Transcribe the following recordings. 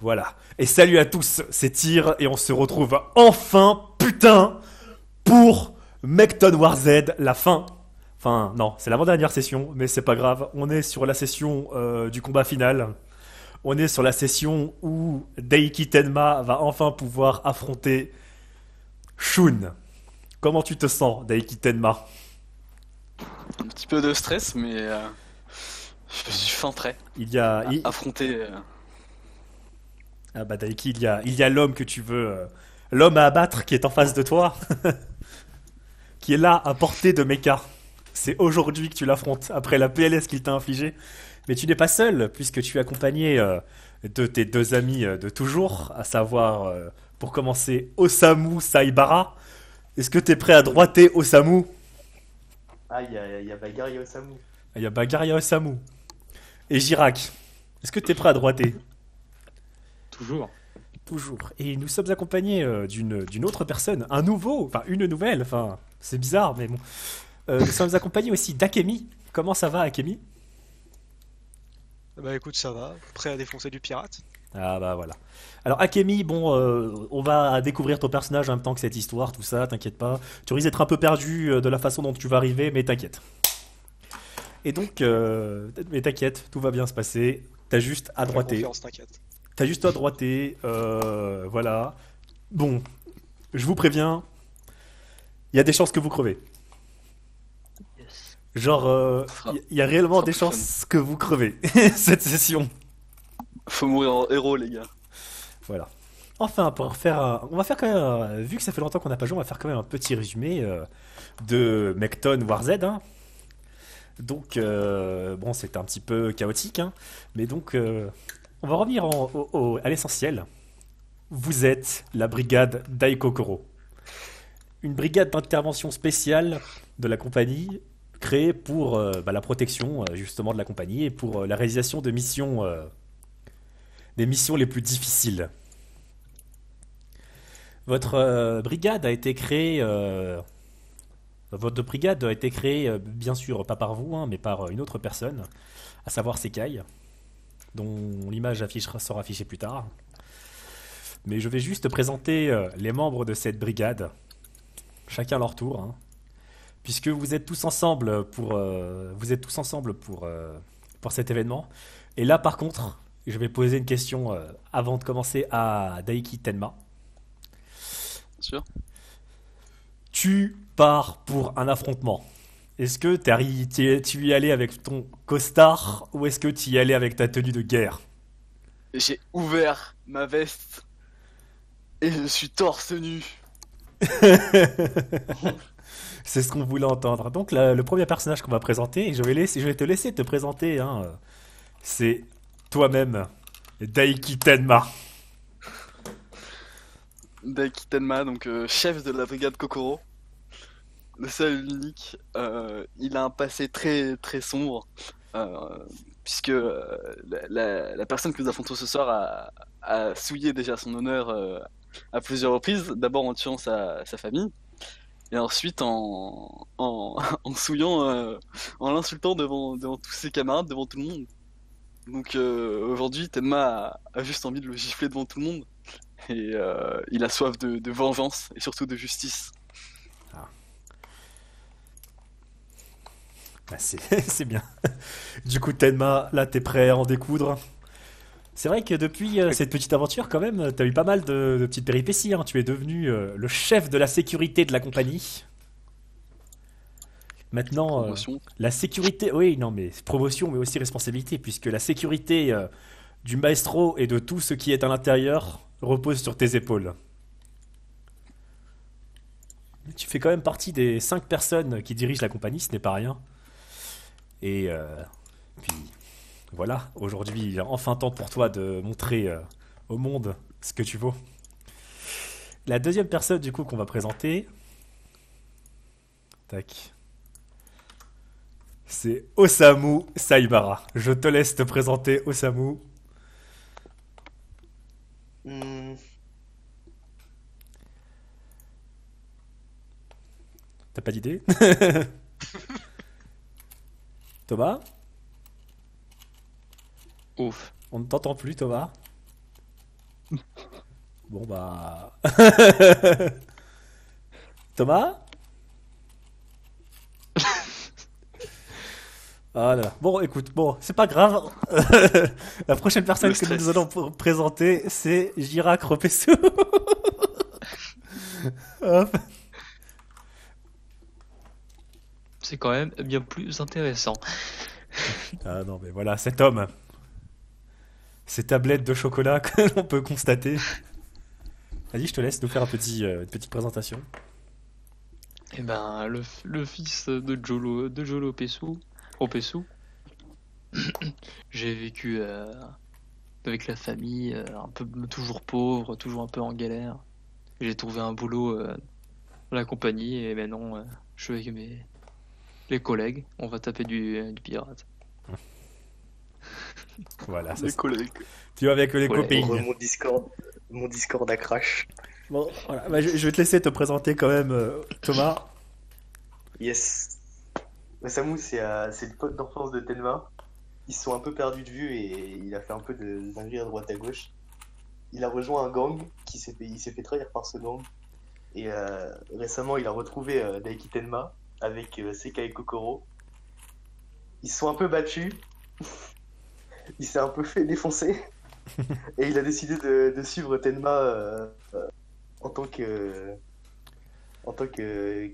Voilà. Et salut à tous, c'est Tyr et on se retrouve enfin, putain, pour Mecton War Z, la fin. Enfin, non, c'est l'avant-dernière session, mais c'est pas grave. On est sur la session euh, du combat final. On est sur la session où Daiki Tenma va enfin pouvoir affronter Shun. Comment tu te sens, Daiki Tenma? Un petit peu de stress, mais euh, je suis fin prêt Il y a. à il- affronter. euh, Ah bah Daiki, il y a, il y a l'homme que tu veux, euh, l'homme à abattre qui est en face de toi, qui est là à portée de mecha. C'est aujourd'hui que tu l'affrontes, après la PLS qu'il t'a infligée. Mais tu n'es pas seul, puisque tu es accompagné euh, de tes deux amis euh, de toujours, à savoir, pour commencer, Osamu Saibara. Est-ce que tu es prêt à droiter Osamu? Ah, il y a, il y a Bagarre Osamu. Il y a Bagaria Osamu. Et Girac, est-ce que tu es prêt à droiter? Toujours. Toujours. Et nous sommes accompagnés euh, d'une d'une autre personne, un nouveau, enfin une nouvelle, enfin c'est bizarre, mais bon. Euh, nous sommes accompagnés aussi d'Akemi. Comment ça va, Akemi? Bah écoute, ça va, prêt à défoncer du pirate. Ah bah voilà. Alors Akemi, bon, euh, on va découvrir ton personnage en même temps que cette histoire, tout ça, t'inquiète pas. Tu risques d'être un peu perdu euh, de la façon dont tu vas arriver, mais t'inquiète. Et donc, euh, mais t'inquiète, tout va bien se passer. T'as juste à droiter. T'as juste à droiter, euh, voilà. Bon, je vous préviens, il y a des chances que vous crevez. Genre, il y a réellement des chances que vous crevez cette session. Faut mourir en héros, les gars. Voilà. Enfin, pour faire un- On va faire quand même, vu que ça fait longtemps qu'on n'a pas joué, on va faire quand même un petit résumé euh, de Mecton War Z. hein. Donc, euh, bon, c'est un petit peu chaotique, hein, mais donc, euh, on va revenir à l'essentiel. Vous êtes la brigade Daikokoro. Une brigade d'intervention spéciale de la compagnie créée pour euh, bah, la protection euh, justement de la compagnie et pour euh, la réalisation de missions, des missions les plus difficiles. Votre brigade a été créée. votre brigade a été créée, bien sûr, pas par vous, hein, mais par une autre personne, à savoir Sekai, dont l'image affichera, sera affichée plus tard. Mais je vais juste présenter euh, les membres de cette brigade, chacun leur tour, hein, puisque vous êtes tous ensemble pour, euh, vous êtes tous ensemble pour, euh, pour cet événement. Et là, par contre, je vais poser une question euh, avant de commencer à Daiki Tenma. Bien sûr. Tu pars pour un affrontement. Est-ce que tu y allais avec ton costard ou est-ce que tu y allais avec ta tenue de guerre? J'ai ouvert ma veste et je suis torse nu. C'est ce qu'on voulait entendre. Donc la- le premier personnage qu'on va présenter, et je vais, laisser, je vais te laisser te présenter, hein, c'est toi-même, Daiki Tenma. Daiki Tenma, donc euh, chef de la brigade Kokoro. Le seul et l'unique. euh, il a un passé très très sombre. euh, puisque euh, la, personne que nous affrontons ce soir a, souillé déjà son honneur à plusieurs reprises. D'abord en tuant sa, famille. Et ensuite en, en, souillant, en l'insultant devant, devant tous ses camarades, devant tout le monde. Donc aujourd'hui, Tenma a, juste envie de le gifler devant tout le monde. Et il a soif de vengeance et surtout de justice. Bah, c'est bien. Du coup, Tenma, là, t'es prêt à en découdre? C'est vrai que depuis euh, cette petite aventure, quand même, t'as eu pas mal de, de petites péripéties. hein. Tu es devenu euh, le chef de la sécurité de la compagnie. Maintenant, euh, la sécurité, oui, non, mais promotion, mais aussi responsabilité, puisque la sécurité du maestro et de tout ce qui est à l'intérieur repose sur tes épaules. Tu fais quand même partie des cinq personnes qui dirigent la compagnie, ce n'est pas rien. Et euh, puis voilà, aujourd'hui, il est enfin temps pour toi de montrer euh, au monde ce que tu vaux. La deuxième personne du coup qu'on va présenter, tac, c'est Osamu Saibara. Je te laisse te présenter Osamu. Hmm, T'as pas d'idée? Thomas Ouf. On ne t'entend plus, Thomas. Bon bah. Thomas Ah là là. Bon, écoute, bon, c'est pas grave. La prochaine personne que nous allons pr- présenter, c'est Girac Repessou. Hop. C'est quand même bien plus intéressant. Ah non, mais voilà, cet homme. Ces tablettes de chocolat que l'on peut constater. Vas-y, je te laisse nous faire un petit, euh, une petite présentation. Eh ben, le, le fils de Jolo, de Jolo Pessou, Opessou, j'ai vécu euh, avec la famille, euh, un peu toujours pauvre, toujours un peu en galère. J'ai trouvé un boulot dans la compagnie et maintenant je suis avec mes les collègues. On va taper du, du pirate. Voilà, c'est Les ça. collègues. Tu vas avec les. Ouvre mon Discord, mon Discord a crash. Bon, voilà, bah, je, je vais te laisser te présenter quand même, euh, Thomas. Yes. Osamu, c'est euh, le pote d'enfance de Tenma. Ils se sont un peu perdus de vue et il a fait un peu de dinguerie à droite à gauche. Il a rejoint un gang qui s'est fait, il s'est fait trahir par ce gang. Et euh, récemment, il a retrouvé euh, Daiki Tenma avec euh, Sekai Kokoro. Ils se sont un peu battus. il s'est un peu fait défoncer. et il a décidé de, de suivre Tenma euh, euh, en tant que. En tant que.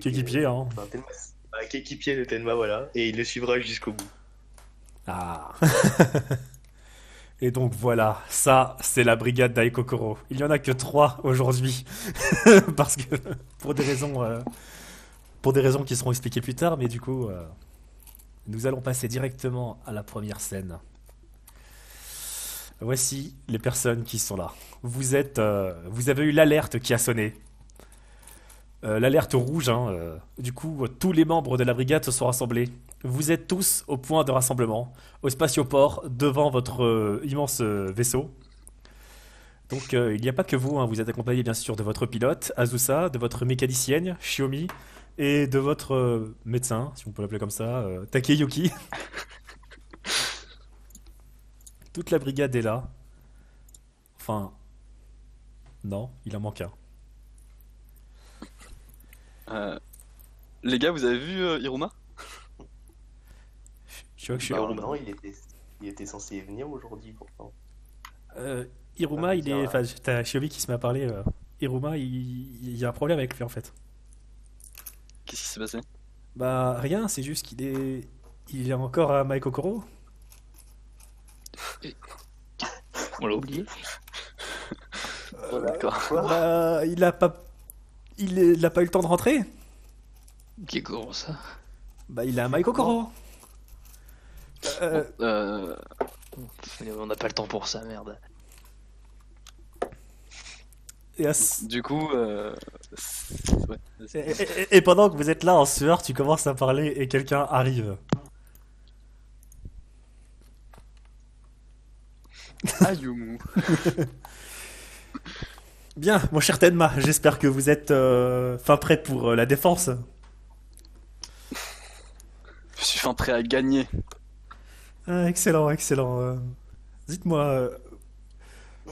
Qu'équipier, hein. Enfin, Tenma, bah, qu'équipier de Tenma, voilà. Et il le suivra jusqu'au bout. Ah. Et donc voilà, ça c'est la brigade d'Aikokoro. Il y en a que trois aujourd'hui, parce que pour des raisons, euh, pour des raisons qui seront expliquées plus tard, mais du coup, euh, nous allons passer directement à la première scène. Voici les personnes qui sont là. Vous êtes, euh, vous avez eu l'alerte qui a sonné. Euh, l'alerte rouge. hein, du coup, tous les membres de la brigade se sont rassemblés. Vous êtes tous au point de rassemblement, au spatioport, devant votre immense vaisseau. Donc, il n'y a pas que vous, hein, vous êtes accompagné bien sûr de votre pilote, Azusa, de votre mécanicienne, Shiomi, et de votre euh, médecin, si on peut l'appeler comme ça, euh, Takeyuki. Toute la brigade est là. Enfin, non, il en manque un. Euh, les gars, vous avez vu euh, Iruma Je vois que je suis... Bah, non, il était, il était censé venir aujourd'hui pourtant. Euh, Iruma, Ah, il est. Enfin, t'as Shiomi qui se met à parler. euh, Iruma, il... il y a un problème avec lui en fait. Qu'est-ce qui s'est passé? Bah, rien, c'est juste qu'il est. Il est encore à Maikokoro. On l'a oublié. D'accord. Quoi Bah, il a pas. Il est- il a pas eu le temps de rentrer. Qui est comment ça? Bah, il est à Maikokoro. Euh, Euh, On n'a pas le temps pour ça, merde. Ce- Du coup, euh... ouais, et- et- et pendant que vous êtes là en sueur, tu commences à parler et quelqu'un arrive. Ayumu. Bien, mon cher Tenma, j'espère que vous êtes euh, fin prêt pour euh, la défense. Je suis fin prêt à gagner. Ah, excellent, excellent. Euh, Dites-moi, euh,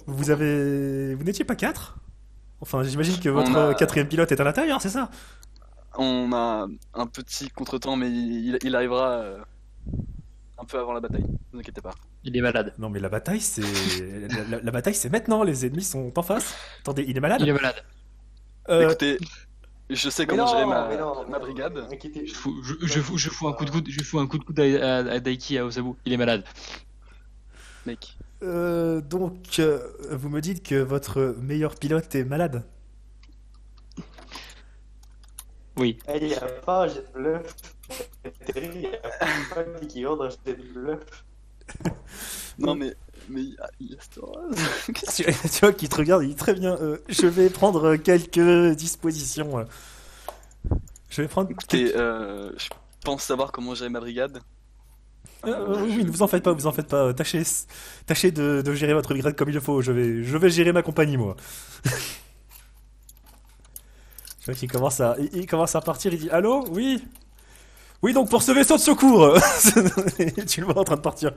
vous avez, vous n'étiez pas quatre? Enfin, j'imagine que votre a- quatrième pilote est à l'intérieur, c'est ça? On a un petit contretemps, mais il, il arrivera euh, un peu avant la bataille. Ne vous inquiétez pas. Il est malade. Non, mais la bataille, c'est la, bataille, c'est maintenant. Les ennemis sont en face. Attendez, il est malade? Il est malade. Euh, Écoutez, je sais comment gérer ma, non, ma brigade. Je fous, je, je fous, je fous un coup de coude, je fous un coup de coude à, à- à Daiki à Osamu. Il est malade. Mec, euh, donc, euh, vous me dites que votre meilleur pilote est malade Oui. Eh, Il n'y a pas de bluff. Il n'y a pas d'équivalent d'un jet de bluff. non mais, mais il y a, il y a cette- Qu'est-ce tu, tu vois qu'il te regarde, il dit très bien. euh, je vais prendre quelques dispositions. Je vais prendre. Écoutez, quelques- euh, je pense savoir comment gérer ma brigade. Euh, oui, oui, ne vous en faites pas, vous en faites pas. Tâchez, tâchez de, gérer votre brigade comme il le faut. Je vais, je vais gérer ma compagnie, moi. Il, commence à partir. Il dit Allô, oui, oui. Donc pour ce vaisseau de secours, tu le vois en train de partir.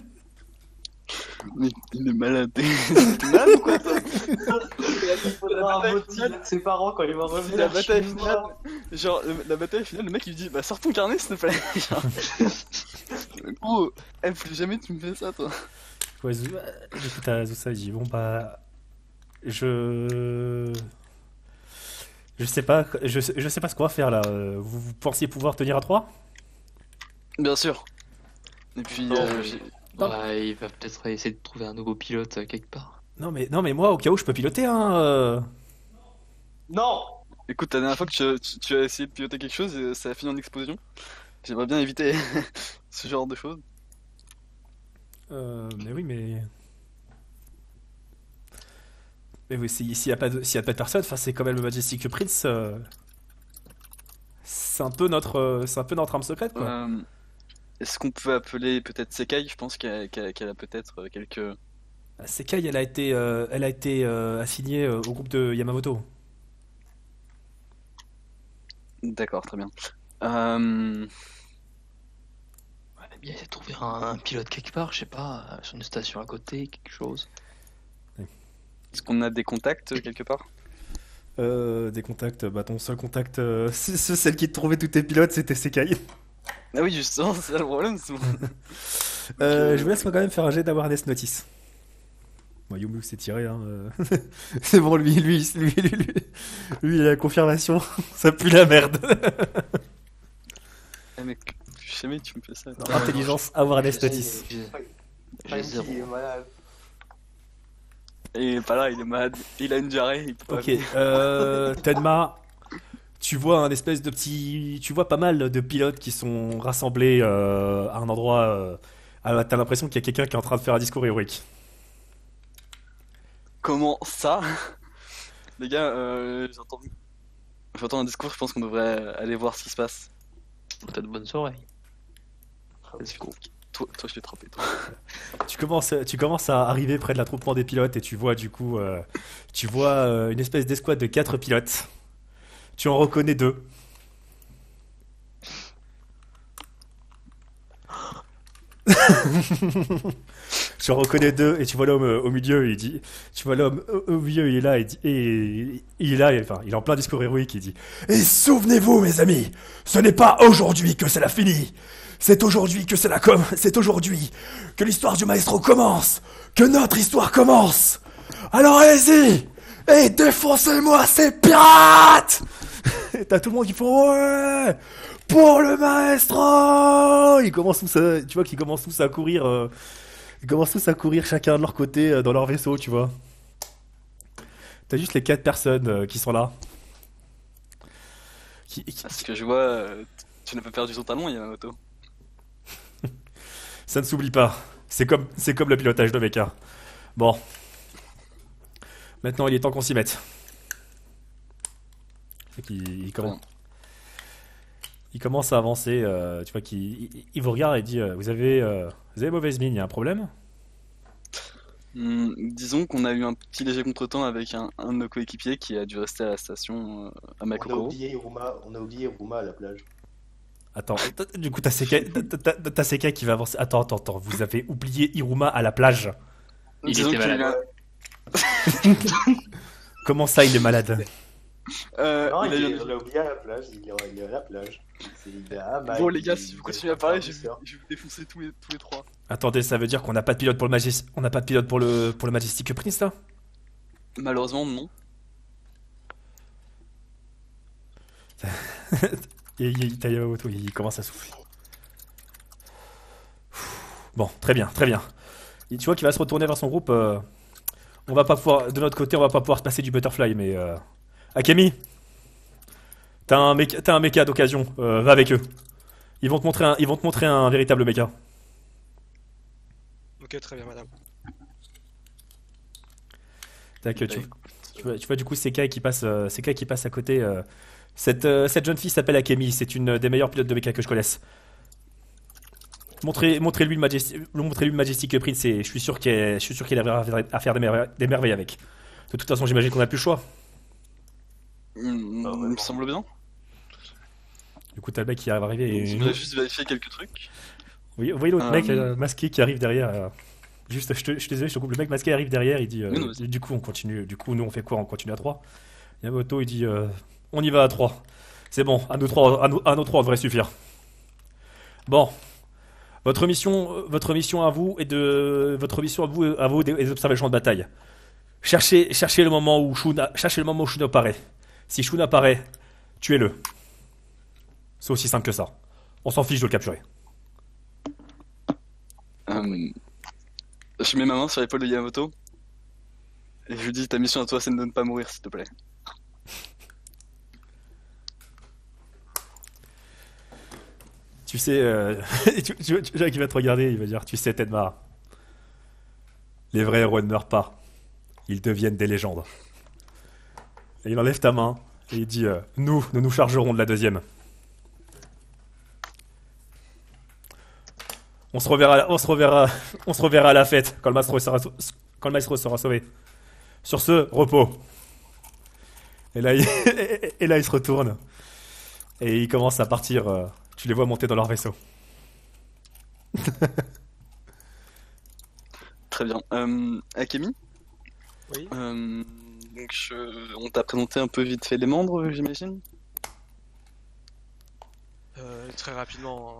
Mais il est malade. Malade ou quoi toi ses parents quand il va revenir. La bataille finale, genre le- la bataille finale, le mec il lui dit bah sors ton carnet s'il te plaît. Genre. oh, eh, plus jamais tu me fais ça toi. Ouais, Zou- euh, Zoussa, il dit Bon, bah. Je. Je sais pas, je, sais- je sais pas ce qu'on va faire là. Euh, Vous, vous pensiez pouvoir tenir à 3 Bien sûr. Et puis euh, j'ai- Ouais, il va peut-être essayer de trouver un nouveau pilote euh, quelque part. non mais, non, mais moi, au cas où, je peux piloter, hein. euh. Non écoute, la dernière fois que tu, tu- tu as essayé de piloter quelque chose, euh, ça a fini en explosion. J'aimerais bien éviter ce genre de choses. Euh, mais oui, mais. Mais oui, si- s'il n'y a, pas de- s'il y a pas de personne, enfin, c'est quand même le Majestic Prince. euh, C'est un peu notre, c'est un peu notre arme secrète, quoi. Euh, Est-ce qu'on peut appeler peut-être Sekai? Je pense qu'elle a peut-être euh, quelques. Sekai, elle a été, euh, elle a été euh, assignée euh, au groupe de Yamamoto. D'accord, très bien. Euh, Ouais, bien essayer de trouver un, un pilote quelque part, je sais pas, sur une station à côté, quelque chose. Est-ce qu'on a des contacts quelque part? Euh, des contacts, bah ton seul contact, euh, celle qui te trouvait tous tes pilotes, c'était Sekai. Ah oui, justement, c'est ça le problème. c'est bon. Euh, je vous laisse quand même faire un jet d'awareness notice. Bon, Yumu s'est tiré, hein. euh. c'est bon, lui, lui, lui, lui, lui, lui, il a la confirmation, ça pue la merde. Eh mec, jamais tu me fais ça. Non. Intelligence, awareness notice. j'ai- zéro. il est pas là, il est malade. Il a une diarrhée. Il peut pas Ok, euh, Tenma, tu vois un espèce de petit, tu vois pas mal de pilotes qui sont rassemblés euh, à un endroit. Euh, ah, T'as l'impression qu'il y a quelqu'un qui est en train de faire un discours héroïque. Comment ça? Les gars, euh, j'entends... j'entends un discours, je pense qu'on devrait aller voir ce qui se passe. Peut-être bonne soirée. Let's go. Toi, toi je t'ai toi. Tu commences, tu commences à arriver près de l'attroupement des pilotes et tu vois du coup, euh, tu vois euh, une espèce d'escouade de quatre pilotes. Tu en reconnais deux. tu en reconnais deux et tu vois l'homme euh, au milieu. Il dit, tu vois l'homme au, au milieu, il est là, et il est là, enfin, il est en plein discours héroïque. Il dit, et souvenez-vous, mes amis, ce n'est pas aujourd'hui que c'est la fini. C'est aujourd'hui que c'est la com, c'est aujourd'hui que l'histoire du maestro commence, que notre histoire commence. Alors allez-y et défoncez-moi ces pirates Et t'as tout le monde qui fait ouais pour le maestro. Ils commencent tous, à, tu vois qu'ils commencent tous à courir, euh, ils commencent tous à courir chacun de leur côté euh, dans leur vaisseau, tu vois. T'as juste les quatre personnes euh, qui sont là. Qui- qui- Parce que je vois, tu n'as pas perdu ton talon, Yamamoto. Ça ne s'oublie pas. C'est comme, c'est comme le pilotage de mecha. Bon. Maintenant, il est temps qu'on s'y mette. Qu'il- il, commence, il commence à avancer. euh, tu vois qu'il il, il vous regarde et dit euh, Vous avez, euh, vous avez mauvaise mine, il y a un problème? Hmm, disons qu'on a eu un petit léger contretemps avec un, un de nos coéquipiers qui a dû rester à la station euh, à On a oublié Iruma, on a oublié Iruma à la plage. Attends, t- du coup, t'as Sekai, t'as- t'as- t'as Sekai qui va avancer. Attends, attends, attends. Vous avez oublié Iruma à la plage. Il Disons était qu'il malade. a- Comment ça, il est malade? euh, non, il a il est- oublié à la plage, il est, il est à la plage. Est à Bon les gars, si vous continuez à parler, je vais, je vous défoncer tous les, tous les trois. Attendez, ça veut dire qu'on n'a pas de pilote pour le Majestic, on n'a pas de pilote pour le, pour le Majestic Prince là? Malheureusement, non. Il, il- il- il- il commence à souffler. Bon, très bien, très bien. Et tu vois qu'il va se retourner vers son groupe. euh, on va pas pouvoir, de notre côté, on va pas pouvoir se passer du butterfly, mais euh, Akemi, t'as un méca, un méca d'occasion. euh, va avec eux. Ils vont te montrer un, ils vont te montrer un véritable méca. Ok, très bien, madame. Tac, tu, Bah, tu vois, tu vois du coup Sekai qui passe, euh, Sekai qui passe à côté. euh, cette, euh, cette jeune fille s'appelle Akemi, c'est une des meilleures pilotes de mecha que je connaisse. Montrez, montrez-lui le Majestic, montrez-lui le Majestic Prince et je suis sûr qu'elle, je suis sûr qu'il arrivera à faire- à faire des merveilles, des merveilles avec. De toute façon, j'imagine qu'on n'a plus le choix. Hmm, Ah, il me semble bien. Du coup, t'as le mec qui arrive à arriver et Je voudrais juste vérifier quelques trucs. Oui, vous voyez l'autre Euh, mec euh, masqué qui arrive derrière. euh, Juste, je, te- je suis désolé, je te coupe. Le mec masqué arrive derrière, il dit. euh, Oui, non, vas-y. du coup, on continue. Du coup, nous, on fait quoi On continue à 3. Yamamoto, il dit euh, On y va à 3. C'est bon, à nous 3, à nous, à nous trois, on devrait suffire. Bon. Votre mission, votre mission à vous est de. Votre mission à vous, à vous est d'observer le champ de bataille. Cherchez, cherchez le moment où Shun, a- cherchez le moment où Shun apparaît. Si Shun apparaît, tuez-le. C'est aussi simple que ça. On s'en fiche de le capturer. Euh, je mets ma main sur l'épaule de Yamamoto. Et je lui dis ta mission à toi c'est de ne pas mourir s'il te plaît. Tu sais, euh, tu, tu, tu- Jacques, il va te regarder, il va dire, tu sais, Tenma, les vrais héros ne meurent pas, ils deviennent des légendes. Et il enlève ta main et il dit, euh, nous, nous nous chargerons de la deuxième. On se reverra, on se reverra, on se reverra à la fête quand le maestro sera, sau- quand le maestro sera sauvé. Sur ce, repos. Et là, il, et là, il se retourne et il commence à partir. euh, tu les vois monter dans leur vaisseau. Très bien. Euh, Akemi? Oui. Euh, donc je- on t'a présenté un peu vite fait les membres j'imagine? Euh, très rapidement.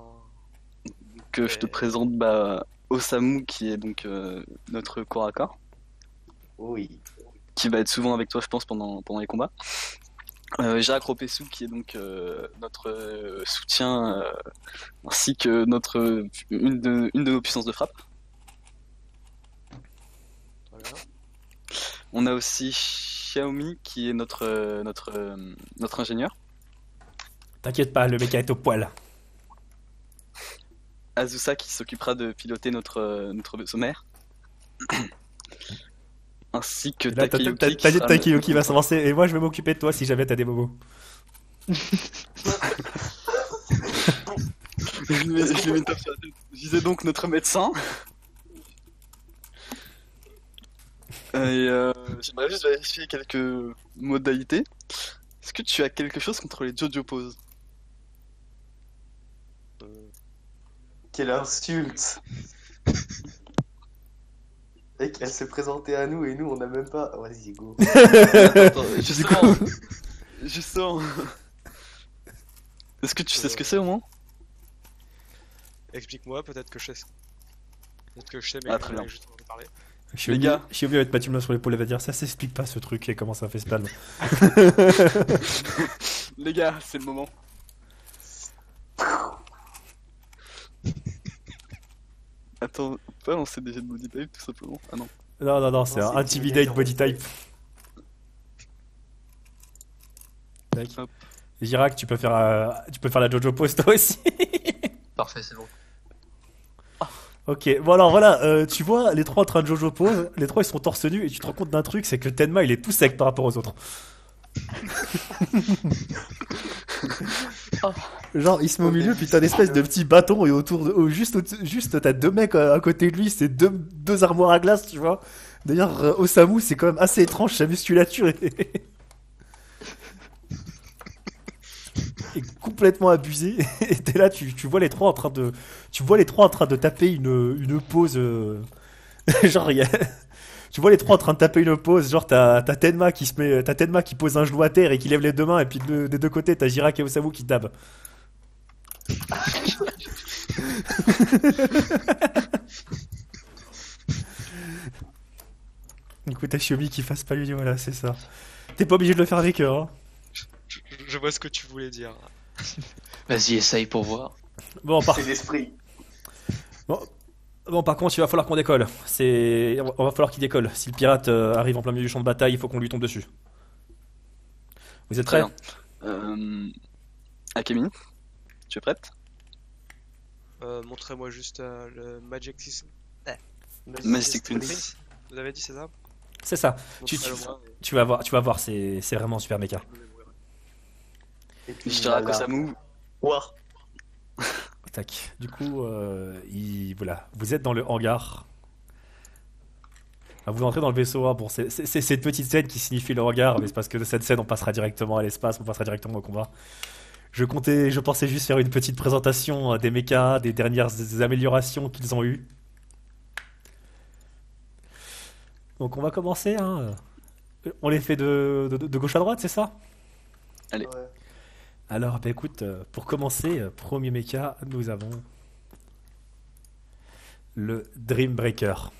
hein. Que je te présente bah, Osamu qui est donc euh, notre corps à corps. Oui. qui va être souvent avec toi, je pense, pendant, pendant les combats. Euh, Jacques Ropessou, qui est donc euh, notre euh, soutien, euh, ainsi que notre une de, une de nos puissances de frappe. Voilà. On a aussi Xiaomi, qui est notre, euh, notre, euh, notre ingénieur. T'inquiète pas, le mec est au poil. Azusa, qui s'occupera de piloter notre, euh, notre sommaire. ainsi que Là, t'as Takeyuki. t'as- dit sera Takeyuki qui va s'avancer et moi je vais m'occuper de toi si jamais t'as des bobos. Je lui mets, je lui mets une tape sur la tête. Je disais donc notre médecin. Et euh, j'aimerais juste vérifier quelques modalités. Est-ce que tu as quelque chose contre les Jojo poses Euh, Quelle insulte Mec, elle s'est présentée à nous et nous on n'a même pas. Vas-y, go. Attends, Justement. Justement. Est-ce que tu sais ce que c'est au moins? Explique-moi, peut-être que je sais. Peut-être que je sais, mais Ah, je très voulais bien. juste en parler. Je suis Les obligé, gars. je suis obligé de mettre une main sur l'épaule et va dire ça s'explique pas ce truc et comment ça fait spam. Les gars, c'est le moment. Attends, pas lancer des jets de body type tout simplement. Ah non. Non, non, non, c'est un intimidate body type. Girac, tu peux faire, euh, tu peux faire la Jojo pose toi aussi. Parfait, c'est bon. Ok, bon alors voilà, euh, tu vois les trois en train de Jojo pose, les trois ils sont torse nu et tu te rends compte d'un truc, c'est que Tenma il est tout sec par rapport aux autres. Genre il se met au milieu puis t'as une espèce de petit bâton et autour de, au- juste, au- juste t'as deux mecs euh, à côté de lui, c'est deux, deux armoires à glace, tu vois. D'ailleurs euh, Osamu c'est quand même assez étrange sa musculature est, est complètement abusée et t'es là tu, tu vois les trois en train de tu vois les trois en train de taper une, une pause euh, genre tu vois les trois en train de taper une pause genre t'as t'as Tenma qui se met t'as Tenma qui pose un genou à terre et qui lève les deux mains et puis de- des deux côtés t'as Jirak et Osamu qui dabent Écoute, t'as Xiaomi qui fasse pas lui, voilà, c'est ça. T'es pas obligé de le faire avec eux, hein. Je, vois ce que tu voulais dire. Vas-y, essaye pour voir. Bon, par... C'est l'esprit. bon, par contre, il va falloir qu'on décolle. C'est... On va falloir qu'il décolle. Si le pirate euh, arrive en plein milieu du champ de bataille, il faut qu'on lui tombe dessus. Vous êtes Très prêts. Euh... Akemi, tu es prête? Euh, Montrez-moi juste euh, le Magic System. Majestic. Vous avez dit c'est ça? C'est ça. Tu vas voir, tu vas voir, c'est, c'est vraiment super méca. je me débrouillerai. Et puis, Je dirais à voilà. Osamu. War. Tac. Du coup, euh, il- voilà, vous êtes dans le hangar. Ah, vous entrez dans le vaisseau. hein. Bon, c'est, cette petite scène qui signifie le hangar, mais c'est parce que de cette scène, on passera directement à l'espace, on passera directement au combat. Je comptais, je pensais juste faire une petite présentation euh, des mechas, des dernières améliorations qu'ils ont eues. Donc on va commencer. Hein. On les fait de, de- de gauche à droite, c'est ça? Allez. Ouais. Alors, bah écoute, euh, pour commencer, euh, premier mecha, nous avons le Dreambreaker.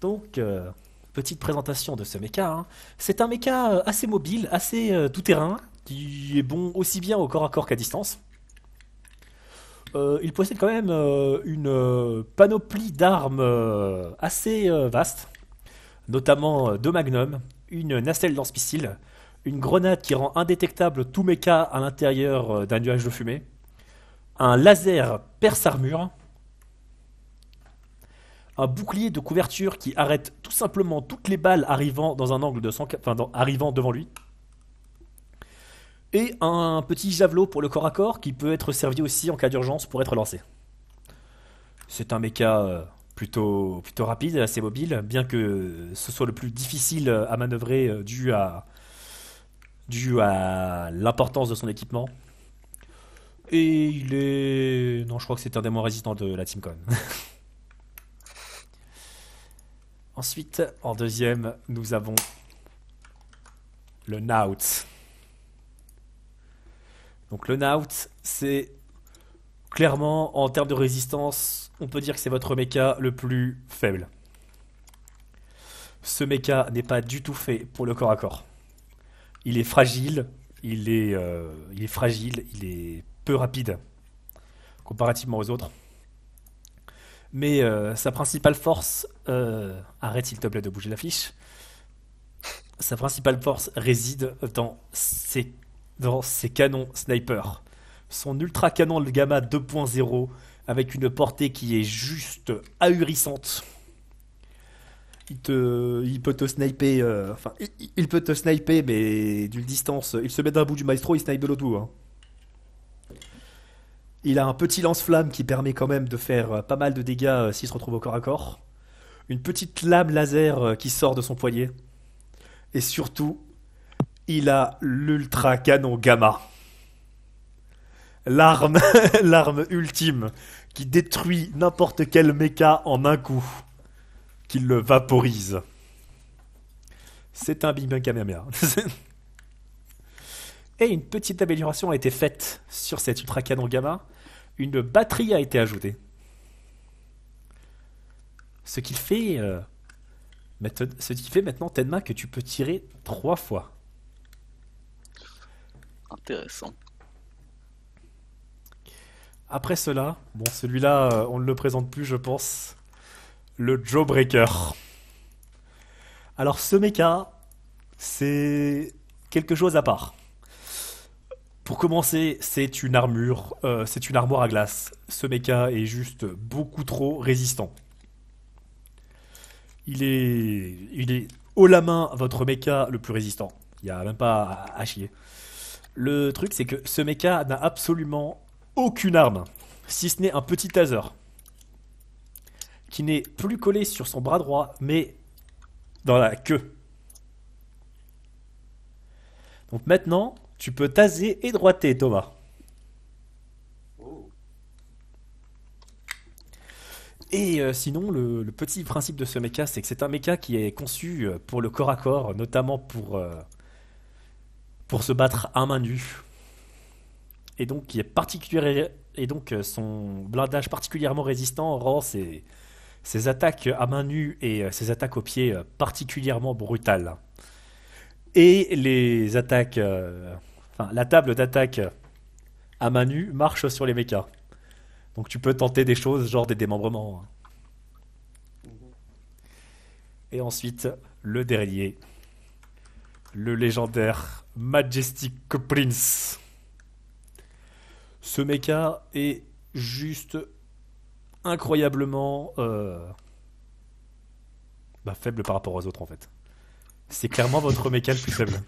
Donc, euh, petite présentation de ce mecha. hein. C'est un mecha assez mobile, assez tout-terrain, qui est bon aussi bien au corps à corps qu'à distance. Il possède quand même une panoplie d'armes assez vaste, notamment deux magnums, une nacelle lance-missile, une grenade qui rend indétectable tout mecha à l'intérieur euh, d'un nuage de fumée, un laser perce-armure, un bouclier de couverture qui arrête tout simplement toutes les balles arrivant dans un angle de 100 enfin, arrivant devant lui, et un petit javelot pour le corps à corps qui peut être servi aussi en cas d'urgence pour être lancé. C'est un mecha euh, plutôt, plutôt rapide, assez mobile, bien que ce soit le plus difficile à manœuvrer euh, dû à, dû à l'importance de son équipement. Et il est. Non, je crois que c'est un des moins résistants de la TeamCon. Ensuite, en deuxième, nous avons le Naut. Donc le Naut, c'est clairement en termes de résistance, on peut dire que c'est votre mecha le plus faible. Ce mecha n'est pas du tout fait pour le corps à corps. Il est fragile, il est, euh, il est fragile, il est peu rapide comparativement aux autres. Mais euh, sa principale force, euh, arrête s'il te plaît de bouger l'affiche. Sa principale force réside dans ses, dans ses canons sniper. Son ultra canon le gamma 2.0 avec une portée qui est juste ahurissante. Il, te, il peut te sniper, euh, il, peut te sniper, mais d'une distance. Il se met d'un bout du maestro, il snipe de l'autre bout. hein. Il a un petit lance-flamme qui permet quand même de faire euh, pas mal de dégâts euh, s'il se retrouve au corps à corps. Une petite lame laser qui sort de son poignet. Et surtout, il a l'ultra canon gamma. L'arme, l'arme ultime qui détruit n'importe quel mecha en un coup. Qui le vaporise. C'est un Big Bang Kamehameha. Et une petite amélioration a été faite sur cet ultra canon gamma. Une batterie a été ajoutée. Ce qui fait, euh, maintenant- ce qui fait maintenant Tenma que tu peux tirer trois fois. Intéressant. Après cela, bon celui-là euh, on ne le présente plus je pense, le Jawbreaker. Alors ce mecha, c'est quelque chose à part. Pour commencer, c'est une armure, euh, c'est une armoire à glace. Ce mecha est juste beaucoup trop résistant. Il est, il est haut la main votre mecha le plus résistant. Il n'y a même pas à, à chier. Le truc, c'est que ce mecha n'a absolument aucune arme, si ce n'est un petit taser, qui n'est plus collé sur son bras droit, mais dans la queue. Donc maintenant, tu peux taser et droiter, Thomas. Et euh, sinon, le, petit principe de ce mecha, c'est que c'est un mecha qui est conçu euh, pour le corps à corps, notamment pour, euh, pour se battre à main nue. Et donc, qui est particulier, et donc son blindage particulièrement résistant rend ses, ses attaques à main nue et euh, ses attaques au pied euh, particulièrement brutales. Et les attaques, euh, enfin la table d'attaque à main nue marche sur les mechas. Donc tu peux tenter des choses genre des démembrements. Mhm. Et ensuite, le dernier, le légendaire Majestic Prince. Ce mecha est juste incroyablement euh, bah, faible par rapport aux autres en fait. C'est clairement votre mecha le plus faible.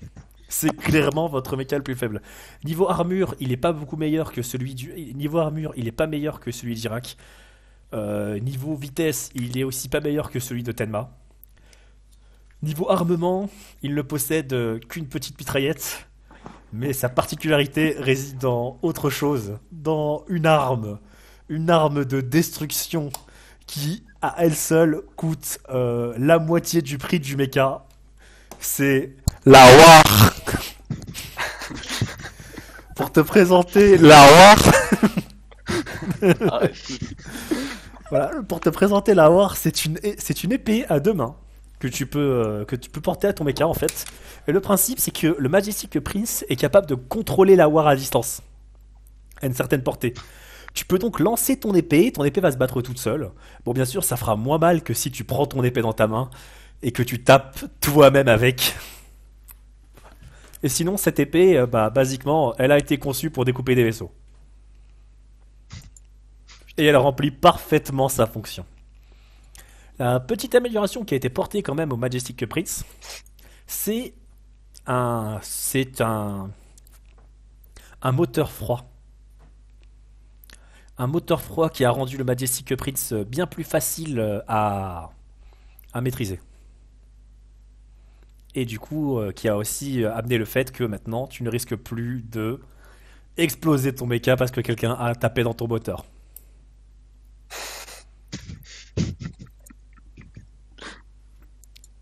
C'est clairement votre mecha le plus faible. Niveau armure, il est pas beaucoup meilleur que celui du. Niveau armure, il est pas meilleur que celui d'Irak. Euh, niveau vitesse, il est aussi pas meilleur que celui de Tenma. Niveau armement, il ne possède euh, qu'une petite mitraillette. Mais sa particularité réside dans autre chose, dans une arme, une arme de destruction qui, à elle seule, coûte euh, la moitié du prix du mecha. C'est la War. Pour te présenter la War, Arrête. voilà, pour te présenter la War, c'est une, c'est une épée à deux mains que tu peux, euh, que tu peux porter à ton mecha en fait. Et le principe, c'est que le Majestic Prince est capable de contrôler la War à distance, à une certaine portée. Tu peux donc lancer ton épée, ton épée va se battre toute seule. Bon, bien sûr, ça fera moins mal que si tu prends ton épée dans ta main et que tu tapes toi-même avec. Et sinon, cette épée, euh, bah, basiquement, elle a été conçue pour découper des vaisseaux. Et elle remplit parfaitement sa fonction. La petite amélioration qui a été portée quand même au Majestic Prince, c'est un, c'est un, un moteur froid. Un moteur froid qui a rendu le Majestic Prince bien plus facile euh, à, maîtriser. Et du coup, euh, qui a aussi euh, amené le fait que maintenant, tu ne risques plus de exploser ton mecha parce que quelqu'un a tapé dans ton moteur.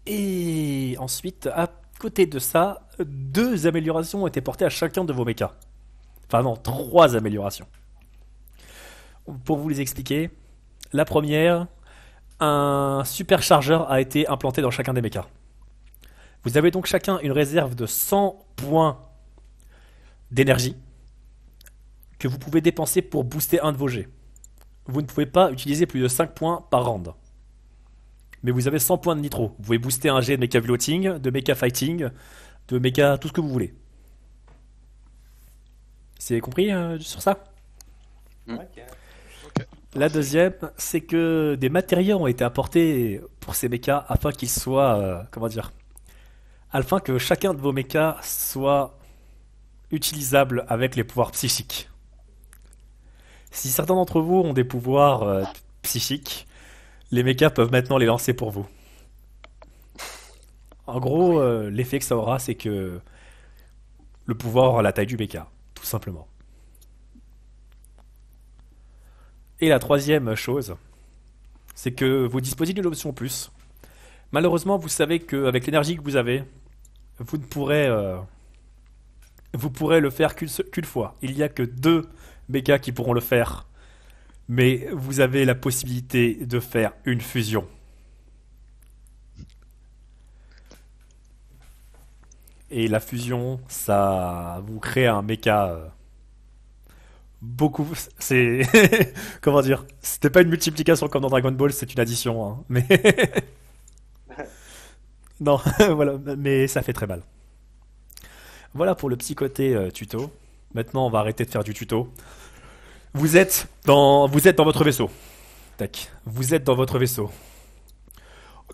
Et ensuite, à côté de ça, deux améliorations ont été portées à chacun de vos mechas. Enfin non, trois améliorations. Pour vous les expliquer, la première, un superchargeur a été implanté dans chacun des mechas. Vous avez donc chacun une réserve de 100 points d'énergie que vous pouvez dépenser pour booster un de vos jets. Vous ne pouvez pas utiliser plus de 5 points par round. Mais vous avez 100 points de nitro. Vous pouvez booster un jet de mecha floating, de mecha fighting, de mecha tout ce que vous voulez. C'est compris euh, sur ça? Ok. La deuxième, c'est que des matériaux ont été apportés pour ces mechas afin qu'ils soient, euh, comment dire, afin que chacun de vos mechas soit utilisable avec les pouvoirs psychiques. Si certains d'entre vous ont des pouvoirs euh, psychiques, les mechas peuvent maintenant les lancer pour vous. En gros, euh, l'effet que ça aura, c'est que le pouvoir aura la taille du mecha, tout simplement. Et la troisième chose, c'est que vous disposez d'une option plus. Malheureusement, vous savez qu'avec l'énergie que vous avez, vous ne pourrez, euh, vous pourrez le faire qu'une fois. Il n'y a que deux mechas qui pourront le faire. Mais vous avez la possibilité de faire une fusion. Et la fusion, ça vous crée un mecha euh, beaucoup. C'est comment dire C'était pas une multiplication comme dans Dragon Ball, c'est une addition. hein. Mais non, voilà, mais ça fait très mal. Voilà pour le petit côté euh, tuto. Maintenant, on va arrêter de faire du tuto. Vous êtes dans, vous êtes dans votre vaisseau. Tac. Vous êtes dans votre vaisseau.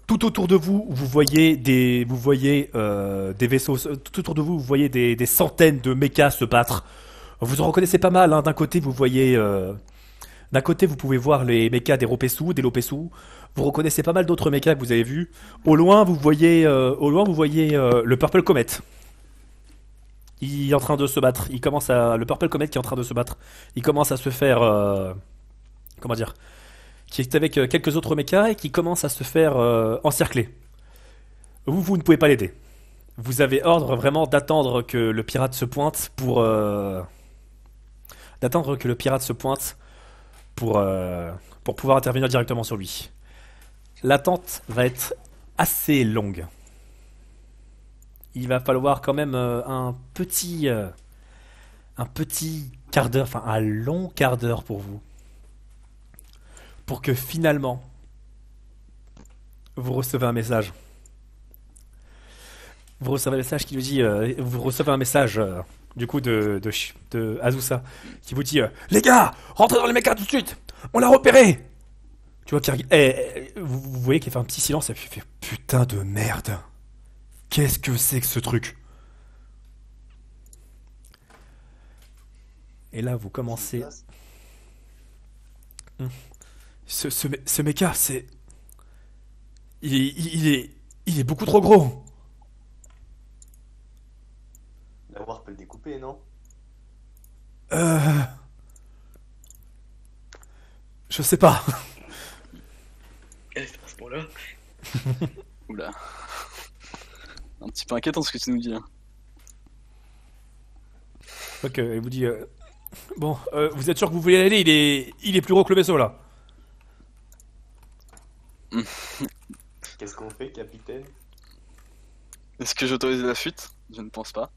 Tout autour de vous, vous voyez des, vous voyez euh, des vaisseaux. Tout autour de vous, vous voyez des, des centaines de mechas se battre. Vous en reconnaissez pas mal. hein. D'un côté, vous voyez, euh, d'un côté, vous pouvez voir les mechas des Ropesu, des Lopesu. Vous reconnaissez pas mal d'autres mechas que vous avez vus. Au loin, vous voyez, euh, au loin, vous voyez euh, le Purple Comet. Il est en train de se battre. Il commence à le Purple Comet qui est en train de se battre. Il commence à se faire, comment dire, qui est avec quelques autres mechas et qui commence à se faire encercler. Vous, vous ne pouvez pas l'aider. Vous avez ordre vraiment d'attendre que le pirate se pointe pour, euh, d'attendre que le pirate se pointe pour euh, pour pouvoir intervenir directement sur lui. L'attente va être assez longue. Il va falloir quand même euh, un petit euh, un petit quart d'heure, enfin un long quart d'heure pour vous, pour que finalement vous recevez un message. Vous recevez un message qui vous dit, vous recevez un message du coup de, Azusa qui vous dit euh, Les gars, rentrez dans les mechas tout de suite On l'a repéré Tu vois, qu'il eh, eh, vous, voyez qu'il fait un petit silence et puis il fait Putain de merde Qu'est-ce que c'est que ce truc? Et là, vous commencez. Ce, ce, ce c'est. Il est, il est, il est beaucoup trop gros. La War peut le découper, non? Euh... Je sais pas. À ce moment-là. Oula. Un petit peu inquiétant ce que tu nous dis. hein. Ok, il vous dit... euh, Bon, euh, vous êtes sûr que vous voulez y aller? Il est... il est plus gros que le vaisseau, là. Qu'est-ce qu'on fait, capitaine? Est-ce que j'autorise la fuite? Je ne pense pas.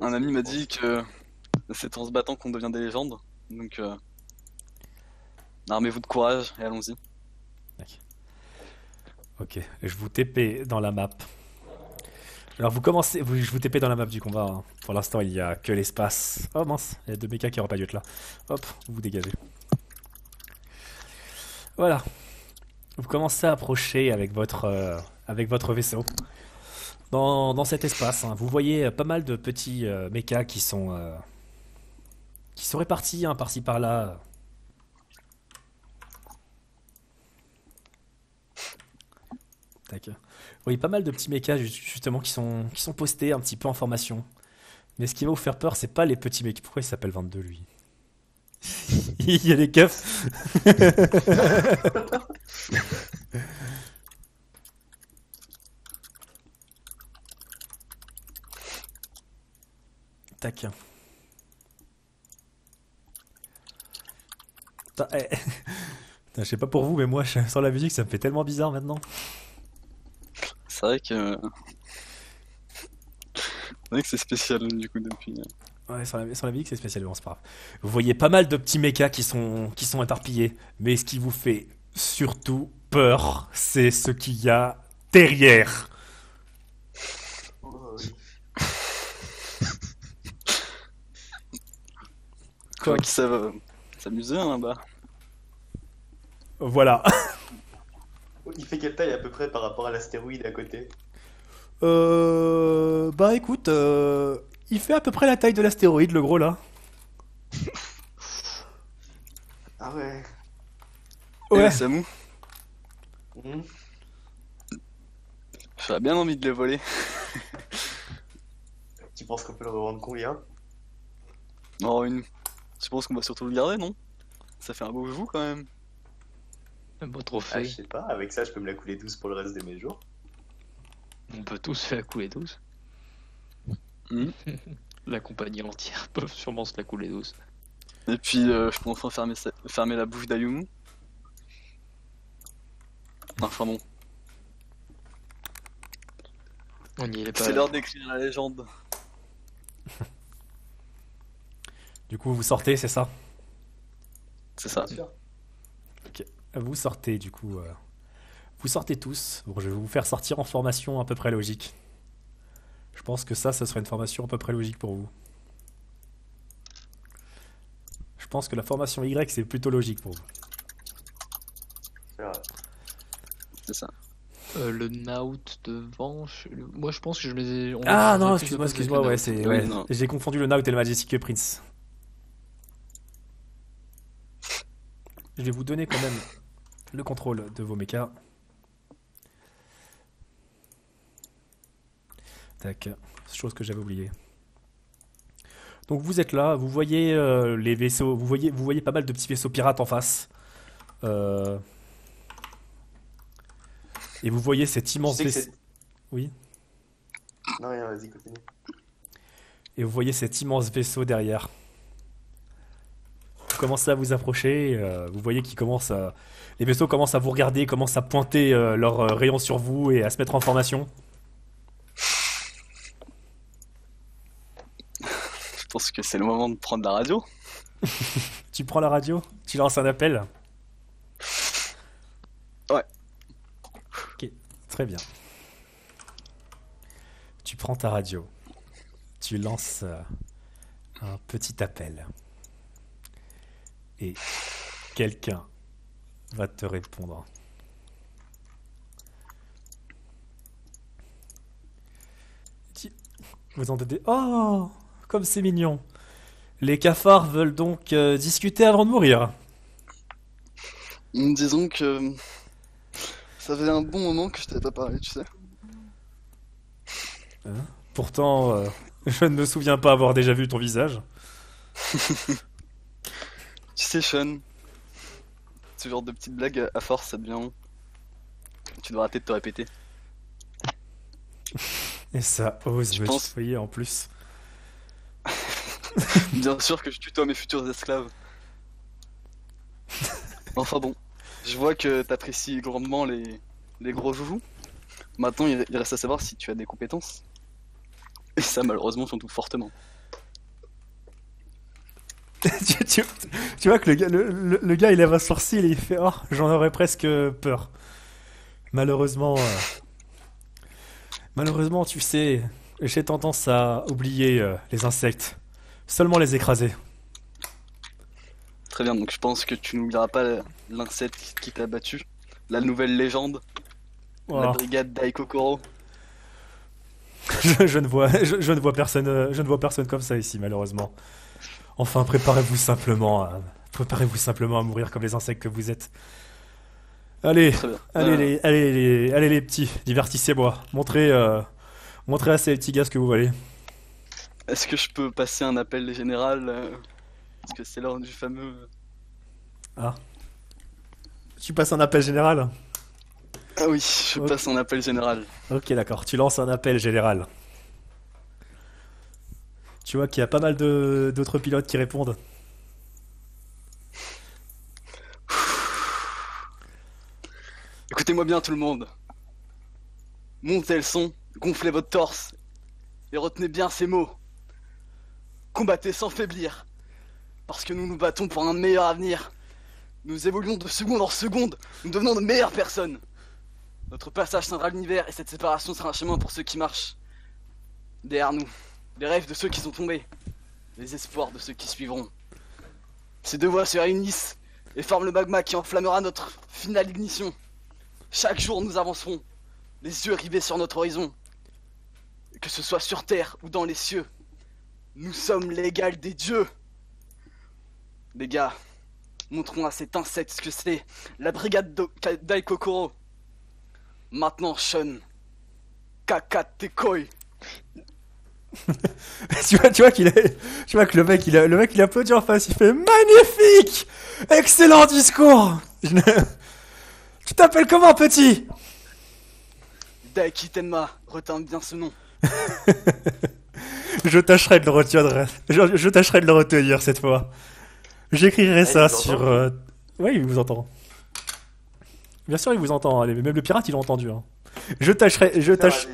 Un ami m'a dit que c'est en se battant qu'on devient des légendes. Donc, euh, armez-vous de courage et allons-y. Ok, je vous TP dans la map. Alors vous commencez, je vous TP dans la map du combat. hein. Pour l'instant, il y a que l'espace. Oh mince, il y a deux mechas qui n'auraient pas dû être là. Hop, vous vous dégagez. Voilà. Vous commencez à approcher avec votre, euh, avec votre vaisseau. Dans, cet espace, vous voyez pas mal de petits mechas qui sont, qui sont répartis par-ci par-là. Tac. Oui, pas mal de petits mechas ju- justement qui sont, qui sont postés un petit peu en formation. Mais ce qui va vous faire peur, c'est pas les petits mechas. Pourquoi il s'appelle 22 lui? Il y a des keufs. Tac. Putain, eh. Putain, Je sais pas pour vous, mais moi, sans la musique, ça me fait tellement bizarre maintenant. C'est vrai que. C'est vrai que c'est spécial du coup depuis. euh, Ouais, sur la, sur la musique, c'est spécial, bon, c'est pas grave. Vous voyez pas mal de petits mechas qui sont, qui sont éparpillés, mais ce qui vous fait surtout peur, c'est ce qu'il y a derrière. Quoi qui savent euh, s'amuser hein, là-bas. Voilà. Il fait quelle taille à peu près par rapport à l'astéroïde à côté? Euh, bah écoute, euh, il fait à peu près la taille de l'astéroïde, le gros là. Ah ouais. Eh, Ouais. Samu, Hmm. j'aurais bien envie de les voler. Tu penses qu'on peut le revendre combien? Oh, une. Je pense qu'on va surtout le garder, non? Ça fait un beau joujou quand même. Un beau Ah, trophée. je sais pas, avec ça je peux me la couler douce pour le reste de mes jours. On peut tous faire la couler douce. Mhm. la compagnie entière peut sûrement se la couler douce. Et puis, euh, je peux enfin fermer, sa- fermer la bouche d'Ayumu. Enfin bon, On y est pas. c'est l'heure d'écrire la légende. Du coup, vous sortez, c'est ça C'est ça. Sûr. Vous sortez, du coup. euh, Vous sortez tous. Bon, je vais vous faire sortir en formation à peu près logique. Je pense que ça, ce sera une formation à peu près logique pour vous. Je pense que la formation Y, c'est plutôt logique pour vous. C'est vrai. C'est ça. Euh, le Naut devant. je- Moi je pense que je les ai. on- Ah on non, excuse-moi, excuse-moi, ouais, c'est ouais. J'ai confondu le Naut et le Majestic Prince. Je vais vous donner quand même le contrôle de vos mechas. Tac, chose que j'avais oublié. Donc vous êtes là, vous voyez euh, les vaisseaux, vous voyez, vous voyez pas mal de petits vaisseaux pirates en face. Euh, Et vous voyez cet immense vaisseau. Oui. Non, rien, vas-y, continue. Et vous voyez cet immense vaisseau derrière. Vous commencez à vous approcher, euh, vous voyez qu'ils commencent à... Les vaisseaux commencent à vous regarder, commencent à pointer euh, leurs euh, rayons sur vous et à se mettre en formation. Je pense que c'est le moment de prendre la radio. Tu prends la radio, tu lances un appel. Ouais. Ok, très bien. Tu prends ta radio. Tu lances un petit appel. Et quelqu'un va te répondre. Vous entendez? Oh Comme c'est mignon Les cafards veulent donc euh, discuter avant de mourir. Disons que ça faisait un bon moment que je t'avais pas parlé, tu sais. Pourtant, euh, je ne me souviens pas avoir déjà vu ton visage. Tu sais, Sean, ce genre de petites blagues, à force, ça devient long. Tu dois arrêter de te répéter. Et ça ose Je me pense- tutoyer en plus. Bien sûr que je tutoie mes futurs esclaves. Enfin bon, je vois que t'apprécies grandement les, les gros joujoux. Maintenant, il reste à savoir si tu as des compétences. Et ça, malheureusement, j'en doute fortement. tu, tu- tu vois que le gars, le, le- le gars, il lève un sourcil et il fait Oh, j'en aurais presque peur. Malheureusement, euh, malheureusement, tu sais, j'ai tendance à oublier euh, les insectes, seulement les écraser. Très bien, donc je pense que tu n'oublieras pas l'insecte qui t'a battu. La nouvelle légende, la Oh, brigade Daikokoro. je, je ne vois, je, je ne vois personne, je ne vois personne comme ça ici, malheureusement. Enfin, préparez-vous simplement, à, préparez-vous simplement à mourir comme les insectes que vous êtes. Allez. Allez, Euh, les, allez, les, allez les petits, divertissez-moi. Montrez, euh, montrez à ces petits gars ce que vous valez. Est-ce que je peux passer un appel général euh, Parce que c'est l'heure du fameux. Tu passes un appel général? Ah oui, je passe un appel général. Ok, d'accord. Tu lances un appel général. Tu vois qu'il y a pas mal d'autres pilotes qui répondent. Écoutez-moi bien tout le monde. Montez le son, gonflez votre torse et retenez bien ces mots. Combattez sans faiblir, parce que nous nous battons pour un meilleur avenir. Nous évoluons de seconde en seconde, nous devenons de meilleures personnes. Notre passage scindra l'univers et cette séparation sera un chemin pour ceux qui marchent. Derrière nous, les rêves de ceux qui sont tombés, les espoirs de ceux qui suivront. Ces deux voies se réunissent et forment le magma qui enflammera notre finale ignition. Chaque jour nous avancerons, les yeux rivés sur notre horizon. Que ce soit sur terre ou dans les cieux, nous sommes l'égal des dieux. Les gars, montrons à cet insecte ce que c'est, la brigade d'Aikokoro. Maintenant, Sean, Kakatekoi. tu vois, tu vois qu'il est, tu vois que le mec, il a, le mec, il applaudit en face. Il fait magnifique, excellent discours. Tu t'appelles comment, petit? Daiki Tenma, retiens bien ce nom. Je tâcherai de le retenir. Je, je tâcherai de le retenir cette fois. J'écrirai Ah, ça sur. euh, Oui, il vous entend. Bien sûr, il vous entend. Même le pirate, il l'a entendu. hein. Je tâcherai, je tâche,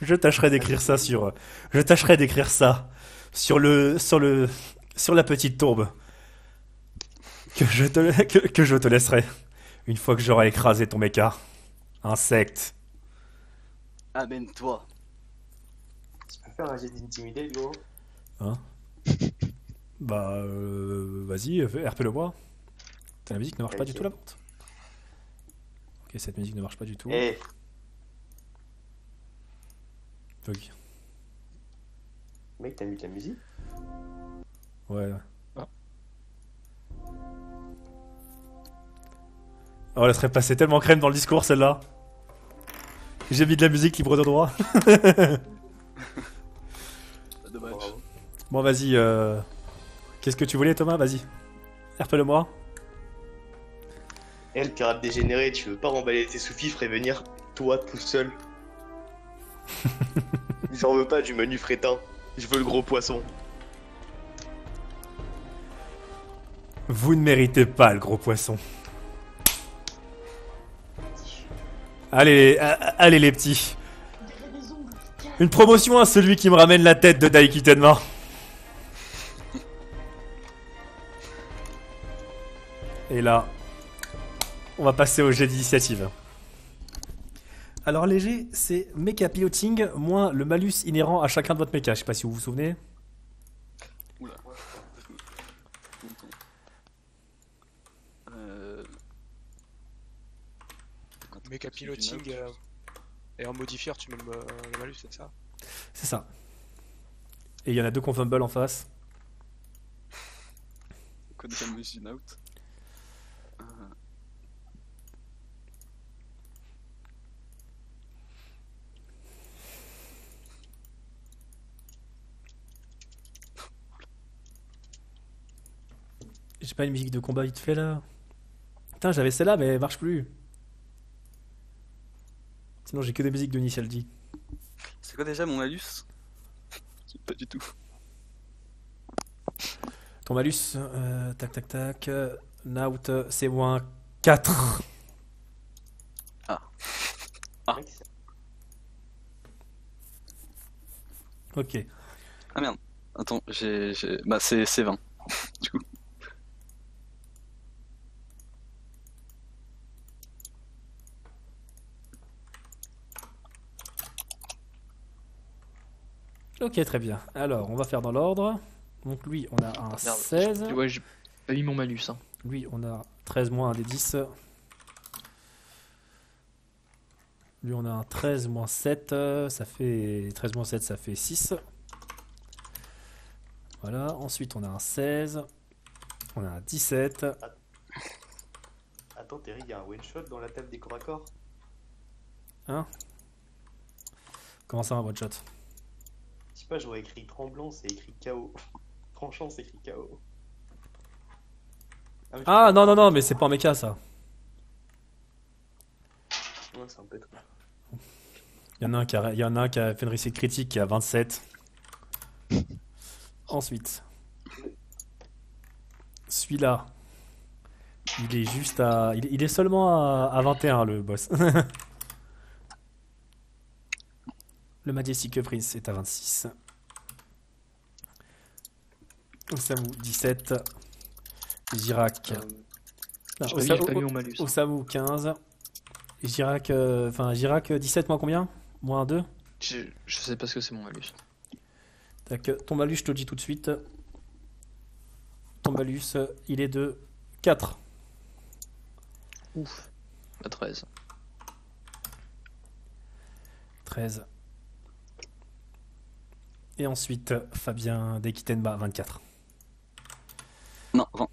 je tâcherai d'écrire ça sur. Je tâcherai d'écrire ça sur le, sur le, sur la petite tourbe que je te, que, que je te laisserai une fois que j'aurai écrasé ton méca. Insecte. Amène-toi. Tu peux faire un jet d'intimidate, gros Bah, euh, vas-y, fais- RP-le-moi. La musique ne marche pas du tout là-bas. Ok, cette musique ne marche pas du tout. Eh, Bug. mec, t'as mis de la musique? Ouais. ouais. Ah. Oh, elle serait passée tellement crème dans le discours celle-là. J'ai mis de la musique libre de droit. Dommage. Bon, vas-y. euh, Qu'est-ce que tu voulais, Thomas? Vas-y. RP-le-moi. Eh, le pirate dégénéré, tu veux pas remballer tes sous-fifres et venir, toi, tout seul J'en veux pas du menu frétin. Je veux le gros poisson. Vous ne méritez pas le gros poisson. Allez, allez les petits. Une promotion à celui qui me ramène la tête de Daiki Tenma. Et là, on va passer au jet d'initiative. Alors léger, c'est mecha piloting moins le malus inhérent à chacun de votre mecha. Je sais pas si vous vous souvenez. Oula. Euh... Mecha piloting euh, et en modifier, tu mets le, le malus, c'est ça? C'est ça. Et il y en a deux qu'on fumble en face. Code pas une musique de combat vite fait là Putain, j'avais celle-là, mais elle marche plus. Sinon, j'ai que des musiques de Initial D. C'est quoi déjà mon malus? Pas du tout. Ton malus, euh, tac tac tac. euh, Naut, euh, c'est moins 4. Ah. C'est- Ok. Ah merde. Attends, j'ai. j'ai- Bah, c'est c'est 20. Ok, très bien. Alors, on va faire dans l'ordre. Donc, lui, on a un Ah, merde. 16. Ouais, j'ai pas mis mon malus. Hein. Lui, on a 13 moins un des 10. Lui, on a un 13 moins 7. euh, Ça fait 13 moins 7, ça fait 6. Voilà. Ensuite, on a un 16. On a un 17. Attends, Terry, il y a un one shot dans la table des corps à corps. Comment ça, un one shot? Pas, j'aurais écrit tremblant, c'est écrit KO. Tranchant, c'est écrit KO. mais tu Ah, non, non, non, mais c'est pas un méca, ça. vois, Ouais, c'est un peu trop. Il y en a un qui a, il y en a, un qui a fait une réussite critique qui a 27. Ensuite, celui-là, il est juste à. Il, il est seulement à, à 21, le boss. le Majestic Prince est à 26. Osamu, 17. Girac. Euh, non, hein. Osamu, 15. Girac, euh, enfin, Girac, 17 moins combien? Moins 2 Je, je sais pas ce que c'est mon malus. Tac, ton malus, je te le dis tout de suite. Ton malus, il est de 4. Ouf. À 13. 13. Et ensuite, Fabien Dekitenba, 24. Non, 20.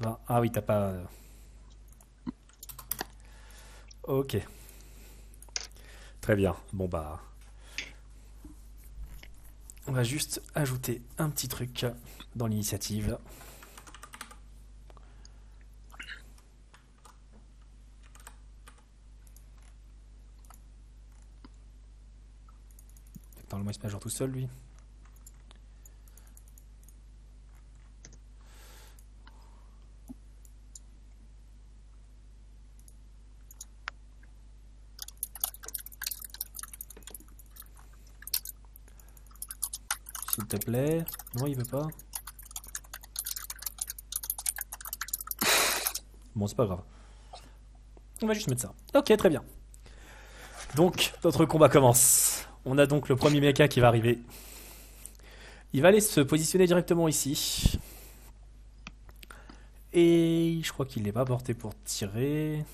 20. Ah oui, t'as pas. euh. Ok. Très bien. Bon bah. On va juste ajouter un petit truc dans l'initiative. Normalement, il se met à jour tout seul, lui? S'il plaît. Non, il veut pas. Bon, c'est pas grave. On va juste mettre ça. Ok, très bien. Donc, notre combat commence. On a donc le premier mecha qui va arriver. Il va aller se positionner directement ici. Et je crois qu'il n'est pas porté pour tirer.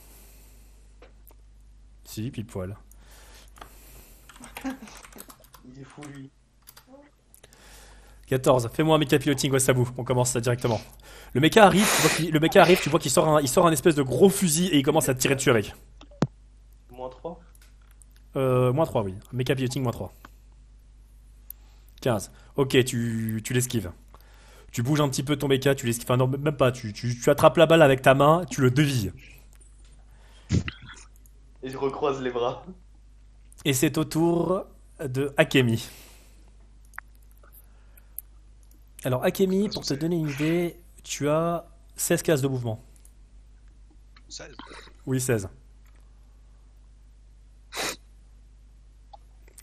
Si, pile poil. Il est fou, lui. 14. Fais-moi un mecha piloting au Sabu. On commence ça directement. Le mecha arrive, tu vois qu'il, le mecha arrive, tu vois qu'il sort un, il sort un espèce de gros fusil et il commence à tirer dessus avec. Moins 3. Euh, moins 3, oui. Mecha piloting, moins 3. 15. Ok, tu, tu l'esquives. Tu bouges un petit peu ton mecha, tu l'esquives. Enfin, non, même pas. Tu, tu, tu attrapes la balle avec ta main, tu le devilles. Et je recroise les bras. Et c'est au tour de Akemi. Alors, Akemi, pour te donner une idée, tu as 16 cases de mouvement. 16. Oui, 16.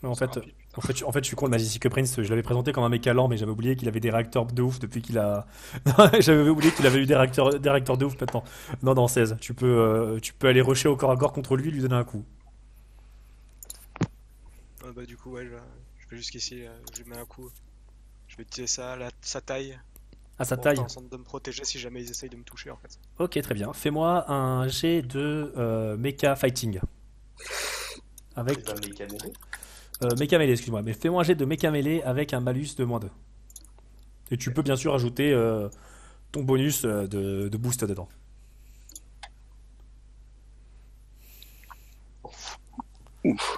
En fait, rapide, en fait, je- en fait, je suis con Magic Prince. Je l'avais présenté comme un méca lent, mais j'avais oublié qu'il avait des réacteurs de ouf depuis qu'il a. j'avais oublié qu'il avait eu des réacteurs, des réacteurs de ouf maintenant. Non, non, 16. Tu peux, euh, tu peux aller rusher au corps à corps contre lui et lui donner un coup. Ah bah du coup ouais je, je vais jusqu'ici, euh, je lui mets un coup. Je vais tirer ça à la, sa taille. À sa taille. de me protéger si jamais ils essayent de me toucher en fait. Ok, très bien. Fais-moi un jet de euh, mecha fighting. Avec un mécanisme. euh, mecha melee, excuse-moi. Mais fais-moi un jet de mecha melee avec un malus de moins 2. Et tu peux bien sûr ajouter euh, ton bonus euh, de, de boost dedans. Ouf.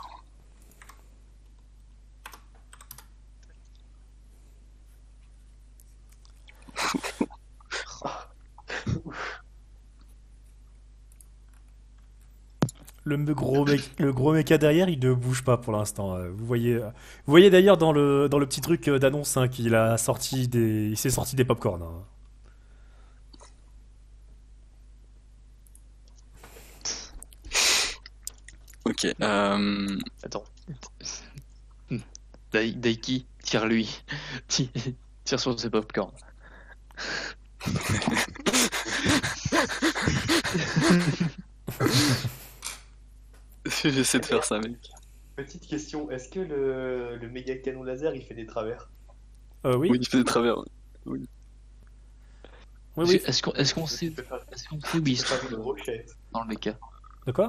Le me- gros mec, le gros mecha derrière, il ne bouge pas pour l'instant. euh, Vous voyez, euh, vous voyez d'ailleurs dans le dans le petit truc euh, d'annonce hein, qu'il a sorti des, il s'est sorti des popcorn. hein. Ok. Euh... Attends. Dai- Daiki, tire-lui. Tire tire sur ses popcorn. J'essaie de faire ça, mec. Petite question, est-ce que le, le méga canon laser il fait des travers Euh, oui, Oui, il fait des travers. oui, oui. Est-ce qu'on est-ce qu'on sait, peux est-ce qu'on sait où il se trouve rochette. dans le mecha De quoi?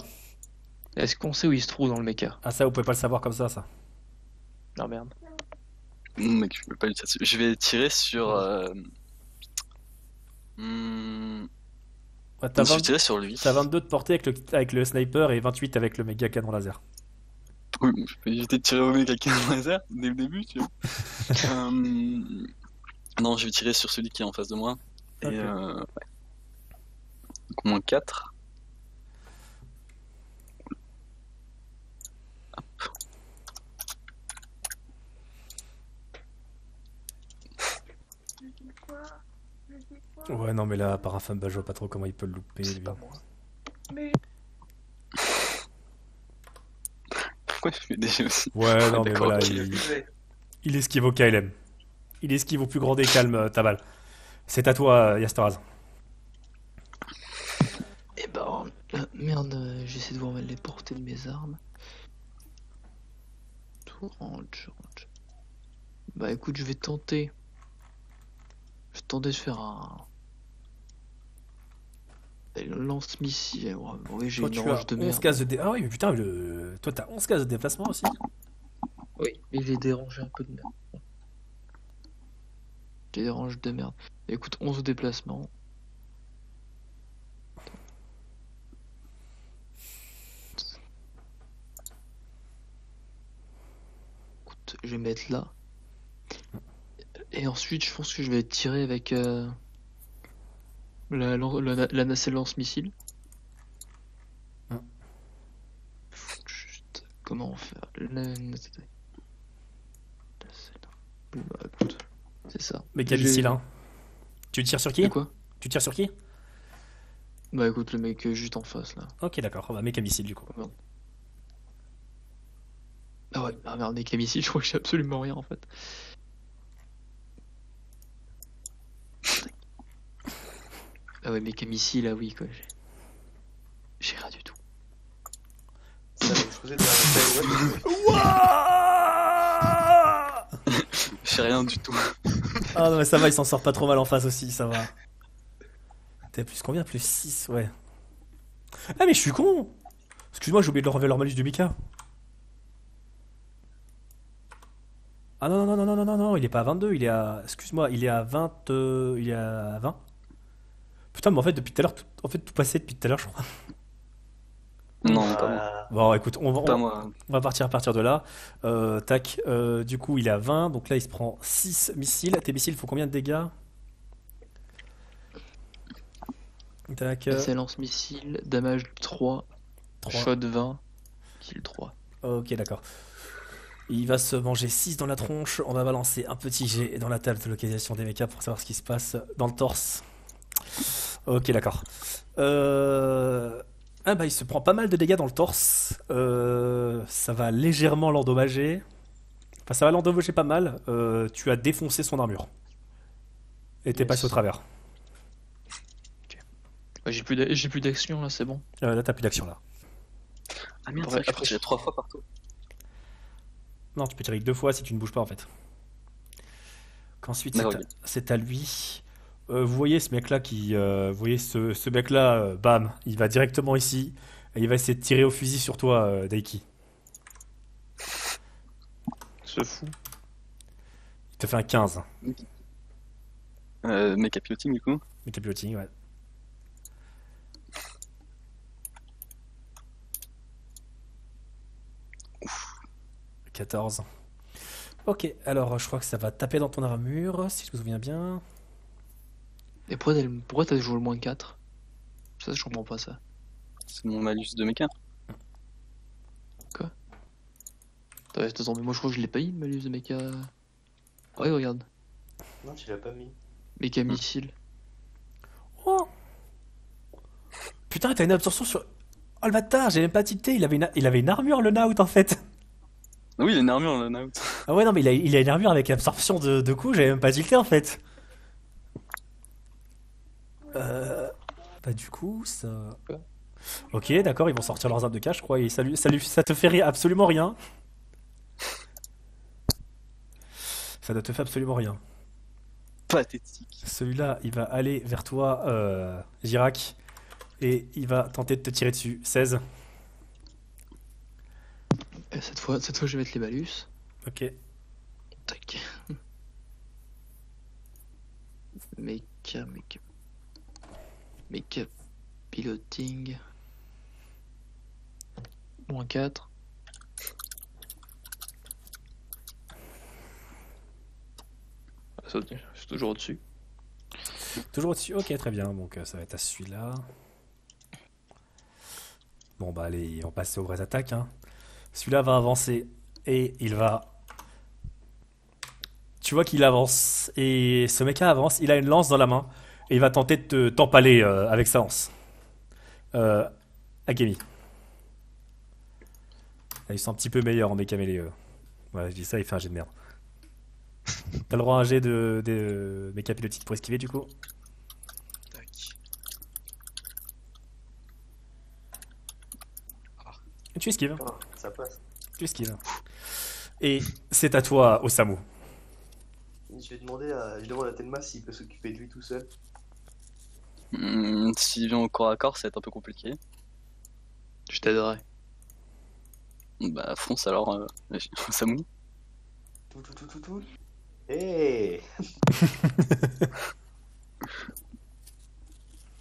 Est-ce qu'on sait où il se trouve dans le mecha Ah ça, vous pouvez pas le savoir comme ça, ça. Non merde. Non, mec, je vais pas lui tirer dessus. Je vais tirer sur. Euh... hmm, Ouais, T'as Je vais 20 tirer sur lui. t'as 22 de portée avec le, avec le sniper et 28 avec le méga canon laser. Oui, je peux éviter de tirer au avec un laser dès le début, tu vois. Euh, Non, je vais tirer sur celui qui est en face de moi. Et euh... ouais. Donc, moins 4. Ouais, non, mais là, par un fumble, je vois pas trop comment il peut le louper. lui. Pourquoi je fais des aussi Ouais, non, mais voilà, ok. il, il esquive au KLM. Il esquive au plus grand des calmes, euh, ta balle. C'est à toi, euh, Yastoraz. Eh ben, euh, merde, euh, j'essaie de voir les portées de mes armes. Tout range, range. Bah écoute, je vais tenter. Je vais tenter de faire un. Lance-missile. Oui, j'ai Toi, une tu as de 11 merde. cases de dé... Ah oui, mais putain, le... toi, t'as 11 cases de déplacement aussi Oui, mais j'ai dérangé un peu de merde. J'ai des ranges de merde. Écoute, 11 au déplacement. Écoute, je vais mettre là. Et ensuite, je pense que je vais tirer avec euh, la, lan- la, la nacelle lance-missile. Hein. Juste, comment faire la nacelle- Bon, bah, c'est ça. J'ai- missile, hein? Tu tires sur qui? Quoi? Tu tires sur qui? Bah écoute, le mec euh, juste en face là. Ok, d'accord, on va méga missile du coup. Ah ouais, ah merde, mec, missile, je crois que j'ai absolument rien en fait. Ah ouais, mec, missile, ah oui, quoi. j'ai- J'ai rien du tout. Ça, je faisais de la- Je fais rien du tout. Ah non, mais ça va, il s'en sort pas trop mal en face aussi, ça va. T'es plus combien? Plus 6, ouais. Ah, mais je suis con Excuse-moi, j'ai oublié de leur enlever leur malus du Mika. Ah non, non, non, non, non, non, non, il est pas à 22, il est à. Excuse-moi, il est à 20. euh, Il est à 20. Putain, mais en fait, depuis tout à l'heure, tout... en fait, tout passé depuis tout à l'heure, je crois. Non, pas moi. Bon, écoute, on va, Pas on, moi. on va partir à partir de là. Euh, tac, euh, du coup, il est à 20, donc là, il se prend 6 missiles. Tes missiles font combien de dégâts? Tac, euh, C'est lance-missile, damage 3, 3. shot 20, kill 3. Ok, d'accord. Il va se manger 6 dans la tronche. On va balancer un petit jet dans la table de localisation des mechas pour savoir ce qui se passe dans le torse. Ok, d'accord. Euh... Ah bah il se prend pas mal de dégâts dans le torse. Euh, Ça va légèrement l'endommager. Enfin, ça va l'endommager pas mal. Euh, Tu as défoncé son armure. Et t'es Yes. passé au travers. Bah, j'ai plus d'a- j'ai plus d'action là, c'est bon. Euh, là, t'as plus d'action là. Ah merde, Après- après, j'ai trois fois partout. Non, tu peux tirer deux fois si tu ne bouges pas en fait. Qu'ensuite, à, c'est à lui. Euh, vous voyez ce mec-là qui. euh, vous voyez ce, ce mec-là, euh, bam, il va directement ici. Et il va essayer de tirer au fusil sur toi, euh, Daiki. Ce fou. Il te fait un 15. Euh, mec à piloting, du coup. Piloting, ouais. Ouf. 14. Ok, alors je crois que ça va taper dans ton armure, si je me souviens bien. Et pourquoi t'as pourquoi t'as joué le moins 4 Ça, je comprends pas ça. C'est mon malus de méca. Attends, attends, mais moi je crois que je l'ai pas mis, le malus de méca. Ouais, regarde. Non, tu l'as pas mis. Méca missile. Oh Putain, t'as une absorption sur. Oh le bâtard, j'ai même pas tilté, il avait une, il avait une armure le Naut en fait. Oui, il a une armure, le Naut. Ah ouais, non, mais il a, il a une armure avec absorption de, de coups, j'avais même pas tilté en fait. Euh. Bah, du coup, ça. Ok, d'accord, ils vont sortir leurs armes de cash, je crois, et ça, lui- ça, lui- ça te fait rire absolument rien. Ça ne te fait absolument rien. Pathétique. Celui-là, il va aller vers toi, euh, Girac, et il va tenter de te tirer dessus. 16. Et cette fois, cette fois, je vais mettre les malus. Ok. Tac. Méca, méca. Méca piloting. Moins 4. Ah, ça, Je suis toujours au-dessus. Toujours au-dessus. Ok, très bien. Donc euh, ça va être à celui-là. Bon bah allez, on va passer aux vraies attaques. hein. Celui-là va avancer et il va. Tu vois qu'il avance et ce mec avance. Il a une lance dans la main et il va tenter de te- t'empaler euh, avec sa lance. Euh, Akemi. Ah, Ils sont un petit peu meilleurs en mêlée. eux. Ouais, je dis ça, il fait un jet de merde. T'as le droit à un jet de, de méca pilotique pour esquiver du coup. Et tu esquives. Ah, ça passe. Tu esquives. Et c'est à toi, Osamu. Je vais demander à, je demande à Tenma s'il peut s'occuper de lui tout seul. Hmm, S'il vient au corps à corps, ça va être un peu compliqué. Je t'aiderai. Bah, fonce alors, euh, Samu. Tout, tout, tout, tout, tout. Hey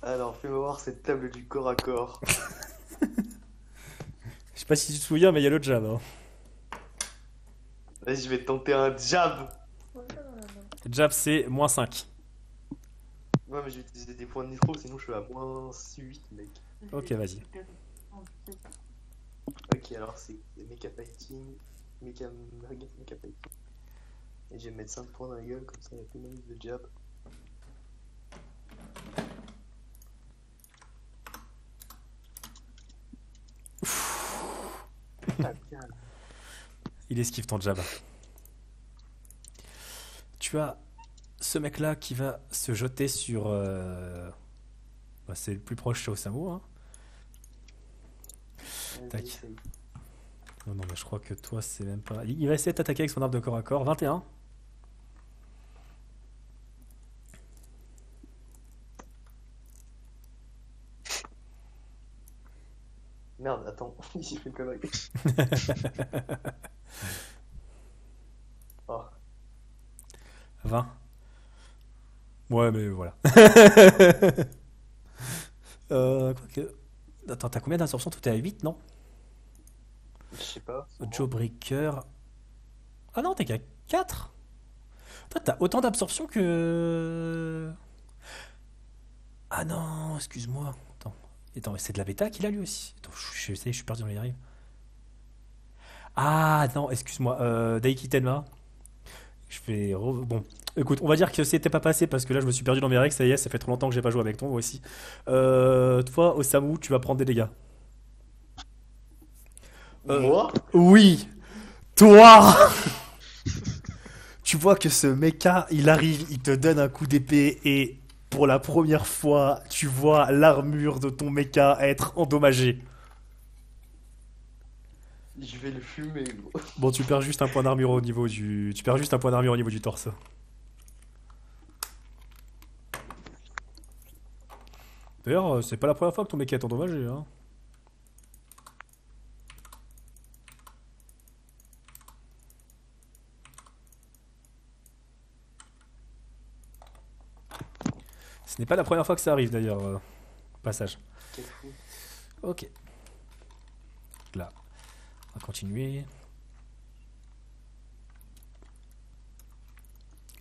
Alors, fais-moi voir cette table du corps à corps. Je sais pas si tu te souviens, mais il y a le jab. hein. Vas-y, je vais tenter un jab. Jab, c'est moins 5. Ouais, mais je vais utiliser des points de nitro, sinon je suis à moins 8, mec. Ok, vas-y. Ok, alors c'est Mecha Fighting, Mecha Mecha Mecha Fighting. Et je vais me mettre 5 points dans la gueule, comme ça il n'y a plus de de jab. Ah. Il esquive ton jab. Tu as ce mec-là qui va se jeter sur. euh, bah, c'est le plus proche chez Osamu. Hein. Tac. Non, non, mais je crois que toi, c'est même pas. Il va essayer de t'attaquer avec son arme de corps à corps. 21. Merde, attends, j'ai fait une connerie. Oh, 20. Ouais, mais voilà. euh, quoique. Attends, t'as combien d'absorption Tout est à 8, non je sais pas. Joe Breaker. Ah non, t'es qu'à 4 Toi, t'as autant d'absorption que. Ah non, excuse-moi. Attends, Attends mais c'est de la bêta qu'il a lui aussi. Attends, je, je, sais, je suis perdu dans les dérives. Ah non, excuse-moi. Euh, Daiki Tenma. Je fais. re- Bon, écoute, on va dire que c'était pas passé parce que là, je me suis perdu dans mes règles. Ça y est, ça fait trop longtemps que j'ai pas joué avec toi, moi aussi. Euh, toi, Osamu, tu vas prendre des dégâts. Euh, Moi? oui, toi Tu vois que ce mecha, il arrive, il te donne un coup d'épée et pour la première fois, tu vois l'armure de ton mecha être endommagée. Je vais le fumer, gros. Bon, tu perds juste un point d'armure au niveau du, tu perds juste un point d'armure au niveau du torse. D'ailleurs, euh, c'est pas la première fois que ton mecha est endommagé, hein. Ce n'est pas la première fois que ça arrive d'ailleurs, euh, passage. Ok. Là. On va continuer.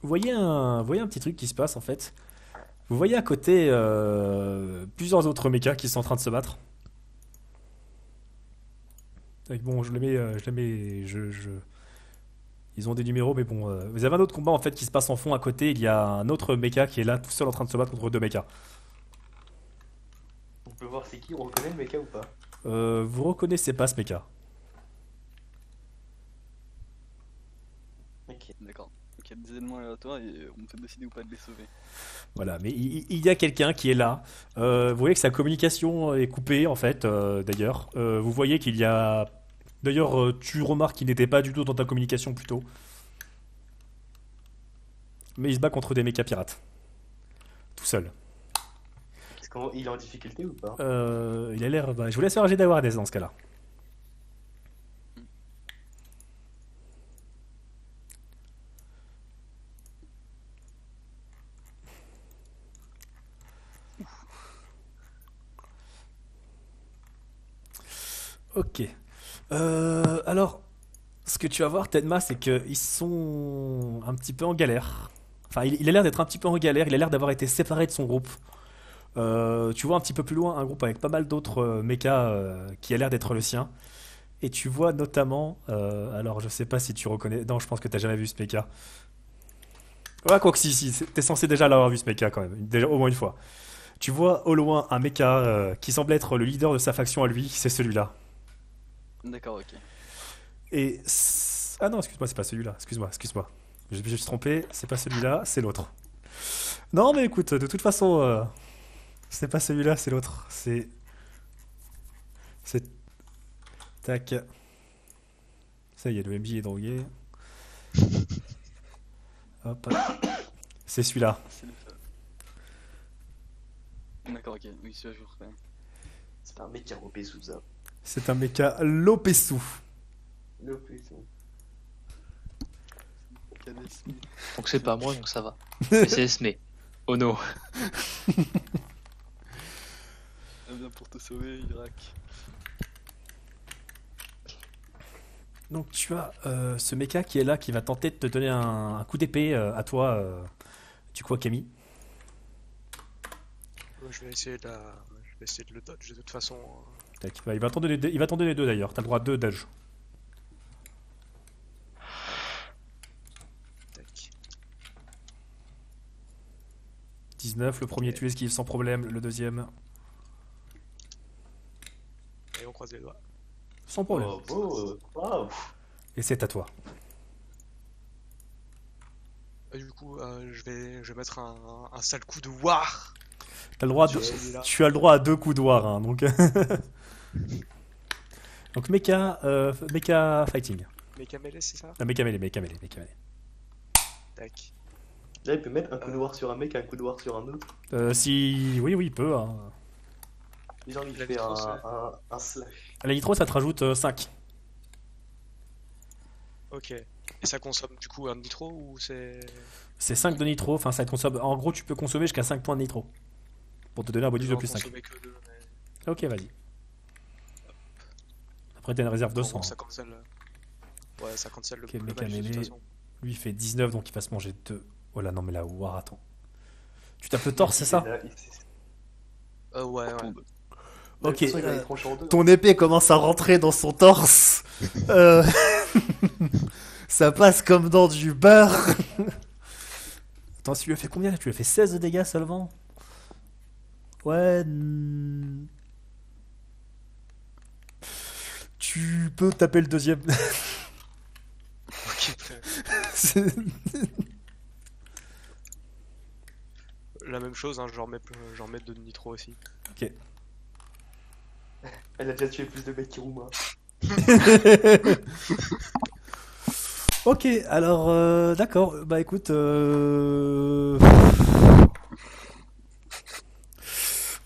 Vous voyez un, vous voyez un petit truc qui se passe en fait. Vous voyez à côté euh, plusieurs autres mechas qui sont en train de se battre. Bon, je les mets, euh, je les mets, je, je- Ils ont des numéros, mais bon. euh, Vous avez un autre combat en fait qui se passe en fond à côté. Il y a un autre mecha qui est là, tout seul en train de se battre contre deux mechas. On peut voir c'est qui, on reconnaît le mecha ou pas? Euh, vous reconnaissez pas ce mecha Ok. D'accord. A des éléments aléatoires et on peut décider ou pas de les sauver. Voilà, mais il, y a quelqu'un qui est là. Euh, vous voyez que sa communication est coupée en fait. euh, D'ailleurs, Euh, vous voyez qu'il y a. D'ailleurs, euh, tu remarques qu'il n'était pas du tout dans ta communication plus tôt. Mais il se bat contre des mechas pirates. Tout seul. Est-ce qu'il est en difficulté ou pas? Euh, il a l'air. bah, je vous laisse faire un jet d'awareness dans ce cas-là. Ok. Euh, alors, ce que tu vas voir, Tenma, c'est qu'ils sont un petit peu en galère. Enfin, il, a l'air d'être un petit peu en galère. Il a l'air d'avoir été séparé de son groupe. Euh, tu vois un petit peu plus loin un groupe avec pas mal d'autres euh, mechas euh, qui a l'air d'être le sien. Et tu vois notamment, alors je sais pas si tu reconnais, non, je pense que t'as jamais vu ce mecha. Ouais, quoi que si, si, t'es censé déjà l'avoir vu ce mecha quand même, déjà au moins une fois. Tu vois au loin un mecha qui semble être le leader de sa faction à lui, c'est celui-là. D'accord, ok. Et ah non, excuse-moi, c'est pas celui-là. Excuse-moi, excuse-moi. Je, je me suis trompé. C'est pas celui-là, c'est l'autre. Non, mais écoute, de toute façon, euh, c'est pas celui-là, c'est l'autre. C'est c'est tac. Ça y est, le MJ est drogué. Hop. C'est celui-là. C'est D'accord, ok. Oui, je vous reconnais. C'est un mecha Robé Souza. C'est un mecha Lopesu. Le plus. Cadesmi. Donc c'est pas moi, donc ça va. Mais c'est Esme. Oh no. Elle vient pour te sauver, Irak. Donc tu as euh, ce mecha qui est là, qui va tenter de te donner un, un coup d'épée euh, à toi. euh, tu crois, Camille Je vais essayer de la... Je vais essayer de le dodge de toute façon. Euh, Tac. Il va t'en donner, deux- il va t'en donner deux d'ailleurs. T'as le droit à deux dodge. Tac. 19, le premier Ok. tu esquives sans problème, le deuxième Et on croise les doigts. sans problème. Oh. Waouh. Et c'est à toi. Et du coup, euh, je, vais... je vais mettre un, un sale coup de war T'as le droit de, tu as le droit à deux coups de war, hein, donc. donc mecha, euh, mecha fighting. Mecha melee, c'est ça? Ah, mecha melee, mecha melee, mecha melee. Tac. Là, il peut mettre un coup de war sur un mec, un coup de war sur un autre. Euh, si, oui, oui, il peut. Hein. Genre, il fait un, un, un slash. La nitro, ça te rajoute 5. Ok. Et ça consomme du coup un nitro ou c'est. C'est 5 de nitro, enfin ça consomme. En gros, tu peux consommer jusqu'à 5 points de nitro. Pour te donner un bonus de plus 5. consommer que deux, mais- Ok, vas-y. Après, t'as une réserve de en 100. gros, ça cancel. Ouais, ça cancel le, Ok, le mecha malus de toute mêlée. façon. Lui, il fait 19, donc il va se manger 2. Oh là, non, mais la war, attends. Tu tapes le torse, c'est ça Là, Euh, ouais, ouais. Ok. euh. Ton épée commence à rentrer dans son torse. Euh, ça passe comme dans du beurre. Attends, tu lui as fait combien? Là Tu lui as fait 16 de dégâts seulement? Ouais. hmm. Tu peux taper le deuxième. Ok. La même chose, hein, j'en remets, j'en remets de nitro aussi. Elle a déjà tué plus de mecs qu'Iruma. ok, alors euh, d'accord. Bah écoute, euh...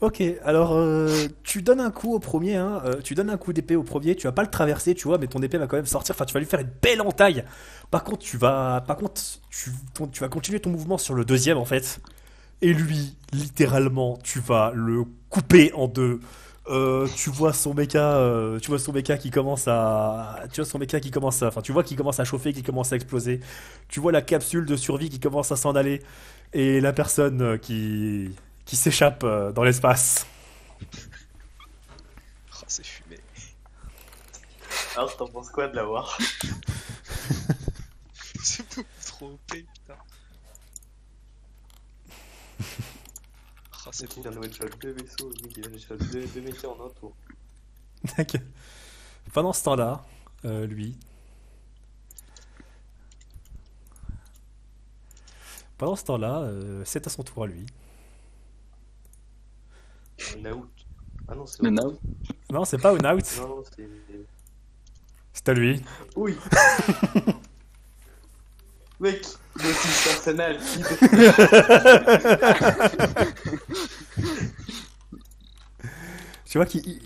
ok. Alors euh, tu donnes un coup au premier, hein, euh, tu donnes un coup d'épée au premier. Tu vas pas le traverser, tu vois, mais ton épée va quand même sortir. Enfin, tu vas lui faire une belle entaille. Par contre, tu vas, par contre, tu, vas continuer ton mouvement sur le deuxième en fait. Et lui, littéralement, tu vas le couper en deux. Euh, tu vois son euh, tu vois son qui commence à, tu vois son mecha qui commence enfin tu vois qu'il commence à chauffer, qui commence à exploser. Tu vois la capsule de survie qui commence à s'en aller et la personne qui qui s'échappe euh, dans l'espace. Oh, c'est fumé. Alors, t'en penses quoi de l'avoir? C'est beaucoup trop OP, putain. Ah, c'est Il beau. vient de deux vaisseaux, il vient de deux, deux métiers en un tour. Tac. Pendant ce temps-là, euh, lui. Pendant ce temps-là, euh, c'est à son tour à lui. On out. Ah non, c'est out. Non, c'est pas un out, Non, c'est. c'est à lui. Oui Mec, il est aussi personnel. Tu vois qu'il il,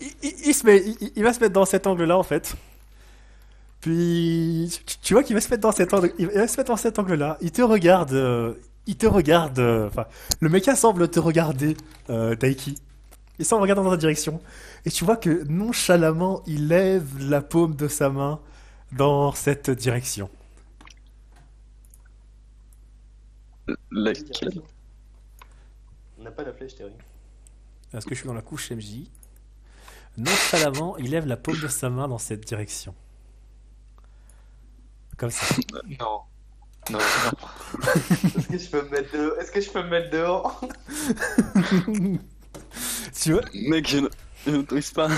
il- il- il se met, il, il va se mettre dans cet angle-là en fait. Puis tu, tu vois qu'il va se mettre dans cet angle, il va se mettre dans cet angle-là. Il te regarde, euh, il te regarde. euh, Enfin, le mecha semble te regarder, euh, Taiki. Il semble regarder dans ta direction. Et tu vois que nonchalamment, il lève la paume de sa main dans cette direction. Laquelle On n'a pas la flèche, Terry. Est-ce que je suis dans la couche MJ Nonchalamment, il lève la paume de sa main dans cette direction. Comme ça. Non. Non, non. Est-ce que je peux me mettre dehors? Est-ce que je peux me mettre dehors? Tu vois? Mec, je ne- je n'autorise pas.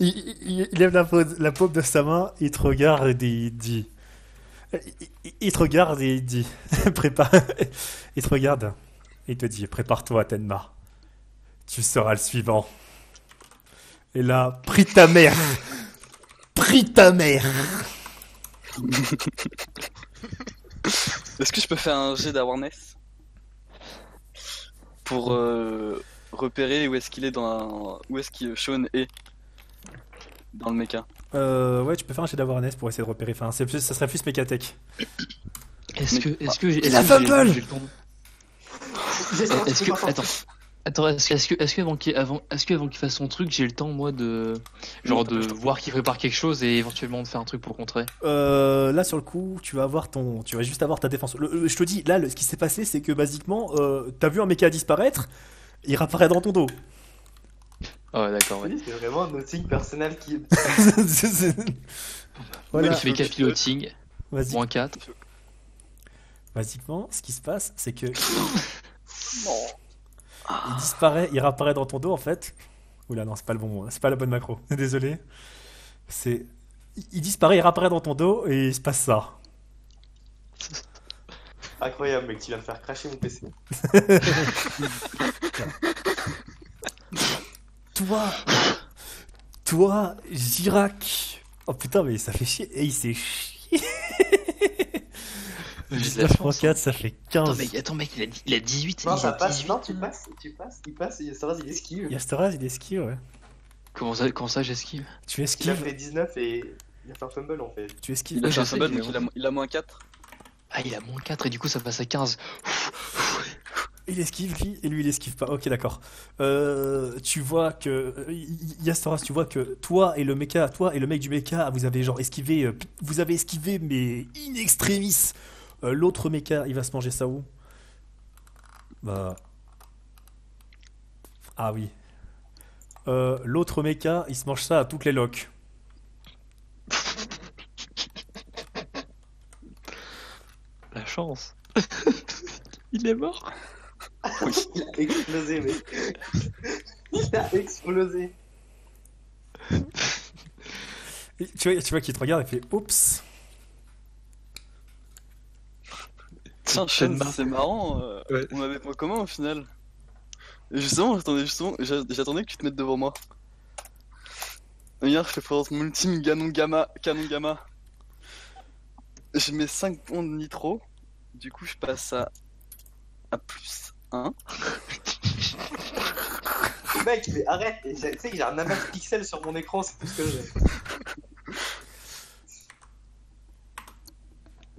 il, il- il lève la paume, la paume de sa main, il te regarde et il dit. Il, il- il te regarde et il dit. Prépare. Il te regarde et il te dit Prépare-toi, Tenma. Tu seras le suivant. Et là, prie ta mère Prie ta mère Est-ce que je peux faire un jet d'awareness Pour euh, repérer où est-ce qu'il est dans un... Où est-ce que Sean est Dans le mecha? Euh, ouais, tu peux faire un jet d'awareness pour essayer de repérer. Enfin, c'est plus, ça serait plus Mechatech. Est-ce que, est-ce que, Il est-ce a que j'ai- j'ai le temps J'ai sorti Est-ce que, attends, attends, est-ce que, est-ce que, est-ce que avant qu'il, avant, est-ce que avant qu'il fasse son truc, j'ai le temps moi de, genre de voir qu'il prépare quelque chose et éventuellement de faire un truc pour contrer? Euh, là sur le coup, tu vas avoir ton, tu vas juste avoir ta défense. Le- le- je te dis, là, le- ce qui s'est passé, c'est que basiquement, euh, t'as vu un mecha disparaître, il réapparaît dans ton dos. Ah ouais, d'accord, ouais. Oui, c'est vraiment un outing personnel qui. C'est- c'est- voilà. Il fait capiloting, Basi- moins 4. Basiquement, ce qui se passe, c'est que Non. Il disparaît, il réapparaît dans ton dos en fait. Oula, non, c'est pas le bon, c'est pas la bonne macro. Désolé. C'est, il- il disparaît, il réapparaît dans ton dos et il se passe ça. Incroyable, mec, tu viens de faire cracher mon PC. Toi, toi, Girac. Oh putain, mais ça fait chier. Et il s'est chié. J'ai de la 19 chance. 4, ça fait 15. Attends, mec, attends, mec, il a, il a 18. Non, il ça passe, 18. non, tu passes, tu passes, il passe, et Soraz il esquive. Yastaraz, il esquive, ouais. Comment ça, comment ça, j'esquive? Tu Il a esquives, fait 19 et il a fait un fumble en fait. tu esquives. Il a fait un fumble, donc il a, il a moins 4. Ah, il a moins 4 et du coup ça passe à 15. Il esquive, lui, et lui, il esquive pas. Ok, d'accord. Euh, tu vois que. euh, Y- Y- Yastaras, tu vois que toi et le mecha, toi et le mec du mecha, vous avez genre esquivé. euh, Vous avez esquivé, mais in extremis. Euh, L'autre mecha, il va se manger ça où? Bah. Ah oui. Euh, L'autre mecha, il se mange ça à toutes les locks. La chance. il est mort. Il a explosé, mec. Il a explosé. Et tu vois, tu vois qu'il te regarde et fait Oups. C'est marrant. c'est marrant. euh, Ouais. On avait point commun au final. Et justement, j'attendais justement, j'a- j'attendais que tu te mettes devant moi. Regarde, je te présente mon ultime canon gamma, canon gamma. Je mets 5 points de nitro. Du coup, je passe à, à plus 1. Mec, mais arrête. Tu sais que j'ai un amas de pixels sur mon écran, c'est tout ce que j'ai.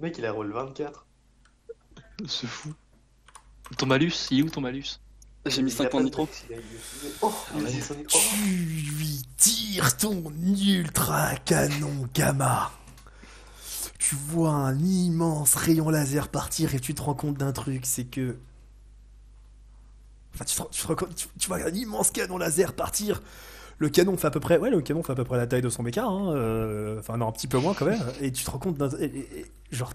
Mec, il a roll 24. C'est fou. Ton malus, il est où ton malus? J'ai mis Il 5 a points de nitro. Oh, ouais. Tu lui tires ton ultra canon gamma. Tu vois un immense rayon laser partir et tu te rends compte d'un truc, c'est que. Enfin, tu, te, rends- tu te rends compte- tu- tu vois un immense canon laser partir. Le canon fait à peu près, ouais, le canon fait à peu près la taille de son méca, hein, euh, enfin non, un petit peu moins quand même. Et tu te rends compte, d'un- et- et- et- genre,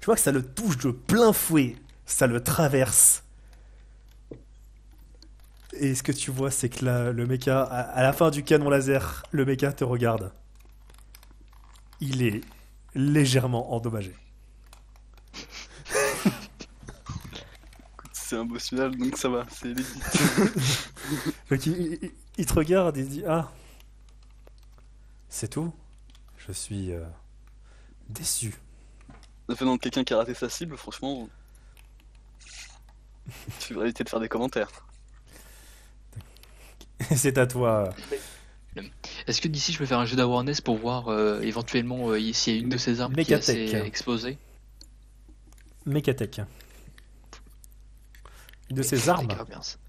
tu vois que ça le touche de plein fouet, ça le traverse. Et ce que tu vois, c'est que là, le méca, à, à la fin du canon laser, le méca te regarde. Il est légèrement endommagé. C'est un boss final, donc ça va, c'est legit. Donc il, il- il te regarde et il dit Ah, c'est tout Je suis euh, déçu. Venant de quelqu'un qui a raté sa cible, franchement. Tu devrais éviter de faire des commentaires. c'est à toi. Est-ce que d'ici je peux faire un jeu d'awareness pour voir euh, éventuellement euh, s'il y a une de ces armes qui est Mécatech. assez exposée Mecatech. Une de ses armes. Mécatech, ah.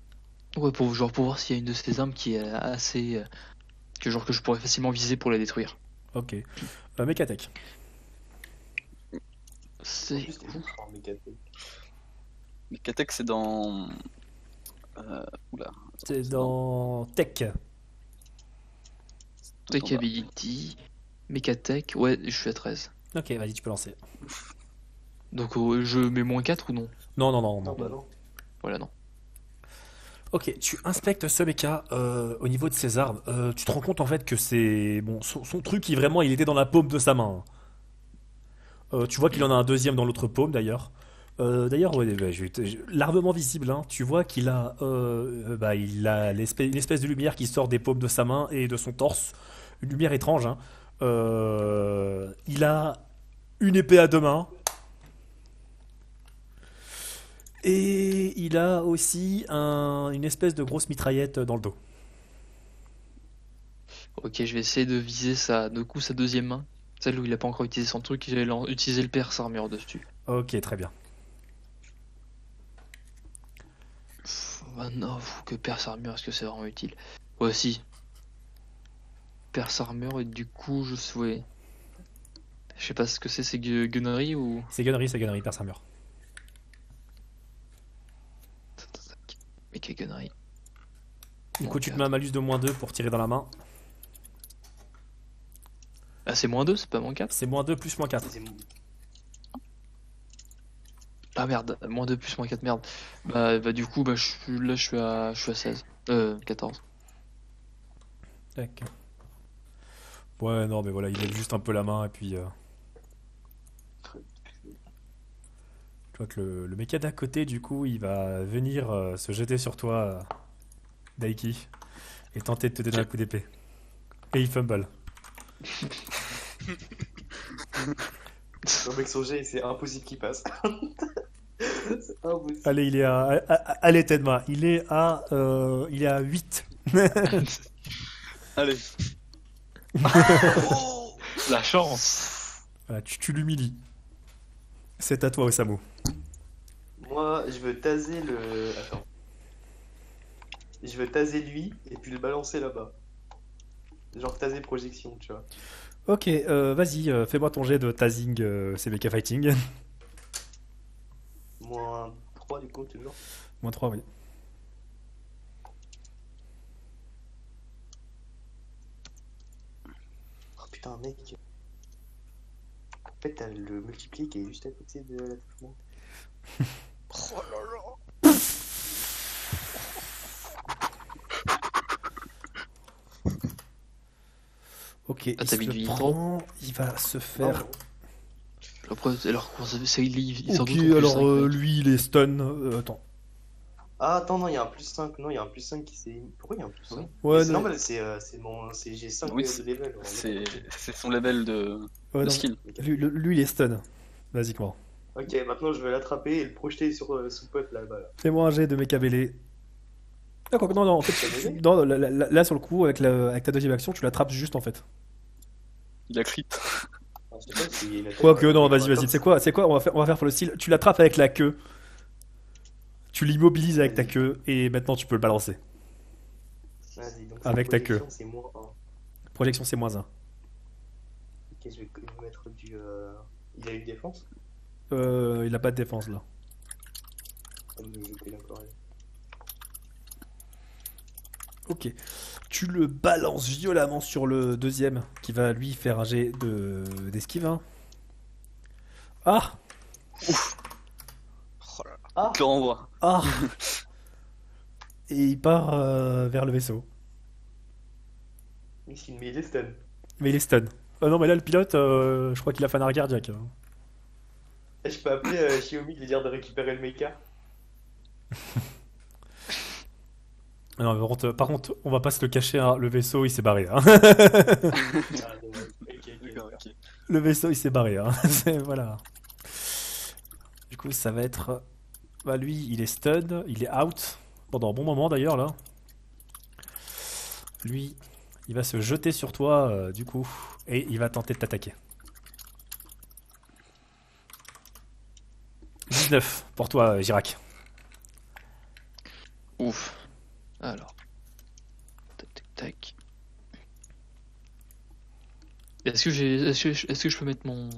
Ouais, pour, genre, pour voir s'il y a une de ces armes qui est assez. euh, que, genre, que je pourrais facilement viser pour la détruire. Ok. Euh. En C'est. plus, t'es juste en mécatech. Mais Katek, c'est dans. Euh, oula. C'est dans Tech. Tech Ability, Mécatech, ouais, je suis à 13. Ok, vas-y, tu peux lancer. Donc euh, je mets moins 4 ou non? Non, non, non. Non, non. bah non. Voilà, non. Ok, tu inspectes ce mecha euh, au niveau de ses armes. Euh, tu te rends compte en fait que c'est bon, son, truc, il vraiment, il était dans la paume de sa main. Euh, tu vois qu'il en a un deuxième dans l'autre paume d'ailleurs. Euh, d'ailleurs, ouais, largement visible. hein. Tu vois qu'il a, bah, il a une espèce de lumière qui sort des paumes de sa main et de son torse. Une lumière étrange. hein. Il a une épée à deux mains. Et il a aussi un- une espèce de grosse mitraillette dans le dos. Ok, je vais essayer de viser sa, de coup sa deuxième main. Celle où il a pas encore utilisé son truc, je vais lan- utiliser le perce armure dessus. Ok, très bien. Pff, Bah non, que perce armure, est-ce que c'est vraiment utile? Ouais, si. Perce armure, et du coup, je souhait. Je sais pas ce que c'est, c'est gu- gunnery ou? C'est gunnery, c'est gunnery, perce armure. Tac, tac, tac. Mais quelle gunnery Du coup, tu te mets un malus de moins 2 pour tirer dans la main. Ah, c'est moins 2, c'est pas moins 4 C'est moins 2 plus moins 4. C'est- Ah merde, moins 2 plus moins 4, merde. Bah, bah du coup, bah, je suis, là, je suis à, je suis à 16. Euh, 14. Tac. Ouais, non, mais voilà, il lève juste un peu la main et puis. euh, Tu vois que le, le méca d'à côté, du coup, il va venir euh, se jeter sur toi, euh, Daiki, et tenter de te donner un coup d'épée. Et il fumble. Avec son jet, c'est impossible qu'il passe. c'est impossible. Allez, il est à. à- à- Allez, Tedma, il est à. euh, il est à 8. Allez. La chance Voilà, tu, tu l'humilies. C'est à toi, Osamu. Moi, je veux taser le. Attends. Je veux taser lui et puis le balancer là-bas. Genre taser projection, tu vois. Ok, euh, vas-y, euh, fais-moi ton jet de tasing euh, CBK Fighting. Moins 3 du coup, toujours. Moins 3, oui. Oh putain, mec. En fait, t'as le multiplié qui est juste à côté de la touche Oh là là. Ok, il t'as se mis le du prend, il va se faire... Alors, ça fait C'est il, il Ok, alors euh, lui, il est stun. euh, attends. Ah, attends, non, il y a un plus 5. Non, il y a un plus 5 qui s'est. Pourquoi il y a un plus 5 Ouais, C'est non, normal, c'est euh, c'est mon. c'est- J'ai 5 Oui, de level. C'est son level de, ouais, de skill. Lui, lui, il est stun, basiquement. Ok, maintenant je vais l'attraper et le projeter sur euh, son pote là-bas. Là. Fais-moi un jet de mêlé. D'accord, non, non, en fait, non, là, là- là, sur le coup, avec, la- avec ta deuxième action, tu l'attrapes juste en fait. Il a crit. Une attaque. Quoique, non, vas-y, vas-y, c'est quoi, c'est quoi, on va faire, on va faire pour le style. Tu l'attrapes avec la queue, tu l'immobilises avec ta queue, et maintenant tu peux le balancer. Vas-y, donc Avec ta queue. C'est moins 1. Projection, c'est moins 1. Ok, je vais mettre du. euh, Il a une défense? Euh, il a pas de défense là. Ok. Tu le balances violemment sur le deuxième qui va lui faire un jet de d'esquive. hein. Ah Oh là là. Ah, Je le renvoie. Ah Et il part euh, vers le vaisseau. il me met les stun. Mais il est stun. Ah non, mais là, le pilote, euh, je crois qu'il a fait un arrêt cardiaque. hein. Je peux appeler euh, Xiaomi lui dire de récupérer le mecha Ah Non, par contre, par contre, on va pas se le cacher, hein, le vaisseau, il s'est barré. hein. Ah. Le vaisseau, il s'est barré. hein. Voilà. Du coup, ça va être. Bah, lui, il est stun, il est out. Pendant un bon moment d'ailleurs, là. Lui, il va se jeter sur toi, euh, du coup. Et il va tenter de t'attaquer. 19 pour toi, Girac. Ouf. Alors. Tac, tac, tac. Est-ce que j'ai, est-ce que, je- est-ce que je peux mettre mon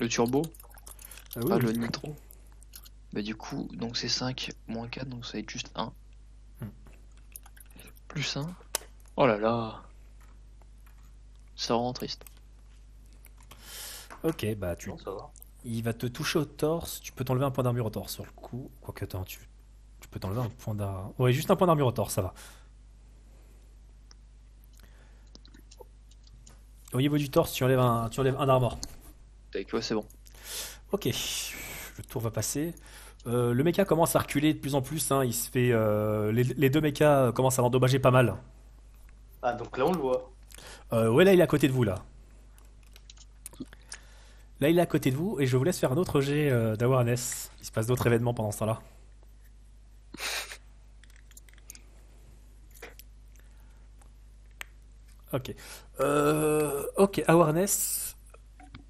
le turbo, Ah pas le nitro Bah du coup, donc c'est 5 moins 4, donc ça va être juste 1. Hmm. Plus 1. Oh là là. Ça rend triste. Ok, bah tu, Non, ça va. Il va te toucher au torse. Tu peux t'enlever un point d'armure au torse sur le coup. Quoique, attends, tu, tu peux t'enlever un point d'armure. Ouais, juste un point d'armure au torse, ça va. Au niveau du torse, tu enlèves un, tu enlèves un armor. Ouais, c'est bon. Ok, le tour va passer. Euh, le mecha commence à reculer de plus en plus. hein. Il se fait, euh, les, les deux mechas commencent à l'endommager pas mal. Ah, donc là on le voit. Euh, ouais, là, il est à côté de vous, là. Là, il est à côté de vous, et je vous laisse faire un autre jet euh, d'awareness. Il se passe d'autres événements pendant ce temps-là. Ok. Euh, ok, awareness.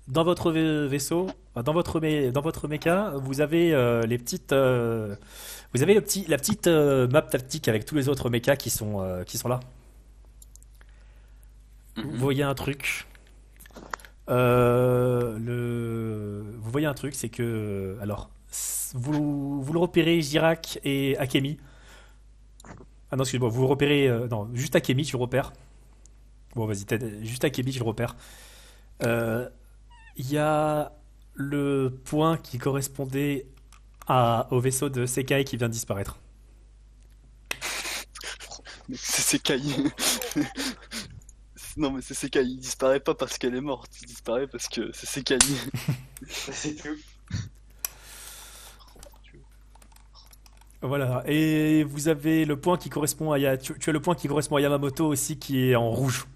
Dans votre vai- vaisseau, dans votre, mé- dans votre mecha, vous avez euh, les petites, euh, vous avez le petit, la petite euh, map tactique avec tous les autres mechas qui sont, qui sont là. Vous Mhm. voyez un truc. Euh. Vous voyez un truc, c'est que. Alors, vous, vous le repérez, Girac et Akemi. Ah non, excuse-moi, vous le repérez. euh, non, juste Akemi, tu le repères. Bon, vas-y, juste Akemi, tu le repères. Euh, Il y a le point qui correspondait au vaisseau de Sekai qui vient de disparaître. C'est Sekai. non, mais c'est Sekai. Il disparaît pas parce qu'elle est morte. Il disparaît parce que c'est Sekai. C'est tout. Voilà, et vous avez le point qui correspond à tu, as le point qui correspond à Yamamoto aussi qui est en rouge.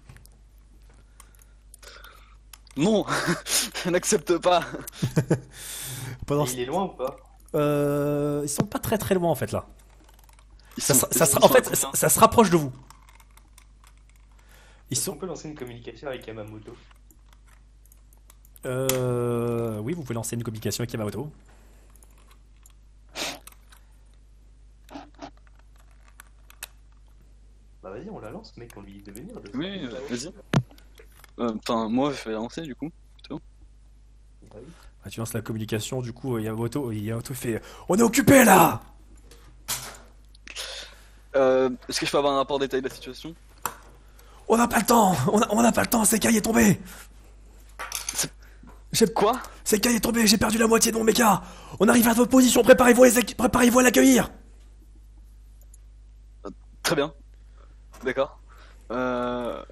non, je n'accepte pas. Pendant il est loin ou pas? Euh, ils sont pas très très loin en fait là. Ça, ça en fait, ça, ça se rapproche de vous. Ils sont. peut lancer une communication avec Yamamoto Euh, oui, vous pouvez lancer une communication avec Yamamoto. Bah vas-y, on la lance, mec, on lui dit de venir. de- Oui, euh, vas-y. Euh, Enfin, moi, je vais lancer du coup. Bah oui. Ah, tu lances la communication, du coup, Yamamoto, Yamamoto fait On est occupé là Euh, Est-ce que je peux avoir un rapport détail de la situation? On n'a pas le temps. On n'a pas le temps, Sekai est tombé. J'ai- Quoi? Sekai est tombé, j'ai perdu la moitié de mon mecha On arrive à votre position, préparez-vous à les ac- préparez-vous à l'accueillir. Très bien. D'accord. Euh...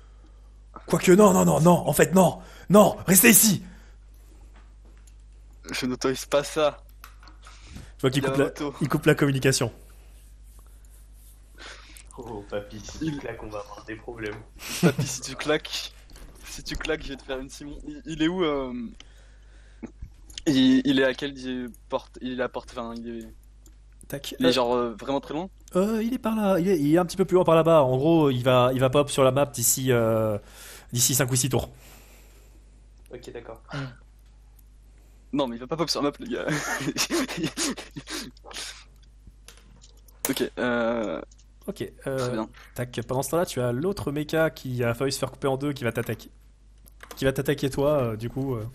Quoique, non, non, non, non, en fait, non. Non, restez ici. Je n'autorise pas ça. Je vois qu'il coupe, la, Yamamoto. il coupe la communication. Oh papy, si Il- tu claques, on va avoir des problèmes. Papy, si tu claques, si tu claques, je vais te faire une Simon. Il, il est où euh... il, il est à quelle porte Il est à porte. Enfin, il est, Tac. il est genre euh, vraiment très loin? Euh, il est par là, il est, il est un petit peu plus loin par là-bas. En gros, il va, il va pop sur la map d'ici euh, d'ici 5 ou 6 tours. Ok, d'accord. Non, mais il va pas pop sur map, les gars. ok. Euh... Ok. Très Euh, bien. tac. Pendant ce temps-là, tu as l'autre mecha qui a failli se faire couper en deux qui va t'attaquer. Qui va t'attaquer toi, euh, du coup. euh.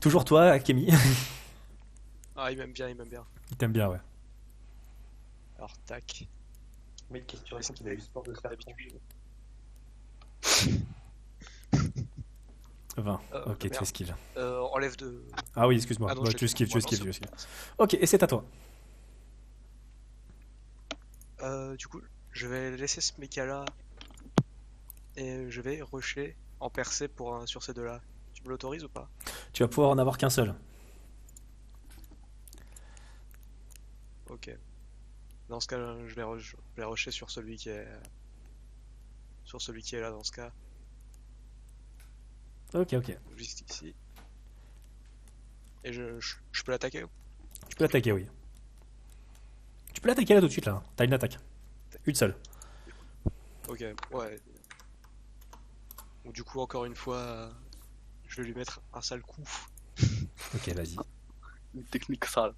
Toujours toi, Akemi. Ah, il m'aime bien, il m'aime bien. il t'aime bien, ouais. Alors, tac. Mec, qu'est-ce que tu racontes Il a eu sport de se faire trancher. 20. Euh, ok, tu esquives. Euh, enlève de. Ah oui, excuse-moi. Ah non, Bah, je tu esquives, tu esquives, tu esquives. Ok, et c'est à toi. Euh, du coup, je vais laisser ce mecha là et je vais rusher en percée pour un- sur ces deux-là. Tu me l'autorises ou pas? Tu vas pouvoir en avoir qu'un seul. Ok. Dans ce cas, je vais, rush- je vais rusher sur celui qui est sur celui qui est là dans ce cas, Ok, ok. juste ici. Et je, je, je peux l'attaquer? Tu peux l'attaquer, oui. Tu peux l'attaquer là tout de suite, là. T'as une attaque. Une seule. Ok, ouais. Donc du coup, encore une fois, je vais lui mettre un sale coup. Ok, vas-y. Une technique sale.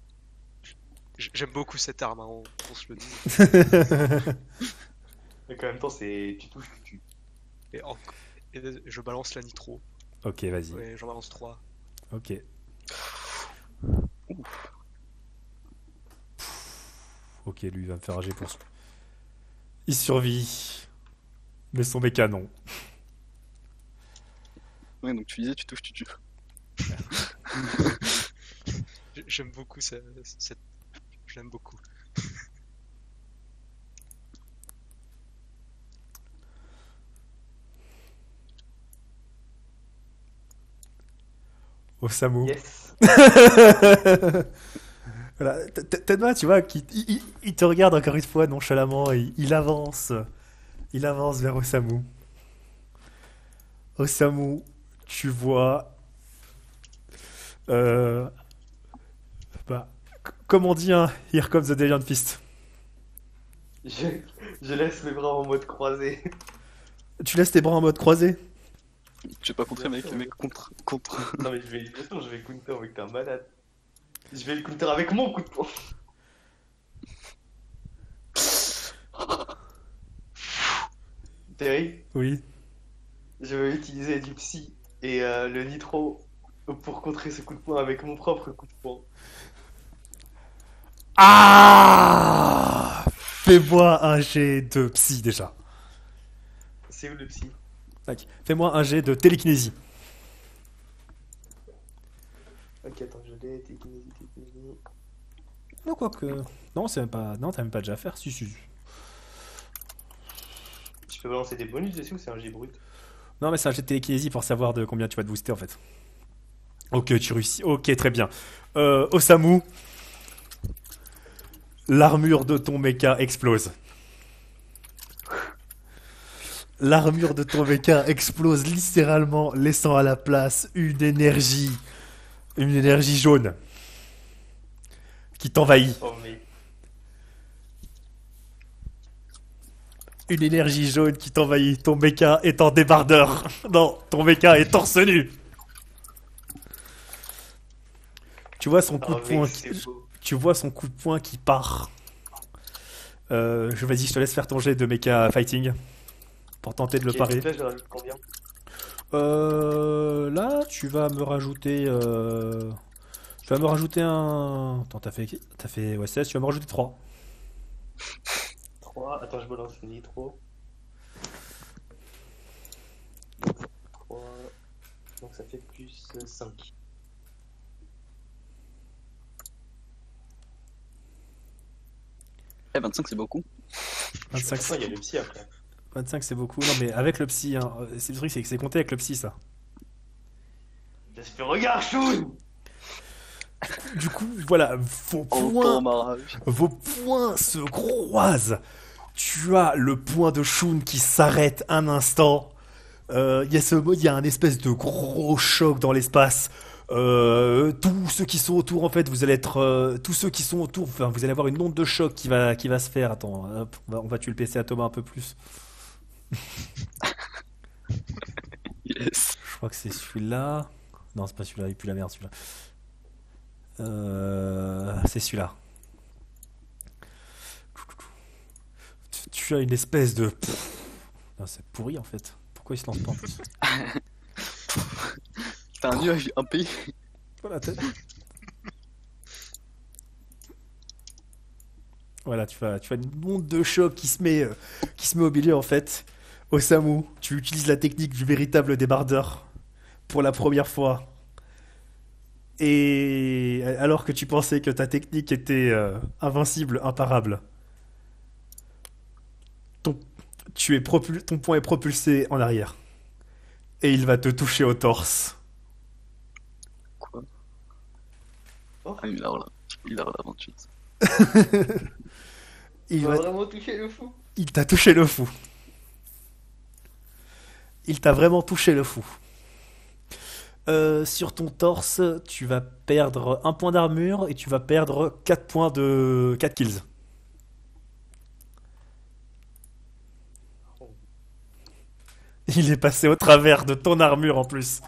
J'aime beaucoup cette arme, hein, on, on se le dit. Mais en même temps, c'est. Tu touches, tu tues. Et, en- et je balance la nitro. ok, vas-y. Ouais, j'en balance 3. Ok. Ok, lui il va me faire rager pour ça. Il survit. Mais son méca non. Ouais, donc tu disais, tu touches, tu tues. J'aime beaucoup ce- cette. Je l'aime beaucoup. Osamu. Yes voilà. Tenma, tu vois, qui- il, te regarde encore une fois nonchalamment et il avance. Il avance vers Osamu. Osamu, tu vois. Euh, bah, comme on dit, hein, here comes the Deviant Fist. je, je laisse mes bras en mode croisé. Tu laisses tes bras en mode croisé? Tu veux pas contrer, mec, le mec contre. contre. Non, mais je vais. De toute façon, je vais counter avec un malade. Je vais le counter avec mon coup de poing. Terry, Oui. je vais utiliser du psy et euh, le nitro pour contrer ce coup de poing avec mon propre coup de poing. Ah Fais-moi un jet de psy déjà. C'est où le psy? Fais-moi un jet de télékinésie. Ok, attends, je l'ai, télékinésie. Non, quoi que. Non, c'est même pas. Non, t'as même pas déjà à faire. Si, si. Tu peux balancer des bonus dessus ou c'est un jet brut? Non, mais c'est un jet de télékinésie pour savoir de combien tu vas te booster en fait. Ok, tu réussis. Ok, très bien. Euh, Osamu, l'armure de ton mecha explose. L'armure de ton mecha explose littéralement, laissant à la place une énergie, une énergie jaune qui t'envahit. Oh, mais. Une énergie jaune qui t'envahit. Ton mecha est en débardeur. Non, ton mecha est torse nu. Tu vois son coup Oh, de poing. qui-. Tu vois son coup de poing qui part. Euh, je vas-y, je te laisse faire ton jet de mecha fighting pour tenter de le parer. donc Là, je rajoute combien? Euh, là, tu vas me rajouter. Euh... Tu vas me rajouter un. Attends, t'as fait. T'as fait ouais, 16, tu vas me rajouter 3. 3. Attends, je balance le nitro. 3. Donc ça fait plus 5. Eh, 25, c'est beaucoup. 25, il y a le psy après. 25 c'est beaucoup. Non, mais avec le psy, hein. Euh, c'est le truc, c'est que c'est compté avec le psy, ça. Fais regarde, Shun Du coup, voilà, vos points, vos points se croisent. Tu as le point de Shun qui s'arrête un instant. Euh, Il y a ce, il y a un espèce de gros choc dans l'espace. Euh, tous ceux qui sont autour, en fait, vous allez être, euh, tous ceux qui sont autour, enfin, vous allez avoir une onde de choc qui va, qui va se faire. Attends, hop, on va, on va tuer le PC à Thomas un peu plus. Yes. Je crois que c'est celui-là. Non, c'est pas celui-là, il pue la merde celui-là. Euh, c'est celui-là. Tu- as une espèce de. C'est pourri en fait. Pourquoi il se lance pas en plus T'as un nuage, un pays. Voilà, tu as, tu as une onde de choc qui se met, euh, qui se met au milieu en fait. Osamu, tu utilises la technique du véritable débardeur pour la première fois. Et alors que tu pensais que ta technique était euh, invincible, imparable, ton, tu es propul- ton poing est propulsé en arrière. Et il va te toucher au torse. Ah, il a là. Il a là 28. Il va va vraiment toucher le fou. Il t'a touché le fou. Il t'a vraiment touché le fou. Euh, sur ton torse, tu vas perdre un point d'armure et tu vas perdre 4 points de 4 kills. Il est passé au travers de ton armure en plus.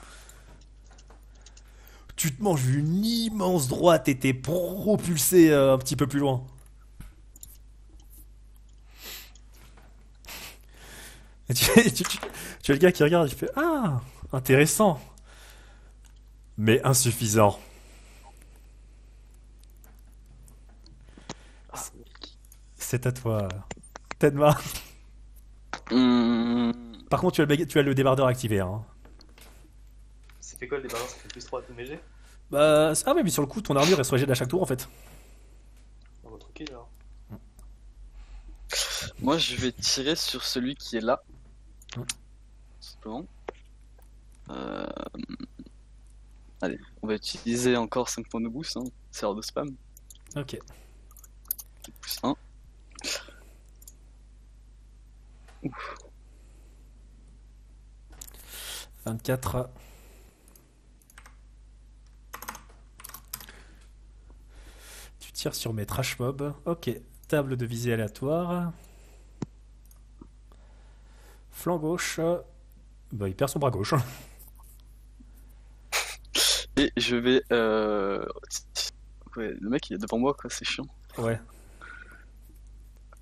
Tu te manges une immense droite et t'es propulsé euh, un petit peu plus loin. Tu, tu- tu- tu as le gars qui regarde et tu fais Ah, intéressant. Mais insuffisant. C'est à toi, Tenma. Hum, Par contre, tu as le, baga- tu as le débardeur activé. Hein. Ça fait quoi le débarras Ça fait plus 3 à tous mes jets? Bah, ah, mais sur le coup, ton armure elle se rejette à chaque tour en fait. On va truquer. Moi, je vais tirer sur celui qui est là. Hmm. Simplement. Euh, Allez, on va utiliser encore 5 points de boost. Hein. C'est hors de spam. Ok. Plus 1. 24. Tu tires sur mes trash mobs. Ok. Table de visée aléatoire. Flanc gauche. Bah, il perd son bras gauche. Et je vais. Euh... Ouais, le mec il est devant moi, quoi, c'est chiant. Ouais.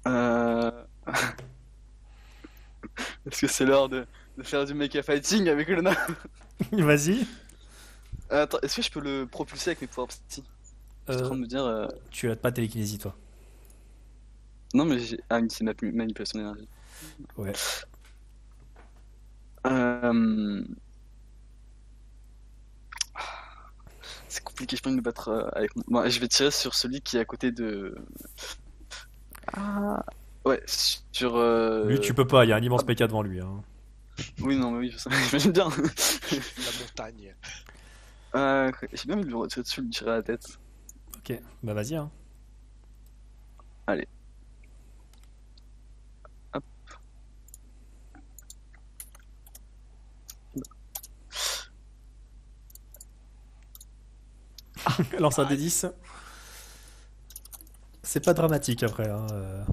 Euh... Est-ce que c'est l'heure de, de faire du mecha fighting avec le nain Vas-y. Attends, est-ce que je peux le propulser avec mes pouvoirs psy? Je suis en train Euh, de me dire. euh, tu as pas télékinésie, toi. Non, mais j'ai. Ah, c'est ma manipulation d'énergie. Ouais. Euh... C'est compliqué, je peux me battre euh, avec moi. Bon, je vais tirer sur celui qui est à côté de. Ah. Ouais, sur. Euh... Lui, tu peux pas, il y a un immense PK devant lui. hein. Oui, non, mais oui, je sais, j'imagine bien. La montagne. Euh, j'ai bien mis le tirer dessus, le tirer à la tête. Ok, bah vas-y. Hein. Allez. Lance un D10. C'est pas dramatique après. hein, euh.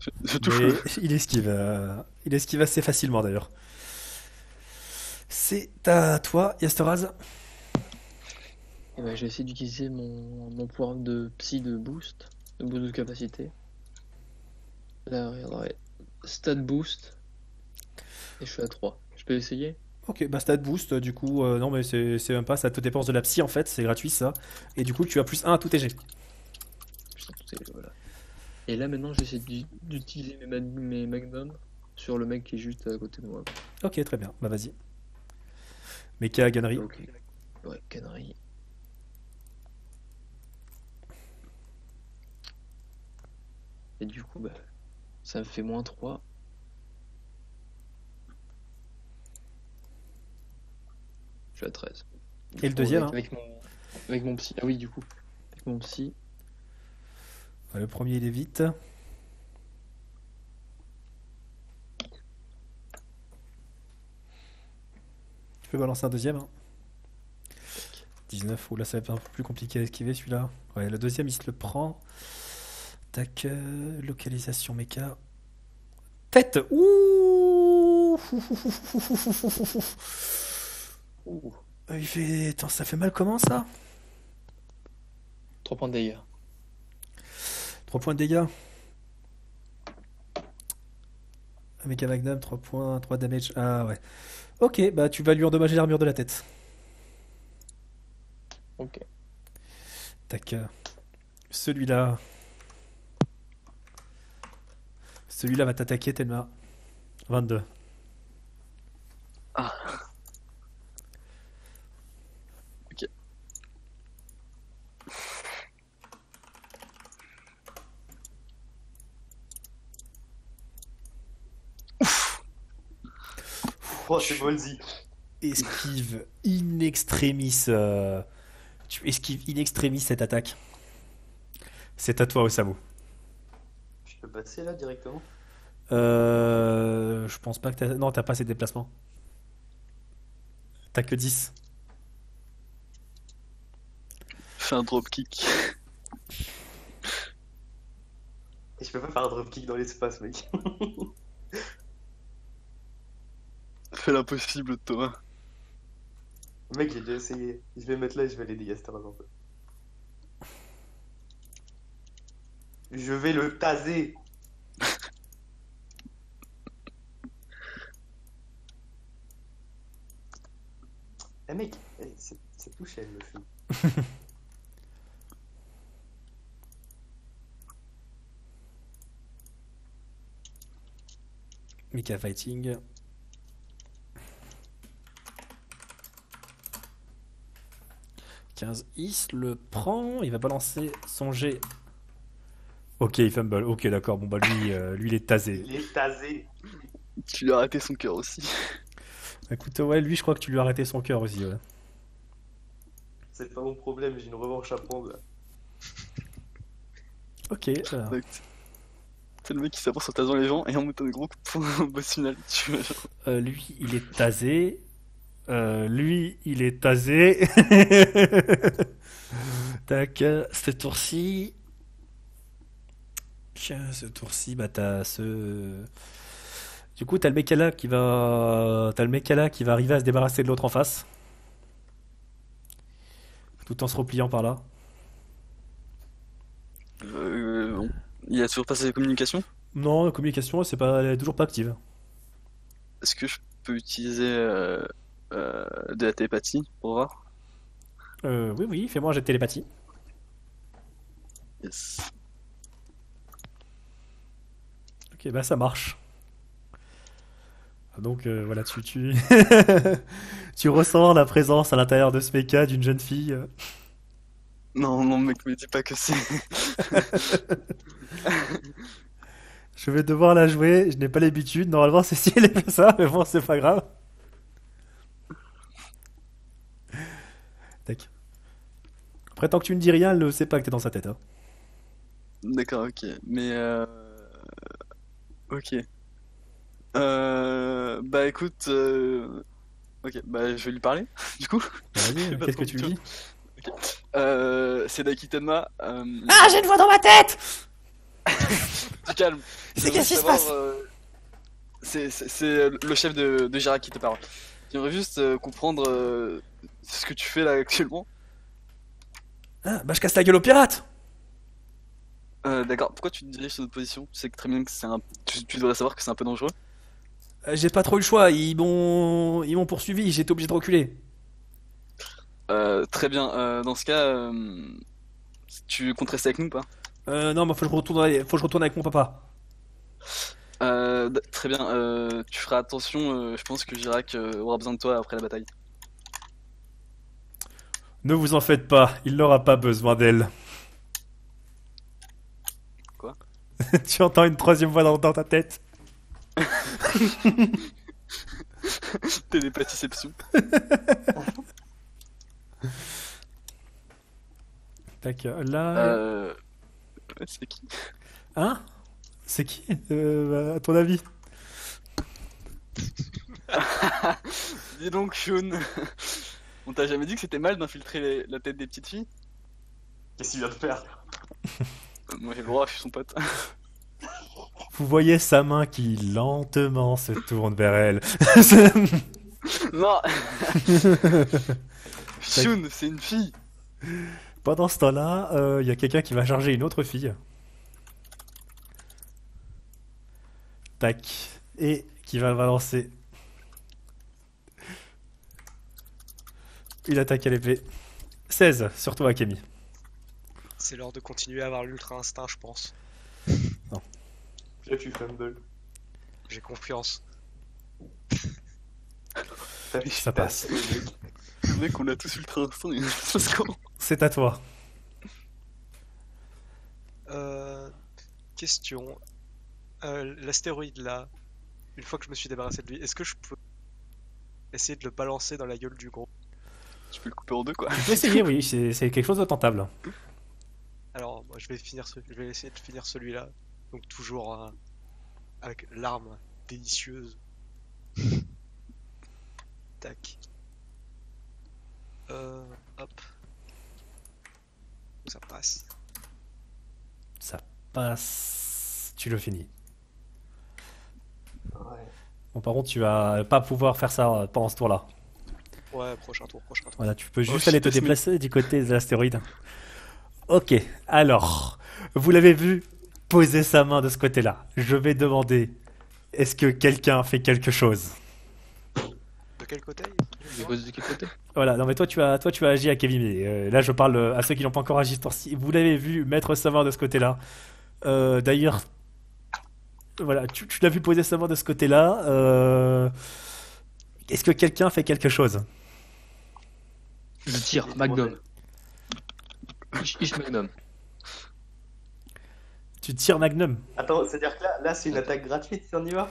Je, je Mais il esquive. euh, Il esquive assez facilement d'ailleurs. C'est à toi, Yastoraz. Et ben, j'ai essayé d'utiliser mon, mon pouvoir de psy de boost, de boost de capacité. Là, regarde, stat boost. Et je suis à 3. Je peux essayer? Ok, bah stat boost, du coup, euh, non mais c'est même pas, ça te dépense de la psy en fait, c'est gratuit ça. Et du coup, tu as plus 1 à tout TG. Voilà. Et là, maintenant, je vais essayer d'u- d'utiliser mes, mag- mes magnums sur le mec qui est juste à côté de moi. Ok, très bien, bah vas-y. Mecha gunnery. Ok. Ouais, connerie. Et du coup, bah, ça me fait moins 3. Suis à 13. Et le deuxième, hein. avec, mon, avec mon psy. Ah oui, du coup. Avec mon psy. Le premier, il est vite. Tu peux balancer un deuxième. hein. 19, oula, ça va être un peu plus compliqué à esquiver celui-là. Ouais, le deuxième, il se le prend. Tac, euh, localisation méca. Tête Ouh Ouh. Il fait. Ça fait mal comment ça? 3 points de dégâts. 3 points de dégâts. Avec un magnum, 3 points, 3 damage. Ah ouais. Ok, bah tu vas lui endommager l'armure de la tête. Ok. Tac. Celui-là. Celui-là va t'attaquer, Thelma. 22. Oh. Esquive in extremis. euh, Tu esquives in extremis cette attaque. C'est à toi, Osamu. Je peux passer là directement? Euh, je pense pas que t'as... Non, t'as pas ces déplacements. T'as que 10. Fais un dropkick. Et je peux pas faire un dropkick dans l'espace, mec. Fais l'impossible, Thomas. mec, j'ai déjà essayé. Je vais mettre là et je vais les dégaster un peu. Je vais le taser. Eh mec, eh, c'est c'est touché le film. Mika Fighting. « 15 Is le prend, il va balancer son jet. Ok, il fumble. Ok, d'accord. Bon, bah lui, euh, lui il est tasé. Il est tasé. Tu lui as arrêté son cœur aussi. Écoute, ouais, lui, je crois que tu lui as arrêté son cœur aussi. Ouais. C'est pas mon problème, j'ai une revanche à prendre. Ok. alors. C'est le mec qui s'avance en tasant les gens et en mettant des gros coups de poing au boss final. Tu vois, genre. Euh, lui, il est tasé. Euh, lui, il est tasé. Tac, ce tour-ci. Tiens, ce tour-ci, bah t'as ce. Du coup, t'as le mec là qui va, t'as le mec là qui va arriver à se débarrasser de l'autre en face, tout en se repliant par là. Euh, bon. Il a toujours pas ses communications. Non, la communication, c'est pas, elle est toujours pas active. Est-ce que je peux utiliser euh, euh, de la télépathie pour voir? Euh, oui, oui, fais-moi un jet de télépathie. Yes. Ok, bah ça marche. Donc euh, voilà, tu, tu... tu ressens la présence à l'intérieur de ce mecha d'une jeune fille. Non, non, mec, me dis pas que c'est. Je vais devoir la jouer, je n'ai pas l'habitude. Normalement, c'est si elle fait ça, mais bon, c'est pas grave. Après, tant que tu ne dis rien, elle ne sait pas que t'es dans sa tête. hein. D'accord, ok. Mais euh... Ok. Euh... Bah écoute, euh... ok, bah je vais lui parler, du coup. Bah, vas-y, Qu'est-ce que tu lui dis Euh... C'est Daki Tenma. Euh... Ah, j'ai une voix dans ma tête Du calme. C'est qu'est-ce qui se passe euh, C'est c'est le chef de, de Girac qui te parle. J'aimerais juste euh, comprendre euh, ce que tu fais là actuellement. Ah, bah je casse la gueule aux pirates Euh, D'accord, pourquoi tu te diriges sur notre position Tu sais que très bien que c'est un... Tu, tu devrais savoir que c'est un peu dangereux. Euh, J'ai pas trop eu le choix, ils m'ont ils m'ont poursuivi, j'étais obligé de reculer. Euh, très bien, euh, dans ce cas, euh, tu comptes rester avec nous ou pas? Euh, non, mais faut que je retourne, faut que je retourne avec mon papa. Euh, très bien, euh, tu feras attention, je pense que Girac aura besoin de toi après la bataille. Ne vous en faites pas, il n'aura pas besoin d'elle. Quoi? Tu entends une troisième voix dans, dans ta tête? Télépathiception. Tac, là. Euh... C'est qui? Hein? C'est qui? Euh, À ton avis? Dis donc, Shun, on t'a jamais dit que c'était mal d'infiltrer les- la tête des petites filles? Qu'est-ce qu'il vient de faire? Euh, Moi j'ai le droit, je suis son pote. Vous voyez sa main qui lentement se tourne vers elle. non Shun, c'est une fille Pendant ce temps-là, euh, il y a quelqu'un qui va charger une autre fille. Tac. Et qui va balancer. Une attaque à l'épée. 16 sur toi, Akemi. C'est l'heure de continuer à avoir l'ultra instinct, je pense. Là, tu fumbles. J'ai confiance. Ça passe. Le mec, on a tous ultra instinct, il C'est à toi. Euh, question. Euh, L'astéroïde là, une fois que je me suis débarrassé de lui, est-ce que je peux essayer de le balancer dans la gueule du gros? Tu peux le couper en deux, quoi. Tu peux essayer, oui, c'est quelque chose de tentable. Alors, moi, je vais finir ce... je vais essayer de finir celui-là. Donc toujours euh, avec l'arme délicieuse. Tac. Euh, hop. Ça passe. Ça passe. Tu le finis. Ouais. Bon, par contre, tu vas pas pouvoir faire ça euh, pendant ce tour-là. Ouais, prochain tour, prochain tour. Voilà, tu peux juste Oh, aller te déplacer du côté de l'astéroïde. Ok, alors, vous l'avez vu poser sa main de ce côté-là. Je vais demander, est-ce que quelqu'un fait quelque chose? De quel côté? De quel côté? Voilà, non mais toi tu as, toi, tu as agi à Kevin. mais, euh, là, je parle à ceux qui n'ont pas encore agi ce tour-ci. Vous l'avez vu mettre sa main de ce côté-là. Euh, D'ailleurs, voilà, tu, tu l'as vu poser sa main de ce côté-là. Euh, Est-ce que quelqu'un fait quelque chose? Je tire, Magnum. Ich, Magnum. Tu tires Magnum Attends, c'est-à-dire que là, là c'est une attaque gratuite si on y va?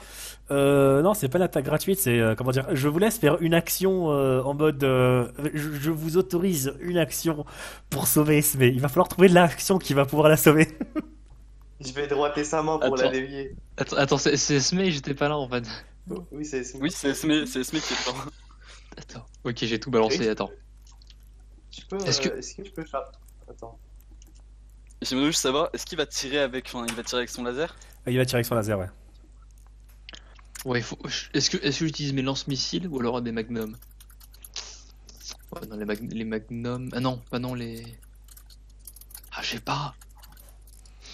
Euh, non, c'est pas l'attaque gratuite, c'est euh, comment dire. Je vous laisse faire une action euh, en mode. euh, je, je vous autorise une action pour sauver Esme. Il va falloir trouver l'action qui va pouvoir la sauver. Je vais droiter sa main pour la dévier. Attends, attends c'est Smei, j'étais pas là en fait. Oui, c'est c'est- Oui, c'est Esme, c'est Esme qui est dedans. Attends. Ok, j'ai tout balancé, attends. Peux. Est-ce euh, que- Est-ce que je peux faire. Attends. J'aimerais juste savoir, est-ce qu'il va tirer avec, enfin, il va tirer avec son laser? Il va tirer avec son laser, ouais. Ouais, faut... est-ce que, est-ce que j'utilise mes lance-missiles ou alors des magnums? Ouais, non, les, mag- les magnums. Ah non, pas non, les. Ah, je sais pas.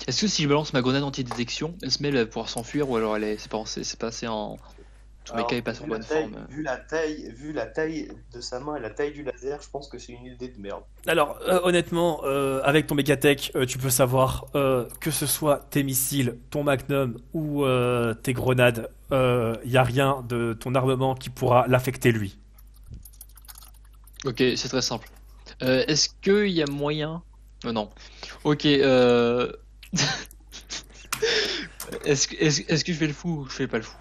Est-ce que si je balance ma grenade anti-détection, elle va pouvoir s'enfuir ou alors elle est... c'est passé, c'est passé en. Tout Alors, vu la bonne taille- forme. Vu la taille, vu la taille de sa main et la taille du laser, je pense que c'est une idée de merde. Alors, euh, honnêtement, euh, avec ton Megatech, euh, tu peux savoir euh, que ce soit tes missiles, ton Magnum ou euh, tes grenades, il n'y a rien de ton armement qui pourra l'affecter lui. Ok, c'est très simple. Euh, Est-ce qu'il y a moyen? Euh, Non. Ok. Euh... Est-ce que, est-ce, est-ce que je fais le fou ou je fais pas le fou?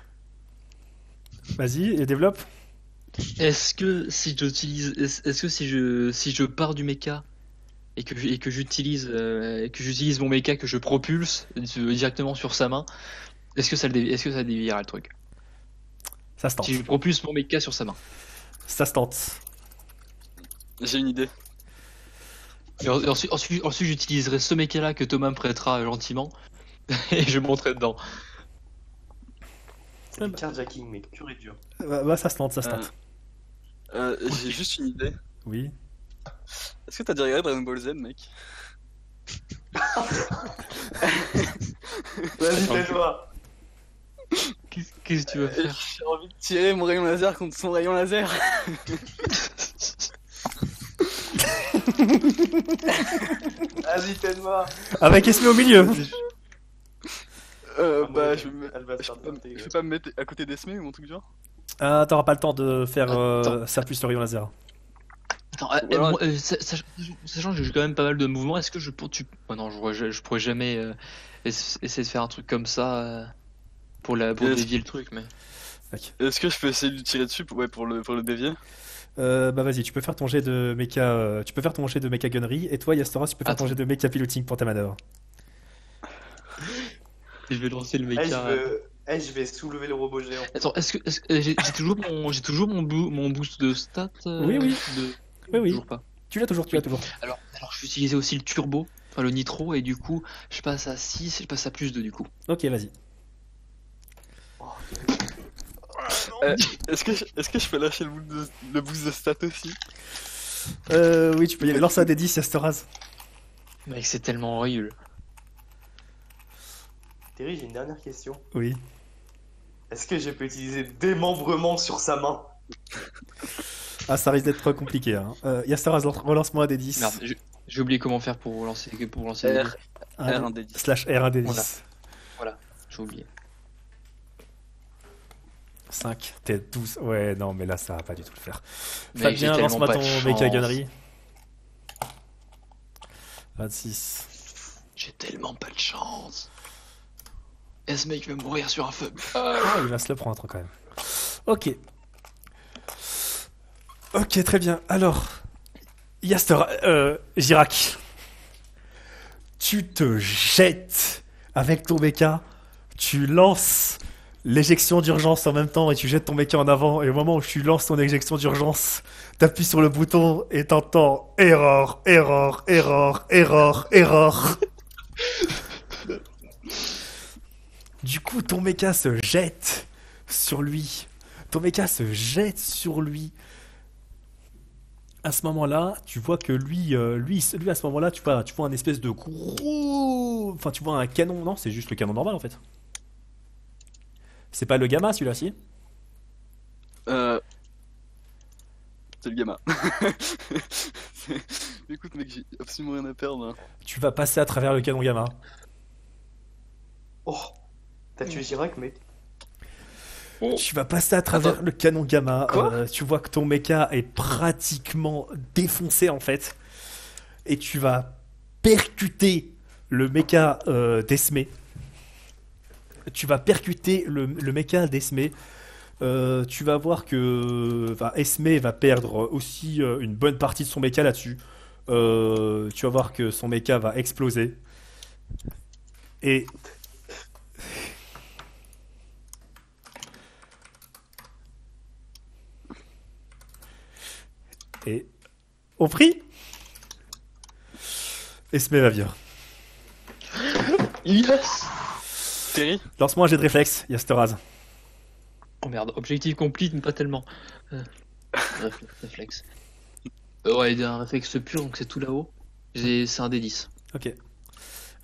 Vas-y, et développe. Est-ce que si j'utilise, est-ce que si je si je pars du mecha et que et que j'utilise euh, que j'utilise mon mecha que je propulse directement sur sa main, est-ce que ça est-ce que ça déviera le truc? Ça se tente. Si je propulse mon mecha sur sa main. Ça se tente. J'ai une idée. Et ensuite ensuite, ensuite j'utiliserai ce mecha là que Thomas me prêtera gentiment et je monterai dedans. C'est du bah. carjacking, mec, pur et dur. Bah, bah, ça se tente, ça se Euh, tente. Euh, J'ai juste une idée. Oui. Est-ce que t'as déjà regardé Dragon Ball Z, mec? Vas-y, fais-toi Qu'est-ce que tu vas faire? J'ai envie de tirer mon rayon laser contre son rayon laser. Vas-y, Tenma Avec Esme au milieu. Euh, Ah, bah, ouais, je, me- elle va je, se peux faire pas, me- tenter, je ouais. peux pas me mettre à côté d'Esme ou un truc du genre? Ah, T'auras pas le temps de faire euh, plus le rayon laser. Attends, euh, moi, euh, sachant que j'ai quand même pas mal de mouvements, est-ce que je pour tu oh non, je, pourrais- je, je pourrais jamais euh, essa- essayer de faire un truc comme ça pour la pour dévier le truc, mais. Est-ce que je peux essayer de lui tirer dessus pour, ouais, pour, le, pour le dévier? Euh, bah vas-y, tu peux faire ton jet de mecha, tu peux faire ton jet de mecha gunnery et toi Yastoras, tu peux faire ton jet de mecha piloting pour ta manœuvre. je vais lancer le Eh, mecha. je, veux... eh, je vais soulever le robot géant. Attends, est-ce que, j'ai toujours mon j'ai toujours mon, boo- mon boost de stats euh, Oui, oui. de- Oui oui, Toujours pas. tu l'as toujours, tu l'as toujours. Alors alors je vais utiliser aussi le turbo, enfin le nitro et du coup, je passe à 6 et je passe à plus 2 du coup. Ok, vas-y. Oh, Est-ce que, je- est-ce que je peux lâcher le boost de, le boost de stat aussi? Euh, oui, tu peux y aller. Lance un des 10, Yastoras. Mec, c'est tellement horrible. Terry, j'ai une dernière question. Oui. Est-ce que je peux utiliser démembrement sur sa main? Ah, ça risque d'être compliqué. Hein. Euh, relance-moi un des 10. Merde, j'ai- j'ai oublié comment faire pour lancer pour lancer les R, dés. Un- R1 des 10. Slash R1 des 10. Voilà. J'ai oublié. 5, t'es 12. Ouais, non, mais là, ça va pas du tout le faire. Fabien, tellement lance-moi pas ton méca gunnery. 26. J'ai tellement pas de chance. Et ce mec va mourir sur un feu. Ah, il va se le prendre quand même. Ok. Ok, très bien. Alors, Yastor, euh, Girac, tu te jettes avec ton mecha, tu lances l'éjection d'urgence en même temps et tu jettes ton mecha en avant. Et au moment où tu lances ton éjection d'urgence, t'appuies sur le bouton et t'entends erreur, erreur, erreur, erreur, erreur. Du coup, ton mecha se jette sur lui. Ton mecha se jette sur lui. À ce moment-là, tu vois que lui, euh, lui, lui à ce moment-là, tu vois, tu vois un espèce de gros, enfin, tu vois un canon. Non, c'est juste le canon normal en fait. C'est pas le gamma celui-là, si? Euh... C'est le gamin. Écoute mec, j'ai absolument rien à perdre. hein. Tu vas passer à travers le canon gamma. Oh T'as tué Girac, mec Tu vas passer à travers le canon gamma. Quoi euh, tu vois que ton mecha est pratiquement défoncé en fait. Et tu vas percuter le mecha euh, d'Esme. Tu vas percuter le, le mecha d'Esme. Euh, tu vas voir que Esme va perdre aussi euh, une bonne partie de son mecha là-dessus. Euh, tu vas voir que son mecha va exploser. Et Et au prix Esme va vivre. Yes Terry Lance-moi un jet de réflexe, Yasteraz. Oh merde, objectif complete, mais pas tellement. Euh, réflexe. Euh, ouais, il y a un réflexe pur, donc c'est tout là-haut. J'ai- C'est un D10. Ok.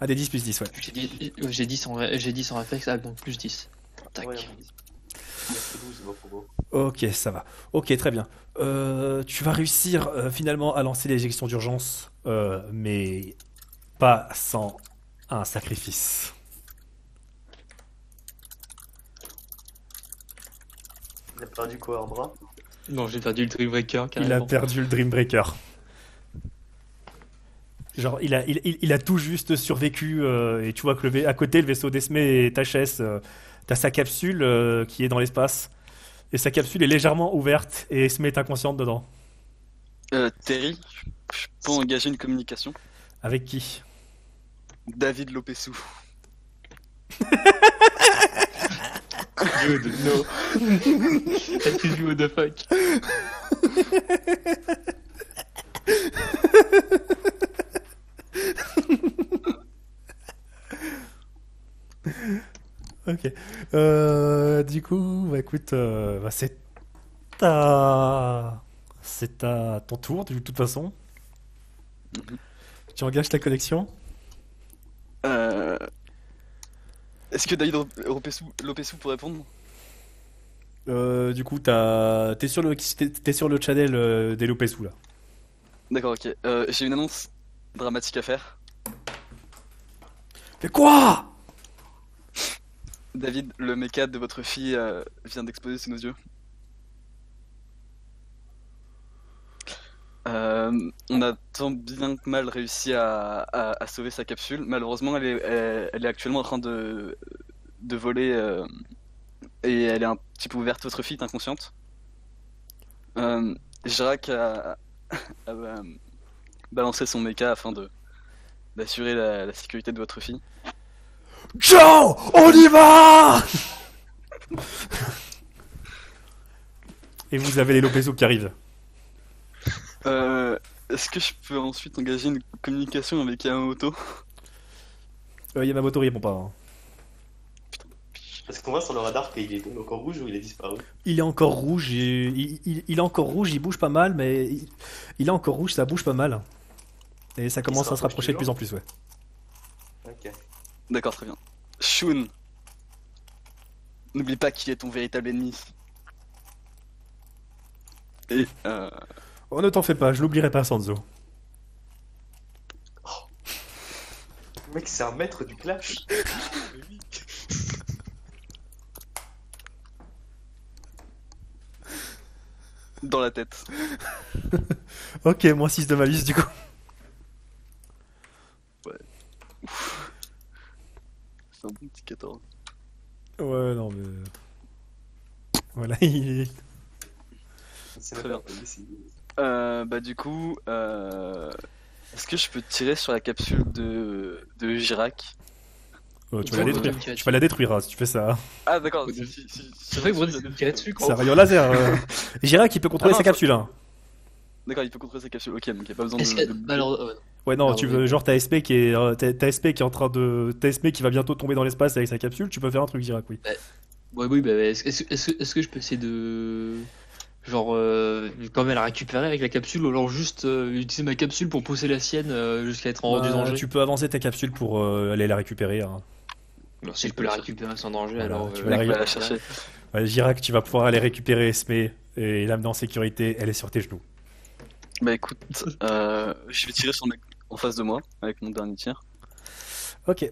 Un des 10 plus 10, ouais. J'ai dit- ouais, j'ai 10 en, ré- j'ai 10 en réflexe, ah, donc plus 10. Tac. Ouais, dit. Il y a que 12, bon, faut beau. Ok, ça va. Ok, très bien. Euh, tu vas réussir euh, finalement à lancer l'éjection d'urgence, euh, mais pas sans un sacrifice. Il a perdu quoi, un bras? Non, j'ai perdu le Dream Breaker Il a perdu le Dream Breaker. Genre, il a, il, il- il a tout juste survécu, euh, et tu vois que le, à côté, le vaisseau d'Esme et Tachès, euh, t'as sa capsule euh, qui est dans l'espace. Et sa capsule est légèrement ouverte, et Esme est inconsciente dedans. euh, Terry, je peux engager une communication Avec qui? David Lopesou. Dude, no. Excuse me, what the fuck? Ok. Euh, du coup, bah, écoute, euh, bah, c'est ta... C'est à ton tour, de toute façon. Tu engages ta connexion Euh... Est-ce que David Lopesou, Lopesou peut répondre? Euh, du coup, t'as- t'es sur le, t'es sur le channel euh, des Lopezou là. D'accord, ok. Euh, J'ai une annonce dramatique à faire. Mais quoi David, le méca de votre fille euh, vient d'exploser sous nos yeux. Euh, on a tant bien que mal réussi à, sauver sa capsule. Malheureusement, elle est, elle, est actuellement en train de, voler euh, et elle est un petit peu ouverte. Votre fille est inconsciente. Euh, Jirac a, balancé son méca afin d'assurer la sécurité de votre fille. Joe, on y va Et vous avez les Lopezou qui arrivent. Euh, Est-ce que je peux ensuite engager une communication avec Yamamoto? Euh, Yamamoto répond pas. hein. Parce qu'on voit sur le radar qu'il est encore rouge ou il a disparu? Il est encore rouge, et- il, il- il est encore rouge, il bouge pas mal, mais il, il est encore rouge, ça bouge pas mal. Et ça commence à se rapproche rapprocher de plus en plus, ouais. D'accord, très bien. Shun, n'oublie pas qu'il est ton véritable ennemi. Et. Euh... Oh, ne t'en fais pas, je l'oublierai pas, Sanzo. Mec, c'est un maître du clash. Dans la tête. ok, moins 6 de malus du coup. Ouais. C'est un bon petit 14. Ouais, non, mais. Voilà, il est. C'est Très bien. Euh, bah du coup, euh, est-ce que je peux tirer sur la capsule de, de Girac? Oh, tu vas la détruire. Tu vas la détruire hein, si tu fais ça. Ah d'accord. C'est vrai que Brody s'est tiré dessus, C'est un rayon laser. Euh... Girac, il peut contrôler Ah non, sa capsule. Hein. D'accord, il peut contrôler sa capsule. Ok, donc il n'y a pas besoin Est-ce de. que. de- Alors, euh, Ouais, non, Ah, tu veux, genre, t'as SP qui est, euh, t'as SP qui est en train de, t'as SP qui va bientôt tomber dans l'espace avec sa capsule, tu peux faire un truc, Girac, oui. Ouais, oui, bah, est-ce est-ce- est-ce que, est-ce que je peux essayer de. Genre, euh, quand même la récupérer avec la capsule, ou alors juste euh, utiliser ma capsule pour pousser la sienne euh, jusqu'à être en hors du Euh, danger? tu peux avancer ta capsule pour euh, aller la récupérer. hein. Alors, si je peux la récupérer sans danger, Voilà, alors. tu euh, vas la chercher. Ouais, Girac, tu vas pouvoir aller récupérer Esme et l'amener en sécurité, elle est sur tes genoux. Bah écoute, euh, je vais tirer sur mec en face de moi avec mon dernier tir. Ok.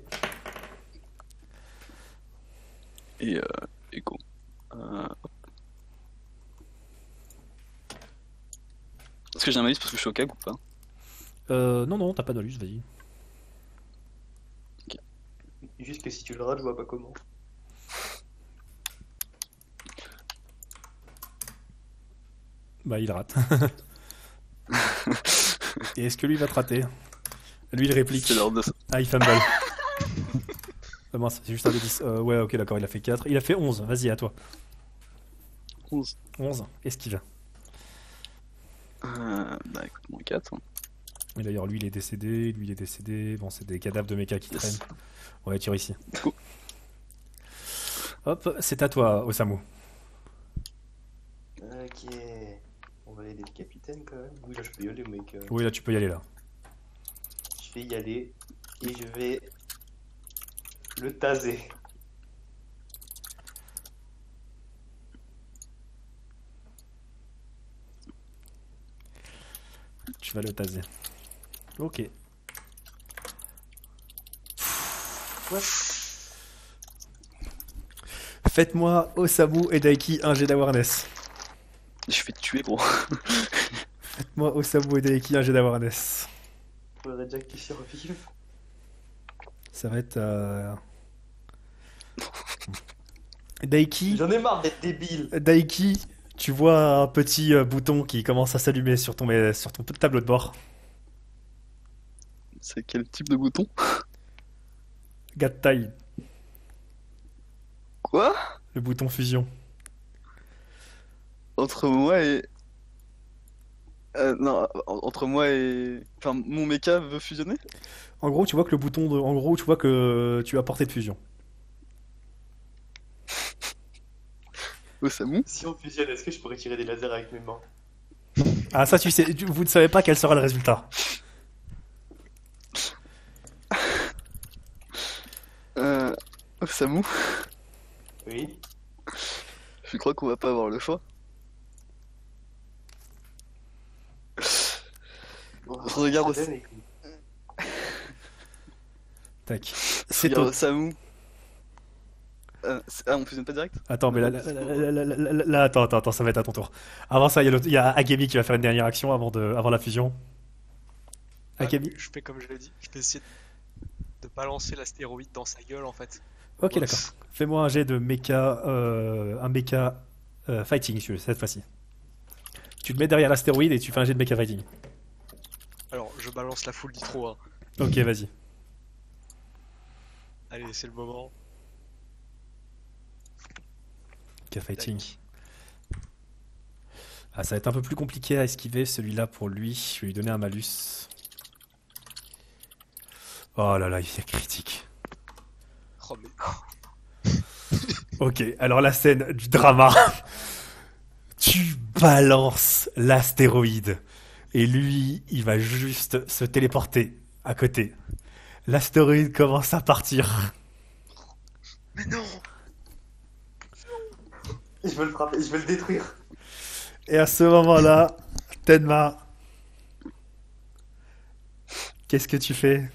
Et, euh, et go. Euh. Est-ce que j'ai un malus parce que je suis au CAG ou pas? Euh, non, non, t'as pas de malus, vas-y. Juste que si tu le rates, je vois pas comment. Bah, il rate. et est-ce que lui va te rater? Lui, il réplique. C'est l'heure de Ah, il fumble. ah, mince, c'est juste un des 10. Euh, ouais, ok, d'accord, il a fait 4. Il a fait 11. Vas-y, à toi. 11. 11. Esquive. Euh, bah écoute, moins 4. Et d'ailleurs, lui, il est décédé. Lui, il est décédé. Bon, c'est des cadavres de mecha qui Yes. traînent. Ouais, tire ici. Hop, c'est à toi, Osamu. Ok. On va aider le capitaine quand même. Oui, là je peux y aller, mec. euh, Oui, là, tu peux y aller, là. Je vais y aller et je vais le taser. Tu vas le taser. Ok. Faites-moi Osamu et Daiki un jet d'awareness. Je vais te tuer, gros. Moi, Osamu et Daiki un jet d'awareness. Faudrait déjà. Ça va être. euh, Daiki. J'en ai marre d'être débile. Daiki, tu vois un petit euh, bouton qui commence à s'allumer sur ton, euh, sur ton tableau de bord. C'est quel type de bouton? Gattai, Quoi? Le bouton fusion. Entre moi et. Euh, non, en- entre moi et. Enfin, mon mecha veut fusionner? En gros, tu vois que le bouton de... En gros, tu vois que tu as portée de fusion. Osamu Si on fusionne, est-ce que je pourrais tirer des lasers avec mes mains? Ah, ça, tu sais, vous ne savez pas quel sera le résultat. Euh. Osamu Oui. Je crois qu'on va pas avoir le choix. Regarde aussi. Tac. C'est toi, Samu. Euh, ah, on fusionne pas direct? Attends, mais là, attends, attends, attends, ça va être à ton tour. Avant ça, il y, a Agami qui va faire une dernière action avant, de, avant la fusion. Ah, Agami Je fais comme je l'ai dit, je vais essayer de balancer l'astéroïde dans sa gueule en fait. Ok, d'accord. Fais-moi un jet de mecha, euh, un mecha euh, fighting cette fois-ci. Tu te mets derrière l'astéroïde et tu fais un jet de mecha fighting. Je balance la foule d'Itro. Hein. Ok, vas-y. Allez, c'est le moment. Mecha fighting. Tac. Ah, ça va être un peu plus compliqué à esquiver celui-là pour lui. Je vais lui donner un malus. Oh là là, il est critique. Oh, mais... Ok, alors la scène du drama. tu balances l'astéroïde. Et lui, il va juste se téléporter à côté. L'astéroïde commence à partir. Mais non Je veux le frapper, je veux le détruire. Et à ce moment-là, Tenma, qu'est-ce que tu fais?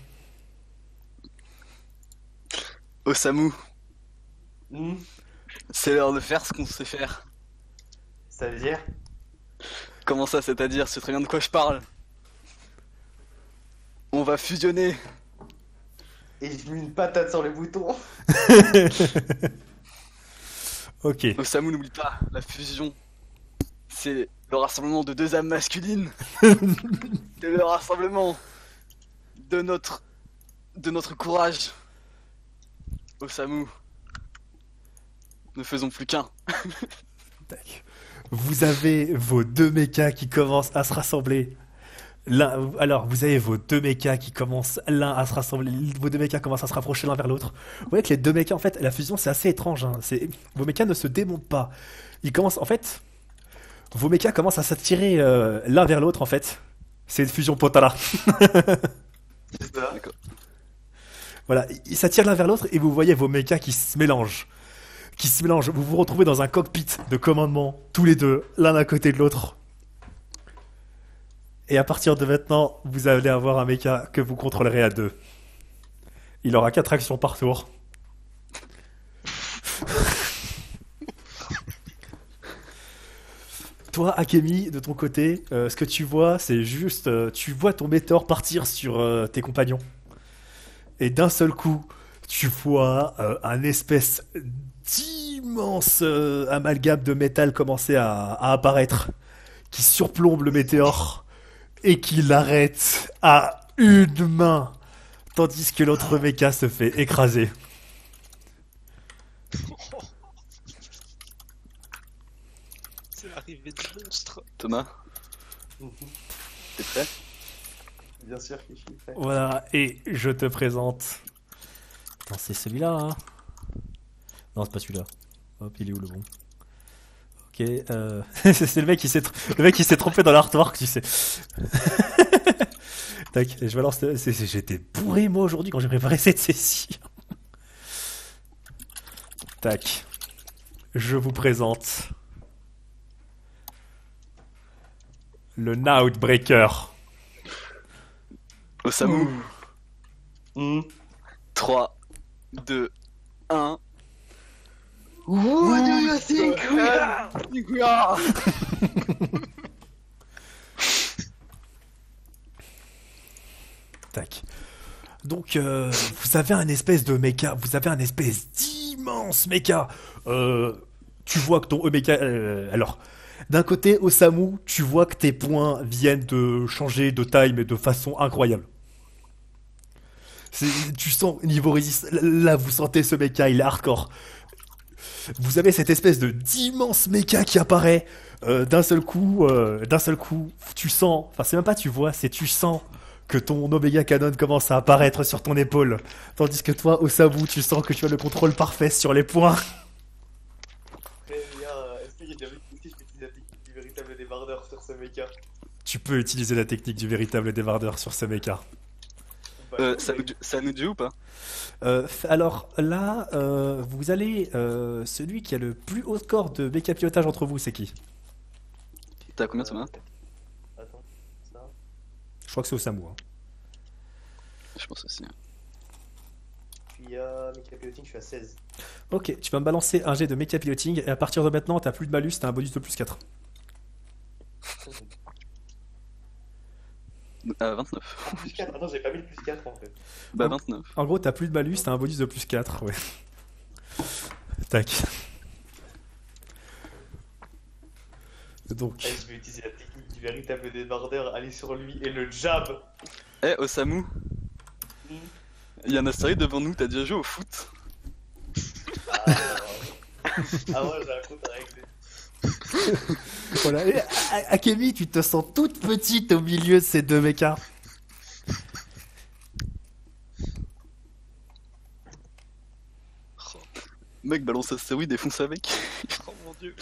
Osamu, Hmm, c'est l'heure de faire ce qu'on sait faire. Ça veut dire? Comment ça, c'est-à-dire C'est très bien de quoi je parle. On va fusionner. Et je mets une patate sur les boutons. Ok. Osamu, n'oublie pas, la fusion, c'est le rassemblement de deux âmes masculines. c'est le rassemblement de notre, de notre courage. Osamu, ne faisons plus qu'un. Vous avez vos deux mechas qui commencent à se rassembler. L'un- alors, vous avez vos deux mechas qui commencent l'un à se rassembler, vos deux mechas commencent à se rapprocher l'un vers l'autre. Vous voyez que les deux mechas, en fait, la fusion c'est assez étrange. hein. C'est vos mechas ne se démontent pas. Ils commencent, en fait, vos mechas commencent à s'attirer euh, l'un vers l'autre. En fait, c'est une fusion potala. C'est ça. Voilà, ils s'attirent l'un vers l'autre et vous voyez vos mechas qui se mélangent. Qui se mélangent. Vous vous retrouvez dans un cockpit de commandement, tous les deux, l'un à côté de l'autre. Et à partir de maintenant, vous allez avoir un mecha que vous contrôlerez à deux. Il aura quatre actions par tour. Toi, Akemi, de ton côté, euh, ce que tu vois, c'est juste, euh, tu vois ton météore partir sur euh, tes compagnons. Et d'un seul coup, tu vois un espèce d'immense euh, amalgame de métal commencer à, à apparaître, qui surplombe le météore et qui l'arrête à une main, tandis que l'autre méca se fait écraser. C'est l'arrivée du monstre. Thomas, Mhm. t'es prêt? Bien sûr que je suis prêt. Voilà, et je te présente. Attends, c'est celui-là, hein Non, c'est pas celui-là. Hop, il est où le bon Ok, euh... c'est le mec qui s'est le mec qui s'est trompé dans l'artwork, tu sais. Tac, et je balance. J'étais bourré moi aujourd'hui quand j'ai préparé cette session. Tac. Je vous présente le Nightbreaker. Osamu, Mhm. 3, 2, 1. Who do you think we are? Tac. Donc, euh, vous avez un espèce de mecha, vous avez un espèce d'immense mecha. Euh, tu vois que ton mecha. euh, alors, d'un côté, Osamu, tu vois que tes points viennent de changer de taille, mais de façon incroyable. Tu sens niveau résistance. Là, vous sentez ce mecha, il est hardcore. Vous avez cette espèce de d'immense mecha qui apparaît. euh, d'un seul coup, euh, d'un seul coup, tu sens. Enfin, c'est même pas tu vois, c'est tu sens que ton Omega Canon commence à apparaître sur ton épaule. Tandis que toi, Osamu, tu sens que tu as le contrôle parfait sur les points. Très bien. Est-ce qu'il y a déjà vu que je peux utiliser la technique du véritable débardeur sur ce mecha Tu peux utiliser la technique du véritable débardeur sur ce mecha. Euh, cool, ça, nous, ça nous dit ou pas? Euh, alors là, euh, vous allez. euh, celui qui a le plus haut score de mecha pilotage entre vous, c'est qui? T'as combien Thomas? Attends, ça. Je crois que c'est Osamu. hein. Je pense aussi. hein. Puis à Mecha Piloting, je suis à 16. Ok, tu vas me balancer un jet de mecha piloting et à partir de maintenant, t'as plus de malus, t'as un bonus de plus 4. Euh, 29. Ah, plus 4. Attends, j'ai pas mis le plus 4 en fait. Bah Oh. 29. En gros, t'as plus de malus, t'as un bonus de plus 4. Ouais. Tac. Donc. Allez, je vais utiliser la technique du véritable débardeur, aller sur lui et le jab. Eh Osamu, Hmm. il y a un astéroïde devant nous, t'as déjà joué au foot? Ah, ah ouais, j'ai un compte à régler. Voilà. Et, Akemi, tu te sens toute petite au milieu de ces deux mechas. Oh, Mec, balance astéroïde et fonce avec. oh mon dieu.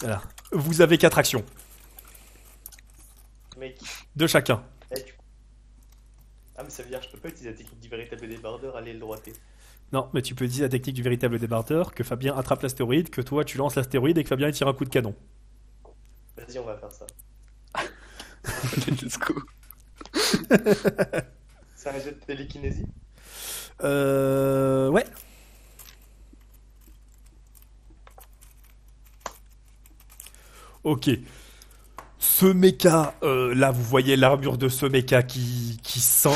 Voilà. Vous avez quatre actions, Mec, de chacun. eh, tu... Ah, mais ça veut dire que je peux pas utiliser la technique du véritable débardeur, aller le droiter. Non, mais tu peux utiliser la technique du véritable débardeur, que Fabien attrape l'astéroïde, que toi tu lances l'astéroïde et que Fabien il tire un coup de canon. Vas-y, on va faire ça. Let's go. C'est un jet de télékinésie? Euh. Ouais. Ok. Ce méca, euh, là, vous voyez l'armure de ce méca qui, qui sent.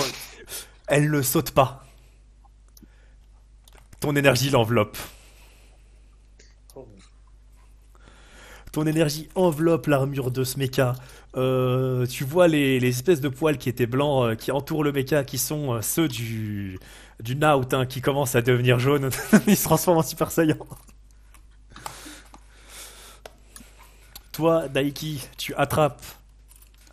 Elle ne saute pas. Ton énergie l'enveloppe. Ton énergie enveloppe l'armure de ce méca. Euh, tu vois les, espèces de poils qui étaient blancs euh, qui entourent le méca, qui sont euh, ceux du, du Naut hein, qui commence à devenir jaune. Il se transforme en Super Saiyan. Toi, Daiki, tu attrapes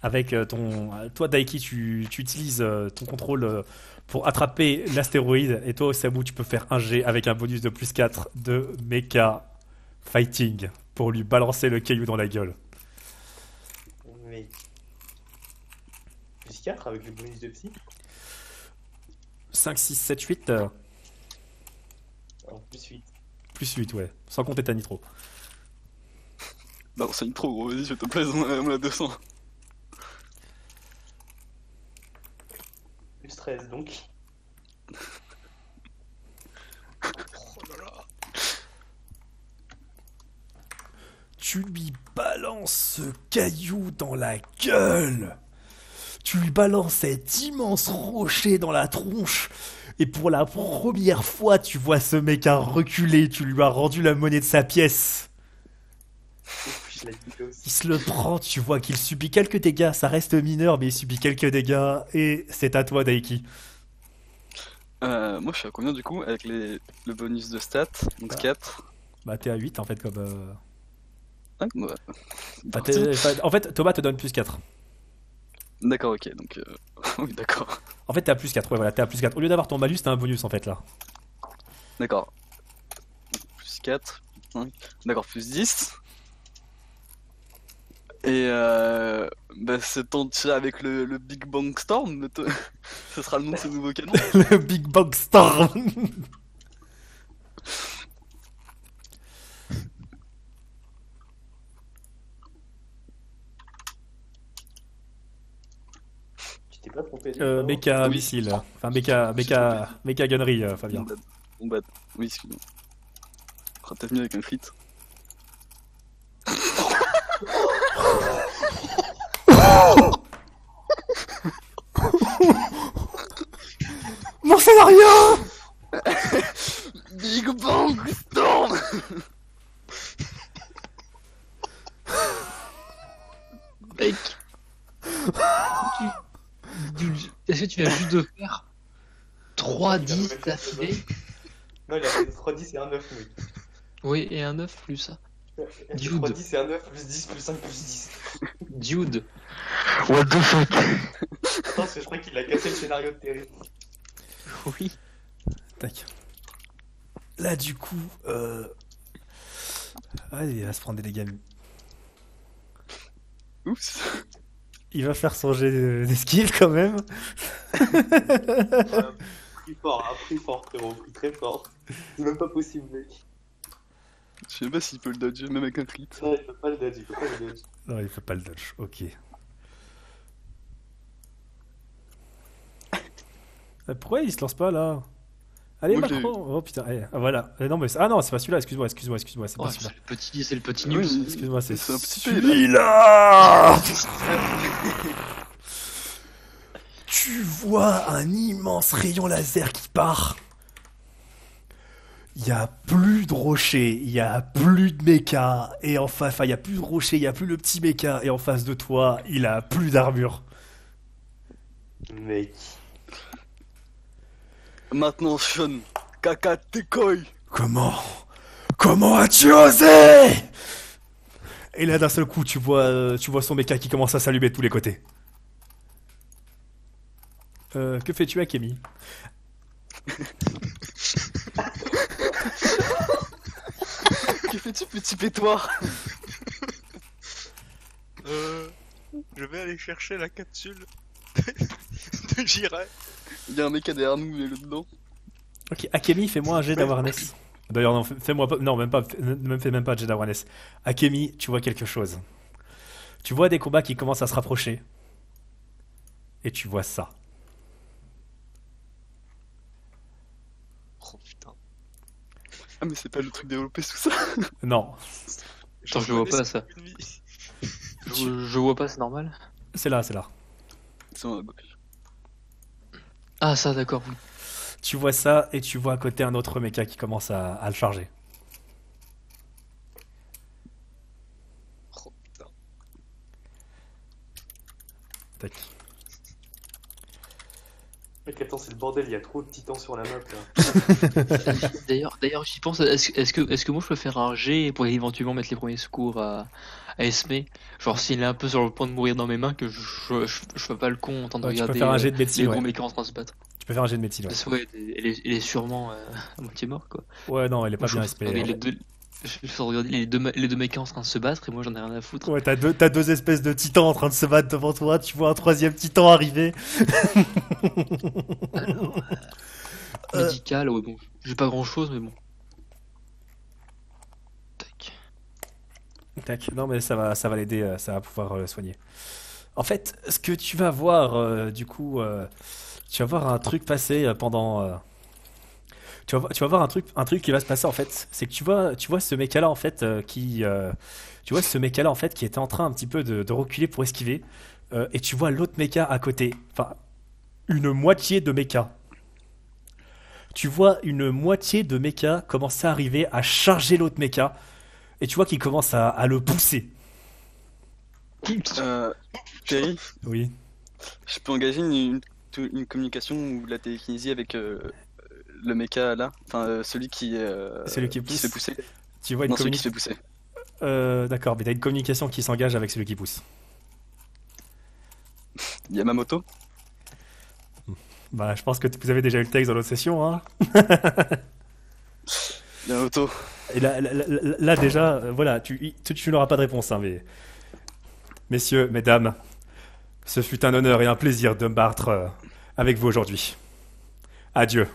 avec ton. Toi, Daiki, tu, tu utilises ton contrôle pour attraper l'astéroïde. Et toi, Osamu, tu peux faire un G avec un bonus de plus 4 de Mecha Fighting pour lui balancer le caillou dans la gueule. Mais. Plus 4 avec le bonus de psy 5, 6, 7, 8. euh, En plus 8. plus 8, ouais. Sans compter ta nitro. Non, c'est une trop gros, vas-y, je te plaise, on a, on a 200. Plus 13 donc. Oh là là. Tu lui balances ce caillou dans la gueule. Tu lui balances cet immense rocher dans la tronche. Et pour la première fois, tu vois ce mec à reculer. Tu lui as rendu la monnaie de sa pièce. Il se le prend, tu vois qu'il subit quelques dégâts. Ça reste mineur, mais il subit quelques dégâts. Et c'est à toi, Daiki. Euh, moi, je suis à combien du coup avec les, le bonus de stats? Donc Ah. 4. Bah, t'es à 8 en fait, comme. euh, Ah, bah, bah, en fait, Thomas te donne plus 4. D'accord, ok, donc. Euh... oui, d'accord. En fait, t'es à plus 4. Ouais, voilà, t'es à plus 4. Au lieu d'avoir ton malus, t'as un bonus en fait là. D'accord. Plus 4, plus 5. D'accord, plus 10. Et euh, bah, c'est ton tir avec le, le Big Bang Storm, ce sera le nom de ce nouveau canon. le Big Bang Storm. Tu t'es pas trompé Euh, numéro méca Oui. missile. Enfin, méca, méca, méca gunnery, euh, Fabien. Bon, bah, bon, bah, oui, excuse-moi. On sera peut-être mieux avec un crit. Scénario Big Bang Storm Mec Est-ce que tu viens juste de faire 3 10 d'affilée Non, il a fait 3 10 et un 9, mec. Oui, et un 9 plus ça. Dude. 3 10 et un 9, plus 10, plus 5, plus 10. Dude. What the fuck? Non, parce que je crois qu'il a cassé le scénario de Terry. Oui. Tac. Là, du coup, euh... Allez, il va se prendre des dégâts. Oups Il va faire son jet de- d'esquive quand même. Euh, Pris fort, hein, pris fort, frérot, très fort. C'est même pas possible, mec. Je sais pas s'il peut le dodge, même avec un crit. Non, il peut pas le dodge, il peut pas le dodge. Non, il fait pas le dodge. Ok. Pourquoi il se lance pas là? Allez, Moi, Macron Oh putain, eh, ah, voilà. Euh, non, mais ah non, c'est pas celui-là, excuse-moi, excuse-moi, excuse-moi, c'est pas Ouais, celui-là. c'est le petit, c'est le petit Oui, news. Excuse-moi, c'est celui-là Tu vois un immense rayon laser qui part? Il y a plus de rochers, il y a plus de méca, et enfin, enfin, il y a plus de rochers, il y a plus le petit méca, et en face de toi, il a plus d'armure. Mec. Maintenant, Sean, caca Tekoi Comment? Comment as-tu osé? Et là, d'un seul coup, tu vois, euh, tu vois son méca qui commence à s'allumer de tous les côtés. Euh, que fais-tu, Akemi Que fais-tu, petit pétoir Euh, je vais aller chercher la capsule de Jirai. Il y a un mec derrière nous, il est là-dedans. Ok, Akemi, fais-moi un jet d'awareness. D'ailleurs, non, fais- fais-moi pas. Non, même pas. fais- même pas de jet d'awareness. Akemi, tu vois quelque chose. Tu vois des combats qui commencent à se rapprocher. Et tu vois ça. Oh putain. Ah, mais c'est pas le truc développé sous ça Non. Attends, je le vois pas, ça. Je, je vois pas, c'est normal. C'est là, c'est là. C'est gauche. Ah, ça, d'accord. oui. Tu vois ça et tu vois à côté un autre mecha qui commence à, à le charger. Oh putain. Tac. Mec, attends, c'est le bordel, il y a trop de titans sur la map là. D'ailleurs, d'ailleurs, j'y pense. Est-ce est-ce que, est-ce que moi je peux faire un G pour éventuellement mettre les premiers secours à, à Esme Genre s'il est un peu sur le point de mourir dans mes mains, que je, je, je, je fais pas le con en train de Ouais, tu peux regarder faire un jet euh, de les médecine. gros Ouais. mecs en train de se battre. Tu peux faire un jet de médecine. Ouais, elle, est, elle est sûrement euh, à moitié morte quoi. ouais non, elle est pas bien regarder les deux, je suis regarder les deux, les deux mecs en train de se battre et moi j'en ai rien à foutre. Ouais, t'as deux, t'as deux espèces de titans en train de se battre devant toi. Tu vois un troisième titan arriver. Euh. Médical, ouais bon, j'ai pas grand chose mais bon. Non, mais ça va, ça va l'aider. euh, Ça va pouvoir euh, le soigner. En fait, ce que tu vas voir, euh, du coup, euh, tu vas voir un truc passer euh, pendant. euh, tu vas, voir- un truc, un truc qui va se passer en fait. C'est que tu vois, tu vois ce mec là en fait euh, qui, euh, tu vois ce mec là en fait qui était en train un petit peu de, reculer pour esquiver, euh, et tu vois l'autre mecha à côté. Enfin, une moitié de mecha. Tu vois une moitié de mecha commencer à arriver à charger l'autre mecha, et tu vois qu'il commence à, à le pousser. Euh, Terry, Oui. je peux engager une, une, une communication ou la télékinésie avec euh, le mecha là? Enfin, euh, celui qui, euh, Celui qui se pousse. fait pousser. Tu vois une Non, celui qui se fait pousser. Euh, D'accord, mais t'as une communication qui s'engage avec celui qui pousse. Yamamoto? Bah, je pense que vous avez déjà eu le texte dans l'autre session, hein. Yamamoto. Et là, là, déjà, euh, voilà, tu, tu, n'auras pas de réponse, hein, mais... Messieurs, mesdames, ce fut un honneur et un plaisir de me battre euh, avec vous aujourd'hui. Adieu.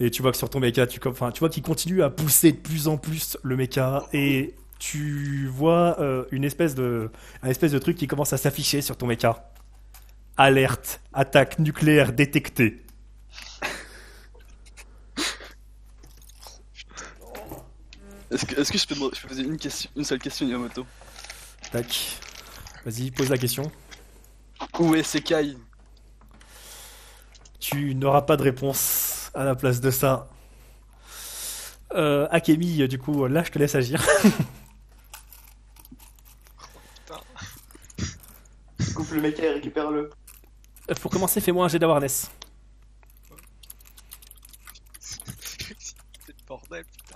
Et tu vois que sur ton mecha, tu, enfin, tu vois qu'il continue à pousser de plus en plus le mecha, et tu vois euh, une espèce de, un espèce de truc qui commence à s'afficher sur ton mecha. Alerte, attaque nucléaire détectée. Est-ce que, est-ce que je, peux, je peux poser une, question, une seule question, Yamamoto Tac. Vas-y, pose la question. Où est Sekai? Tu n'auras pas de réponse à la place de ça. Euh, Akemi, du coup, là, je te laisse agir. Coupe le mec et récupère-le. Pour commencer, fais-moi un jet d'awareness. C'est le bordel, putain.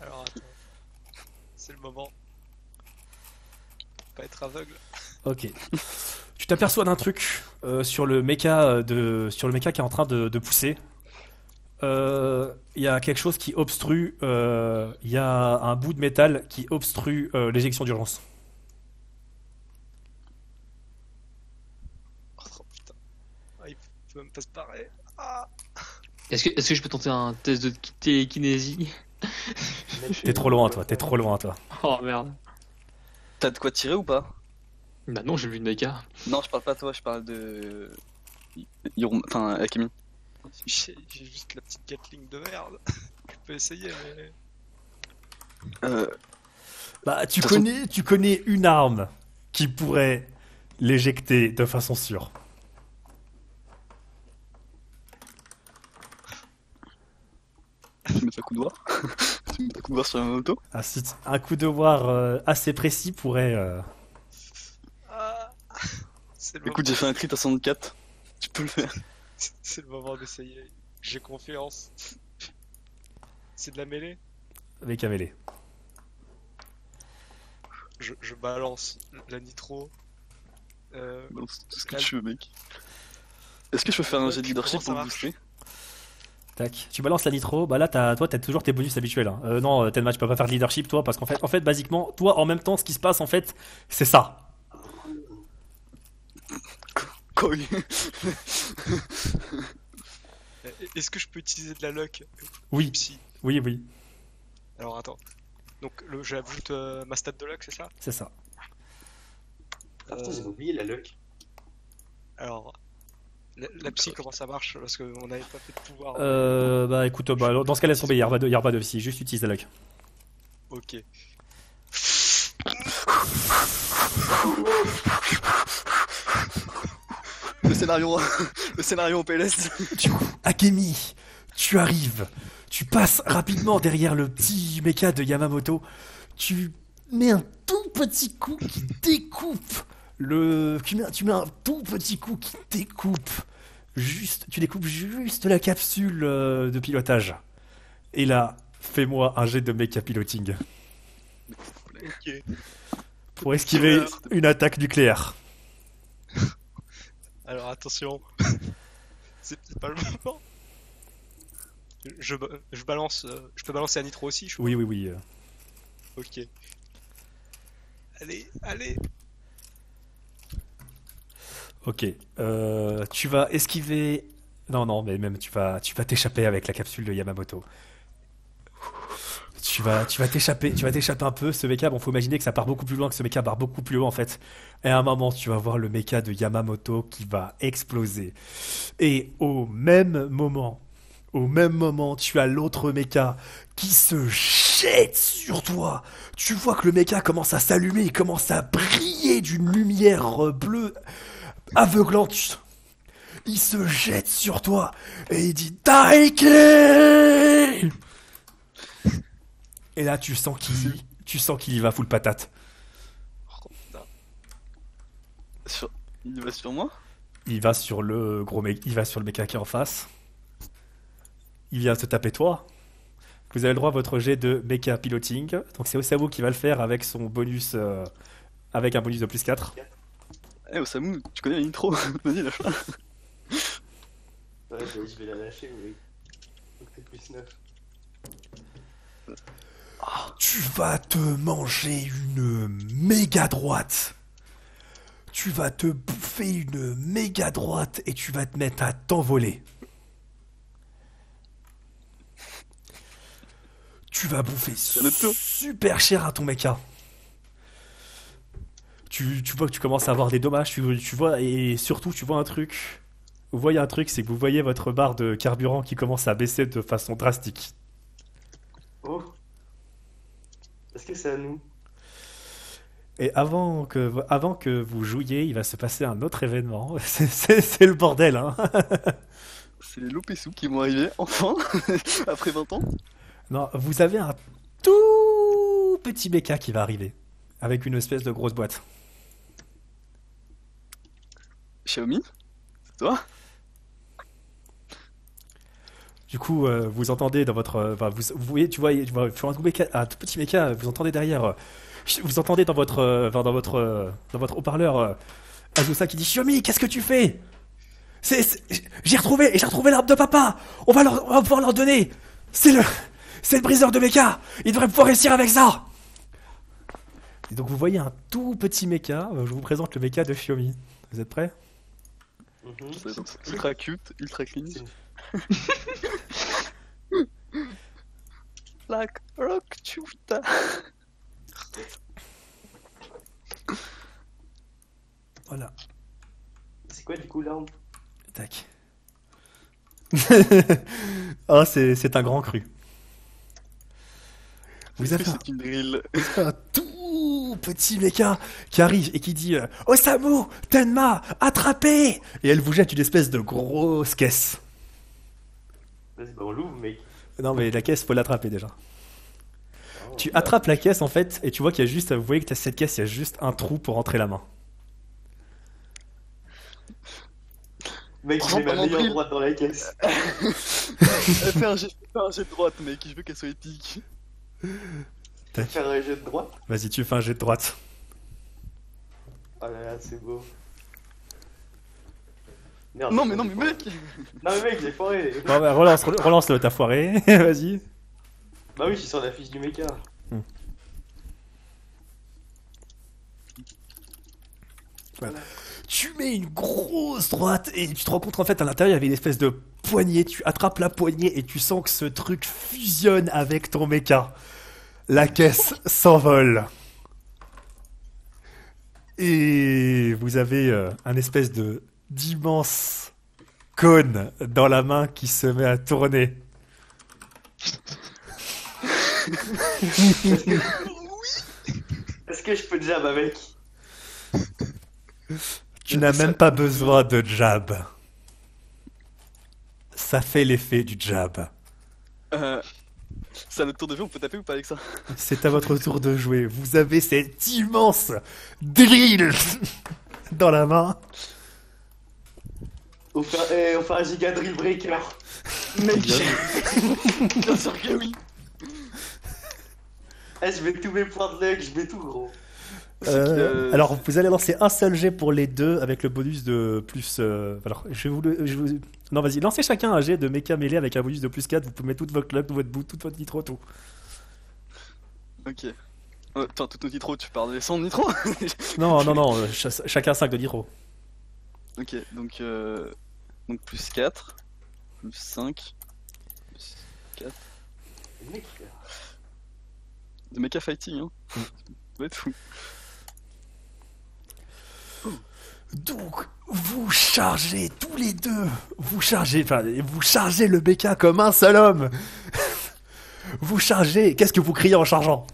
Alors attends. C'est le moment. Pas être aveugle. Ok. Tu t'aperçois d'un truc euh, sur le mecha euh, de sur le mecha qui est en train de, de pousser. Euh, Il y a quelque chose qui obstrue. euh, Il y a un bout de métal qui obstrue l'éjection d'urgence. Oh putain. Ah, il peut même pas se barrer. Ah Est-ce que, est-ce que je peux tenter un test de télékinésie? T'es trop loin, toi. T'es trop loin, toi. Oh merde. T'as de quoi tirer ou pas? Bah non, j'ai vu le mecha. Non, je parle pas de toi, je parle de. Hirom- Enfin, Akemi. J'ai j'ai juste la petite Gatling de merde. Je peux essayer, mais. Euh, Bah, tu façon- connais, tu connais une arme qui pourrait l'éjecter de façon sûre. Tu mets un coup de doigt Tu mets un coup de doigt sur Un, sit- un coup de war euh, assez précis pourrait. euh, Ah C'est le, Écoute, j'ai fait un crit à 64. Tu peux le faire. c'est le moment d'essayer. J'ai confiance. C'est de la mêlée avec un mêlée. je, je balance la nitro. Euh, Balance tout ce que tu veux, mec. Est-ce que je peux faire un jet de leadership pour booster? Tac. Tu balances la nitro. Bah là, t'as, toi, t'as toujours tes bonus habituels. hein. Euh, non, Tenma, tu peux pas faire de leadership, toi, parce qu'en fait, en fait, basiquement, toi, en même temps, ce qui se passe, en fait, c'est ça. Est-ce que je peux utiliser de la luck Oui, Psy. oui, oui, Alors attends. Donc le- j'ajoute euh, ma stat de luck, c'est ça? C'est ça. Ah putain, Euh, j'ai oublié la luck. Alors, la, la psy, comment ça marche Parce qu'on n'avait pas fait de pouvoir. Euh, bah écoute, bah, dans ce cas, laisse tomber. Il y aura pas de, il y aura pas de psy. Juste utilise la luck. Ok. Le scénario, le scénario en PLS. Du coup, Akemi, tu arrives, tu passes rapidement derrière le petit mecha de Yamamoto, tu mets un tout petit coup qui découpe le, tu mets, tu mets un tout petit coup qui découpe juste, tu découpes juste la capsule euh, de pilotage. Et là, fais-moi un jet de mecha piloting pour esquiver une attaque nucléaire. Alors attention. C'est peut-être pas le moment. Je, je balance. euh, je peux balancer à nitro aussi, je Oui, oui, oui. euh. Ok. Allez, allez. Ok. Euh, tu vas esquiver. Non, non, mais même tu vas, tu vas t'échapper avec la capsule de Yamamoto. Tu vas, tu vas t'échapper, tu vas t'échapper un peu. Ce mecha, bon, faut imaginer que ça part beaucoup plus loin, que ce mecha part beaucoup plus haut en fait. Et à un moment, tu vas voir le mecha de Yamamoto qui va exploser. Et au même moment, au même moment, tu as l'autre mecha qui se jette sur toi. Tu vois que le mecha commence à s'allumer, il commence à briller d'une lumière bleue aveuglante. Il se jette sur toi et il dit Daiki Et là, tu sens qu'il, tu sens qu'il y va full patate. Sur- Il va sur moi? Il va sur le gros mec, il va sur le mecha qui est en face. Il vient te taper toi. Vous avez le droit à votre jet de mecha piloting. Donc c'est Osamu qui va le faire avec son bonus, euh, avec un bonus de plus 4. Eh Osamu, tu connais l'intro Vas-y, lâche-la. Ouais, je, je vais la lâcher, oui. Donc c'est plus 9. Tu vas te manger une méga droite. Tu vas te bouffer une méga droite et tu vas te mettre à t'envoler. Tu vas bouffer super cher à ton mecha. Tu, tu vois que tu commences à avoir des dommages, tu, tu vois, et surtout tu vois un truc. Vous voyez un truc, c'est que vous voyez votre barre de carburant qui commence à baisser de façon drastique. Oh Est-ce que c'est à nous? Et avant que, avant que vous jouiez, il va se passer un autre événement. C'est- C'est c'est le bordel, hein. C'est les Lopessou qui vont arriver, enfin, après 20 ans. Non, vous avez un tout petit mecha qui va arriver. Avec une espèce de grosse boîte. Xiaomi C'est toi? Du coup, euh, vous entendez dans votre. euh, vous, voyez, tu vois, tu vois, tu vois un, tout méca- petit mecha, vous entendez derrière. euh, vous entendez dans votre, dans votre, dans votre haut-parleur Azusa qui dit Xiaomi, qu'est-ce que tu fais? C'est, j'ai retrouvé, j'ai retrouvé l'arbre de papa. On va leur, on va pouvoir leur donner. C'est le, c'est le briseur de mecha. Il devrait pouvoir réussir avec ça. Et donc vous voyez un tout petit euh, Je vous présente le mecha de Xiaomi. Vous êtes prêts? Mhm. C'est ultra cute, ultra clean. Like rock chuta. Voilà. C'est quoi du coup l'arme Tac. oh, c'est, c'est un grand cru. Vous avez un, C'est une drill. un tout petit mecha qui arrive et qui dit euh, Osamu, Tenma, attrapez Et elle vous jette une espèce de grosse caisse. Vas-y, bah on l'ouvre, mec. Non, mais la caisse, faut l'attraper déjà. Oh, Tu attrapes la caisse en fait et tu vois qu'il y a juste, vous voyez que t'as cette caisse, il y a juste un trou pour entrer la main. Mec, mets ma meilleure droite dans la caisse. Fais un jet de droite, mec, je veux qu'elle soit épique. Tac. Faire un jet de droite? Vas-y, tu fais un jet de droite. Oh là là, c'est beau. Merde, Non, mais non, mais mec Non, mais mec, j'ai foiré. Bon, bah, relance, relance-le, t'as foiré. Vas-y. Bah oui, je suis sur la fiche du méca. Tu mets une grosse droite et tu te rends compte en fait à l'intérieur il y avait une espèce de poignée. Tu attrapes la poignée et tu sens que ce truc fusionne avec ton méca. La caisse s'envole. Et vous avez euh, un espèce de d'immense cône dans la main qui se met à tourner. Est-ce que je peux jab avec? Tu n'as même pas besoin de jab. Ça fait l'effet du jab. Euh, c'est à notre tour de jeu, on peut taper ou pas avec ça C'est à votre tour de jouer. Vous avez cet immense drill dans la main. on fait, un- eh, on fait un giga drill breaker. Mec Bien sûr que oui Eh, je mets tous mes points de luck, je mets tout gros. Euh, Euh, alors, vous allez lancer un seul jet pour les deux avec le bonus de plus. euh, alors, je vais vous le. je vous- Non, vas-y, lancez chacun un jet de méca mêlé avec un bonus de plus 4. Vous pouvez mettre toute votre luck, tout votre bout, toute votre nitro, tout. Ok. Euh, Attends, tout nos nitro, tu parles des 100 de nitro Non, non, non, euh, cha- chacun 5 de nitro. Ok, donc, euh, donc plus 4, plus 5, plus 4. Mec, De mecha fighting, hein. Ça va être fou. Donc, vous chargez tous les deux. Vous chargez, enfin, vous chargez le méca comme un seul homme. Vous chargez. Qu'est-ce que vous criez en chargeant?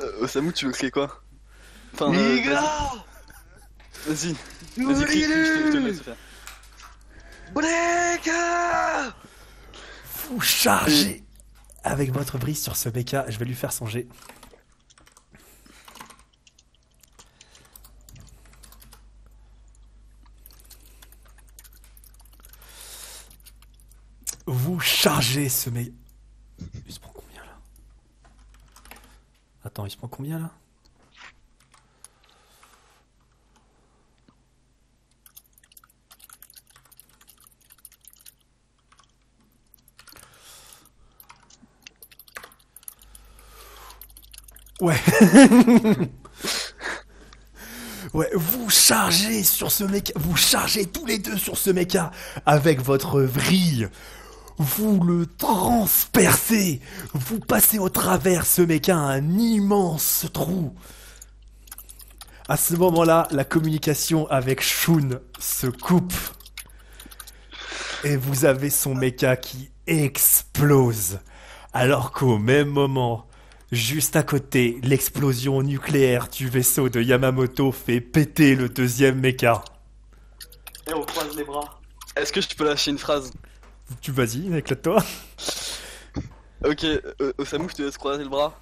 Euh, Osamu, tu veux crier quoi? Enfin, Les euh, gars vas-y, vas-y, crie, je Vous chargez avec votre brise sur ce méca. Je vais lui faire songer. Vous chargez ce méca. Il se prend combien là? Attends, il se prend combien là? Ouais. ouais, vous chargez sur ce méca, vous chargez tous les deux sur ce méca avec votre vrille. Vous le transpercez. Vous passez au travers ce méca un immense trou. À ce moment-là, la communication avec Shun se coupe. Et vous avez son méca qui explose. Alors qu'au même moment, juste à côté, l'explosion nucléaire du vaisseau de Yamamoto fait péter le deuxième méca. Eh, on croise les bras. Est-ce que je peux lâcher une phrase? Tu vas-y, éclate-toi. Ok, euh, Osamu, je te laisse croiser le bras.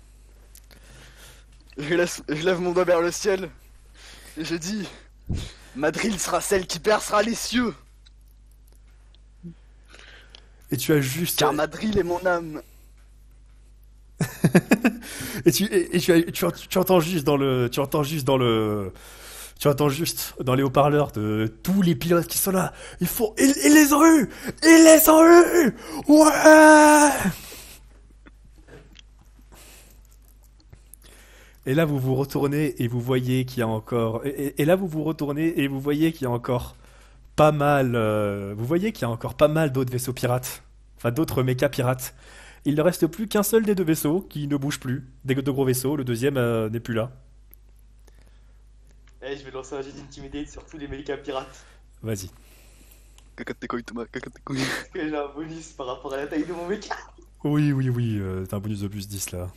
Je, laisse, je lève mon doigt vers le ciel. Et je dis Madril sera celle qui percera les cieux. Et tu as juste. Car Madril est mon âme. Et tu, et, et tu, as- tu, tu entends juste dans le, tu entends juste dans le, tu entends juste dans les haut-parleurs de tous les pilotes qui sont là. Ils font, ils, les ont eu, ils les ont eu, ouais. Et là, vous vous retournez et vous voyez qu'il y a encore, et là, vous vous retournez et vous voyez qu'il y a encore pas mal, euh, vous voyez qu'il y a encore pas mal d'autres vaisseaux pirates, enfin d'autres méca pirates. Il ne reste plus qu'un seul des deux vaisseaux qui ne bouge plus. Des deux gros vaisseaux, le deuxième euh, n'est plus là. Eh, je vais lancer un jet d'intimidate sur tous les méca pirates. Vas-y. Kakate Thomas, kakate Parce que j'ai un bonus par rapport à la taille de mon méca. Oui, oui, oui, euh, t'as un bonus de plus 10 là.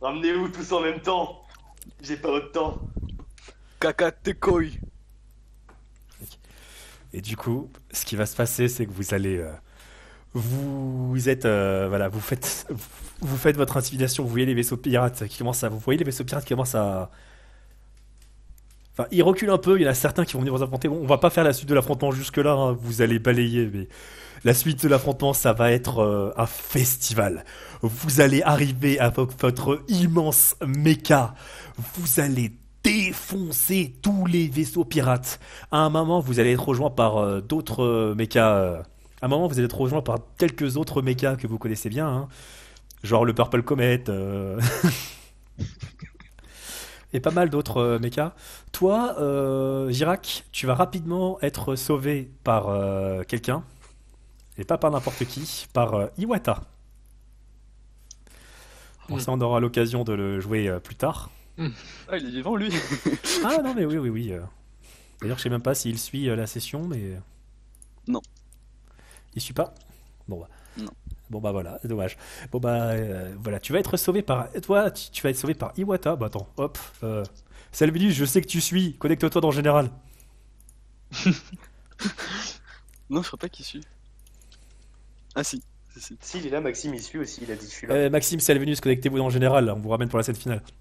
Ramenez-vous tous en même temps. J'ai pas autant. Kakate Koi. Et du coup, ce qui va se passer, c'est que vous allez. euh, vous êtes. euh, voilà, vous faites. Vous faites votre intimidation, vous voyez les vaisseaux pirates qui commencent à. Vous voyez les vaisseaux pirates commencent à. Enfin, ils reculent un peu, il y en a certains qui vont venir vous affronter. Bon, on va pas faire la suite de l'affrontement jusque-là, hein, vous allez balayer, mais la suite de l'affrontement, ça va être euh, un festival. Vous allez arriver avec votre immense méca. Vous allez défoncer tous les vaisseaux pirates. À un moment, vous allez être rejoint par euh, d'autres mechas. À un moment, vous allez être rejoint par quelques autres mechas que vous connaissez bien. hein. Genre le Purple Comet. euh, Et pas mal d'autres euh, mechas. Toi, euh, Girac, tu vas rapidement être sauvé par euh, quelqu'un. Et pas par n'importe qui, par euh, Iwata. Bon, Hmm. ça, on aura l'occasion de le jouer euh, plus tard. Ah, il est vivant lui. Ah non, mais oui, oui, oui. D'ailleurs, je sais même pas s'il suit euh, la session, mais. Non. Il suit pas Bon, bah. Non. Bon bah voilà, dommage. Bon bah euh, voilà, tu vas être sauvé par toi, tu, tu vas être sauvé par Iwata. Bah attends, hop. Euh, Salvinus, je sais que tu suis. Connecte-toi dans le général. Non, je crois pas qu'il suit. Ah si, si, si. Si, il est là, Maxime, il suit aussi, il a dit je suis là. Euh, Maxime, Salvinus, connectez-vous dans le général. On vous ramène pour la scène finale.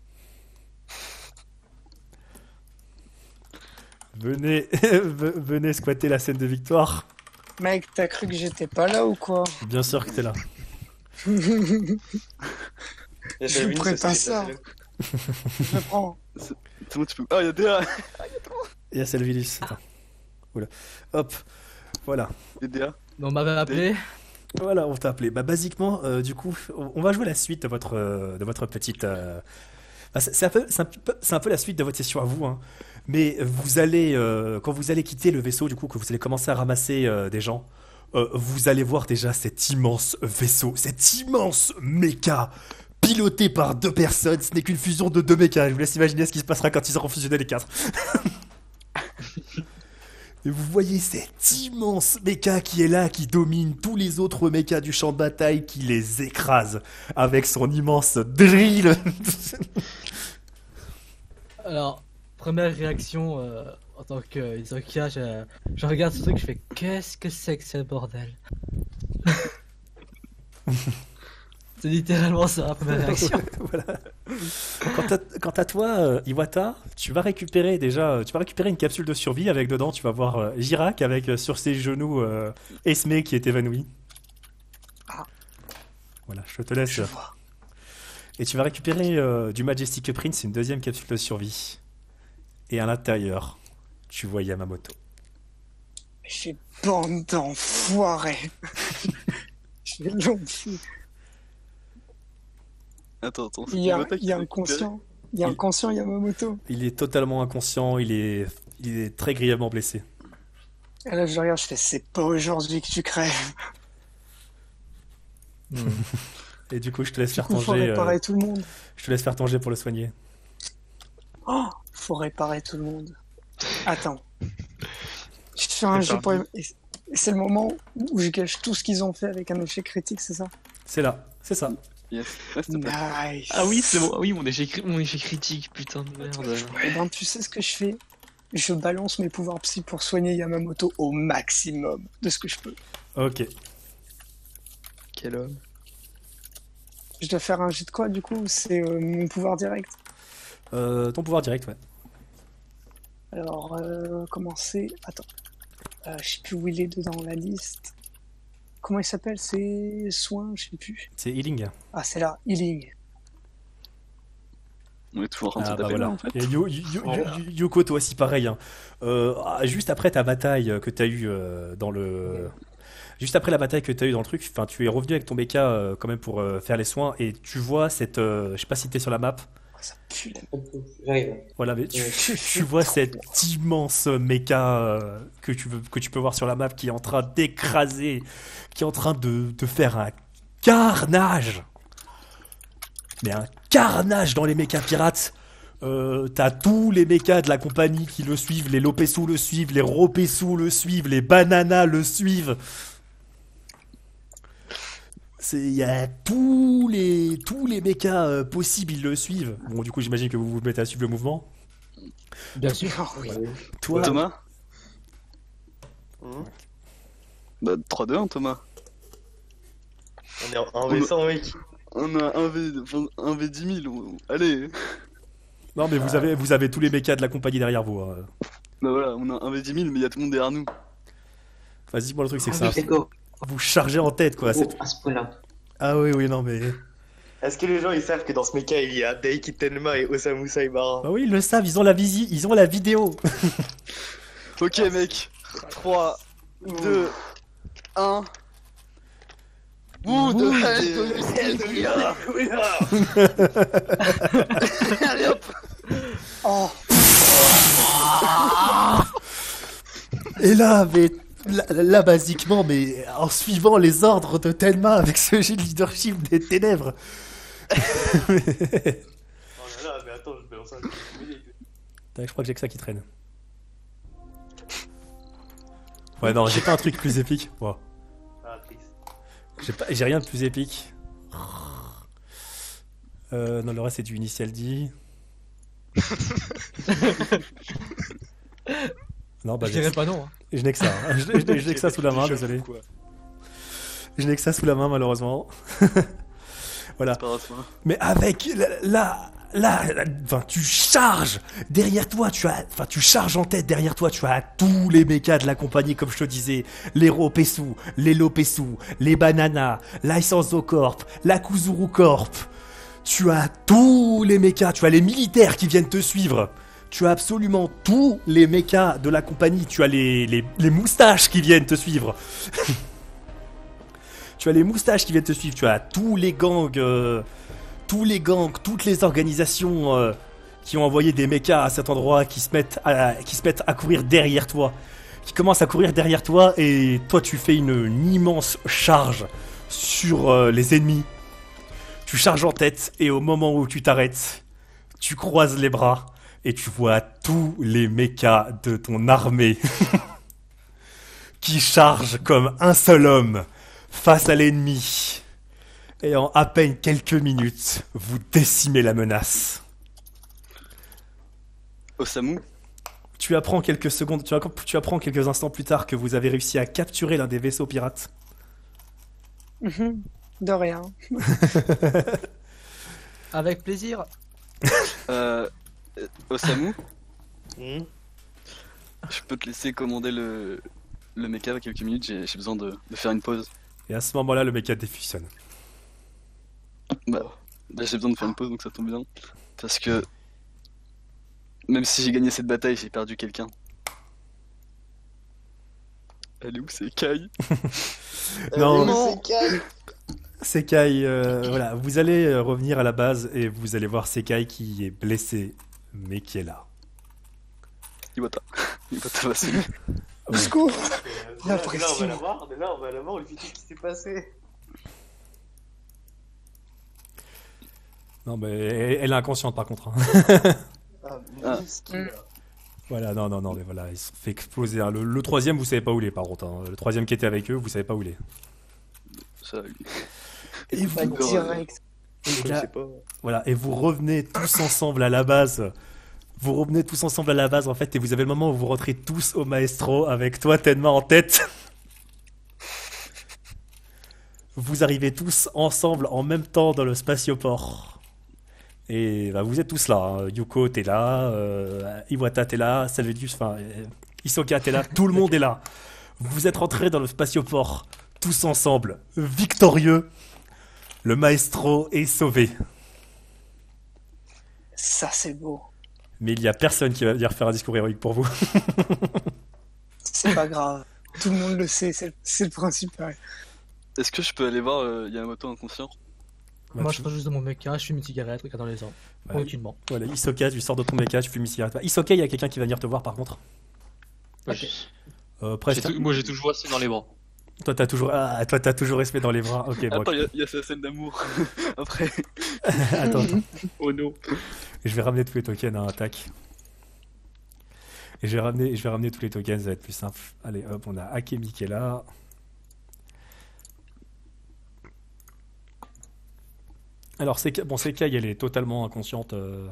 Venez, ve- venez squatter la scène de victoire. Mec, t'as cru que j'étais pas là ou quoi Bien sûr que t'es là. Il y a je qui est ça. Je le prends. C'est bon, tu peux. Ah, il y a DA Il y a Salvinus. Attends. Oula. Hop. Voilà. Il y a DA. On m'avait appelé. Voilà, on t'a appelé. Bah, basiquement, euh, du coup, on va jouer la suite de votre, euh, de votre petite. euh, bah, c'est un, peu- c'est un peu- c'est un peu la suite de votre session à vous, hein. Mais vous allez, euh, quand vous allez quitter le vaisseau, du coup, que vous allez commencer à ramasser euh, des gens, euh, vous allez voir déjà cet immense vaisseau, cet immense méca piloté par deux personnes. Ce n'est qu'une fusion de deux mécas. Je vous laisse imaginer ce qui se passera quand ils auront fusionné les quatre. Et vous voyez cet immense méca qui est là, qui domine tous les autres mécas du champ de bataille, qui les écrase avec son immense drill. Alors, première réaction euh, en tant que Izokia, je, je regarde ce truc, je fais qu'est-ce que c'est que ce bordel? C'est littéralement ça, la première réaction. voilà. Quant à, quant à toi, euh, Iwata, tu vas récupérer déjà, euh, tu vas récupérer une capsule de survie avec dedans, tu vas voir euh, Jirak avec euh, sur ses genoux euh, Esme qui est évanoui. Ah. Voilà, je te laisse. Je vois. Et tu vas récupérer euh, du Majestic Prince, une deuxième capsule de survie. Et à l'intérieur, tu vois Yamamoto. J'ai bande d'enfoirés. J'ai l'enfie. Attends, attends. Il y a, il y a l'a un récupéré. conscient. Il y a un Il- conscient Yamamoto. Il est totalement inconscient, il est, il est très grièvement blessé. Et là, je regarde, je fais c'est pas aujourd'hui que tu crèves. Hmm. Et du coup, je te laisse Du faire coup, euh, réparer tout le monde. je te laisse faire ton jet pour le soigner. Oh, faut réparer tout le monde. Attends. Je te fais un jeu pour... C'est le moment où je gâche tout ce qu'ils ont fait avec un échec critique, c'est ça? C'est là, c'est ça. Yes. Ouais. Nice. Ah oui, c'est bon. Ah oui, mon échec, cri- mon échec critique, putain de merde. Eh ben, tu sais ce que je fais? Je balance mes pouvoirs psy pour soigner Yamamoto au maximum de ce que je peux. Ok. Quel homme. Je dois faire un jet de quoi du coup? C'est euh, mon pouvoir direct? Euh, ton pouvoir direct, ouais. Alors, euh, comment c'est Attends. Euh, je sais plus où il est dedans la liste. Comment il s'appelle? C'est soins, je sais plus. C'est healing. Ah, c'est là, healing. On est toujours en train Ah de bah taper là en fait. Et Yuko, toi aussi pareil. hein. Euh, ah, juste après ta bataille que t'as eu euh, dans le. Juste après la bataille que t'as eu dans le truc, enfin, tu es revenu avec ton mecha euh, quand même pour euh, faire les soins et tu vois cette. euh, je sais pas si t'es sur la map. Ça pue la J'arrive. Voilà, mais tu, vois cet immense méca euh, que, tu veux, que tu peux voir sur la map qui est en train d'écraser, qui est en train de, de faire un carnage. Mais un carnage dans les mécas pirates. Euh, T'as tous les mécas de la compagnie qui le suivent, les Lopesu le suivent, les Ropesu le suivent, les Banana le suivent. C'est il y a tous les tous les mechas euh, possibles ils le suivent. Bon du coup j'imagine que vous vous mettez à suivre le mouvement. Bien sûr. Oh, oui. Toi Thomas Hum. Bah 3-2-1 Thomas. On est en 1v100, mec. On a 1v, enfin, 1v10 000. on- Allez Non mais vous avez vous avez tous les mechas de la compagnie derrière vous. hein. Bah voilà, on a 1v10 000 mais il y a tout le monde derrière nous. Vas-y moi le truc c'est que Ah ça. Vous chargez en tête quoi. c'est- Oh, à ce point-là. Ah oui oui non mais Est-ce que les gens ils savent que dans ce mecha il y a Daiki Tenma et Osamu Saibara bah oui ils le savent ils ont la visi ils ont la vidéo. Ok mec 3, 2, 1. Ouh, de Allez hop Oh, Et là mais là, là, basiquement mais en suivant les ordres de Telma avec ce jeu de leadership des ténèbres. Oh là là, mais attends, je balance je crois que j'ai que ça qui traîne. Ouais, non, j'ai pas un truc plus épique. Wow. Ah. J'ai pas- j'ai rien de plus épique. Euh, non, le reste c'est du initial D. non, bah Je j'ai- dirais pas non. hein. Je n'ai que ça. hein. Je, je- je n'ai que ça sous la main, désolé. Quoi. Je n'ai que ça sous la main, malheureusement. voilà. Hein. Mais avec la, la- là, là, enfin, tu charges derrière toi, tu as, enfin, tu charges en tête derrière toi, tu as tous les mechas de la compagnie, comme je te disais, les Ropesu, les Lopesu, les Banana, License Corp, la Kuzuru Corp. Tu as tous les mechas, tu as les militaires qui viennent te suivre. Tu as absolument tous les mechas de la compagnie. Tu as les, moustaches qui viennent te suivre. tu as les moustaches qui viennent te suivre. Tu as tous les gangs. euh, tous les gangs, toutes les organisations euh, qui ont envoyé des mechas à cet endroit, qui se mettent à, courir derrière toi, qui commencent à courir derrière toi, et toi tu fais une, une immense charge sur euh, les ennemis. Tu charges en tête, et au moment où tu t'arrêtes, tu croises les bras, et tu vois tous les mechas de ton armée qui chargent comme un seul homme face à l'ennemi. Et en à peine quelques minutes, vous décimez la menace. Osamu, Tu apprends quelques secondes, tu, app- tu apprends quelques instants plus tard que vous avez réussi à capturer l'un des vaisseaux pirates. Mhm. De rien. Avec plaisir. euh, Osamu, Hmm je peux te laisser commander le, le mecha avec quelques minutes, j'ai besoin de, de faire une pause. Et à ce moment-là, le méca défusionne. Bah, bah, j'ai besoin de faire une pause donc ça tombe bien. Parce que même si j'ai gagné cette bataille, j'ai perdu quelqu'un. Elle est où c'est Kai? Non. Euh, c'est Kai? Sekai, euh, voilà, vous allez euh, revenir à la base et vous allez voir Sekai qui est blessé, mais qui est là. Iwata. Iwata va suivre. Au secours Euh, La Déjà, déjà, on va la voir, déjà, on va la voir, on lui dit qu'est-ce qui s'est passé. Non, mais elle elle est inconsciente par contre. hein. Ah, Ah. Voilà, non, non, non, mais voilà, ils se sont fait exploser. hein. Le, le troisième, vous savez pas où il est par contre. hein. Le troisième qui était avec eux, vous savez pas où il est. Ça, lui. Et vous, direct. Et là- pas. Voilà, et vous revenez tous ensemble à la base. Vous revenez tous ensemble à la base en fait, et vous avez le moment où vous rentrez tous au maestro avec toi Tenma en tête. Vous arrivez tous ensemble en même temps dans le spatioport. Et bah, vous êtes tous là. hein. Yuko, t'es là. euh, Iwata, t'es là. Salvedius, enfin, euh, Hisoka, t'es là. Tout le monde est là. Vous êtes rentrés dans le spatioport tous ensemble, victorieux. Le maestro est sauvé. Ça, c'est beau. Mais il y a personne qui va venir faire un discours héroïque pour vous. C'est pas grave. Tout le monde le sait, c'est le principal. Est-ce que je peux aller voir euh, Yamamoto inconscient Bah, Moi, tu- je sors juste de mon mecha, je fume une cigarette, regarde dans les ans. Ouais. Tranquillement. Voilà, Isoka, tu sors de ton méca, tu fumes une cigarette. Isoka, il y a quelqu'un qui va venir te voir par contre. Moi, Ok. j'ai- Euh, tout- moi, j'ai toujours assez dans les bras. Toi, t'as toujours, ah, toi, t'as toujours respect dans les bras. Ok, bon. Attends, il y a- il y, a sa scène d'amour. Après. attends, attends. Oh no. Je vais ramener tous les tokens à attaque. Et je vais ramener, je vais ramener tous les tokens, ça va être plus simple. Allez, hop, on a Akemi qui est là. Alors, Sekai, bon, Sekai, elle est totalement inconsciente. euh.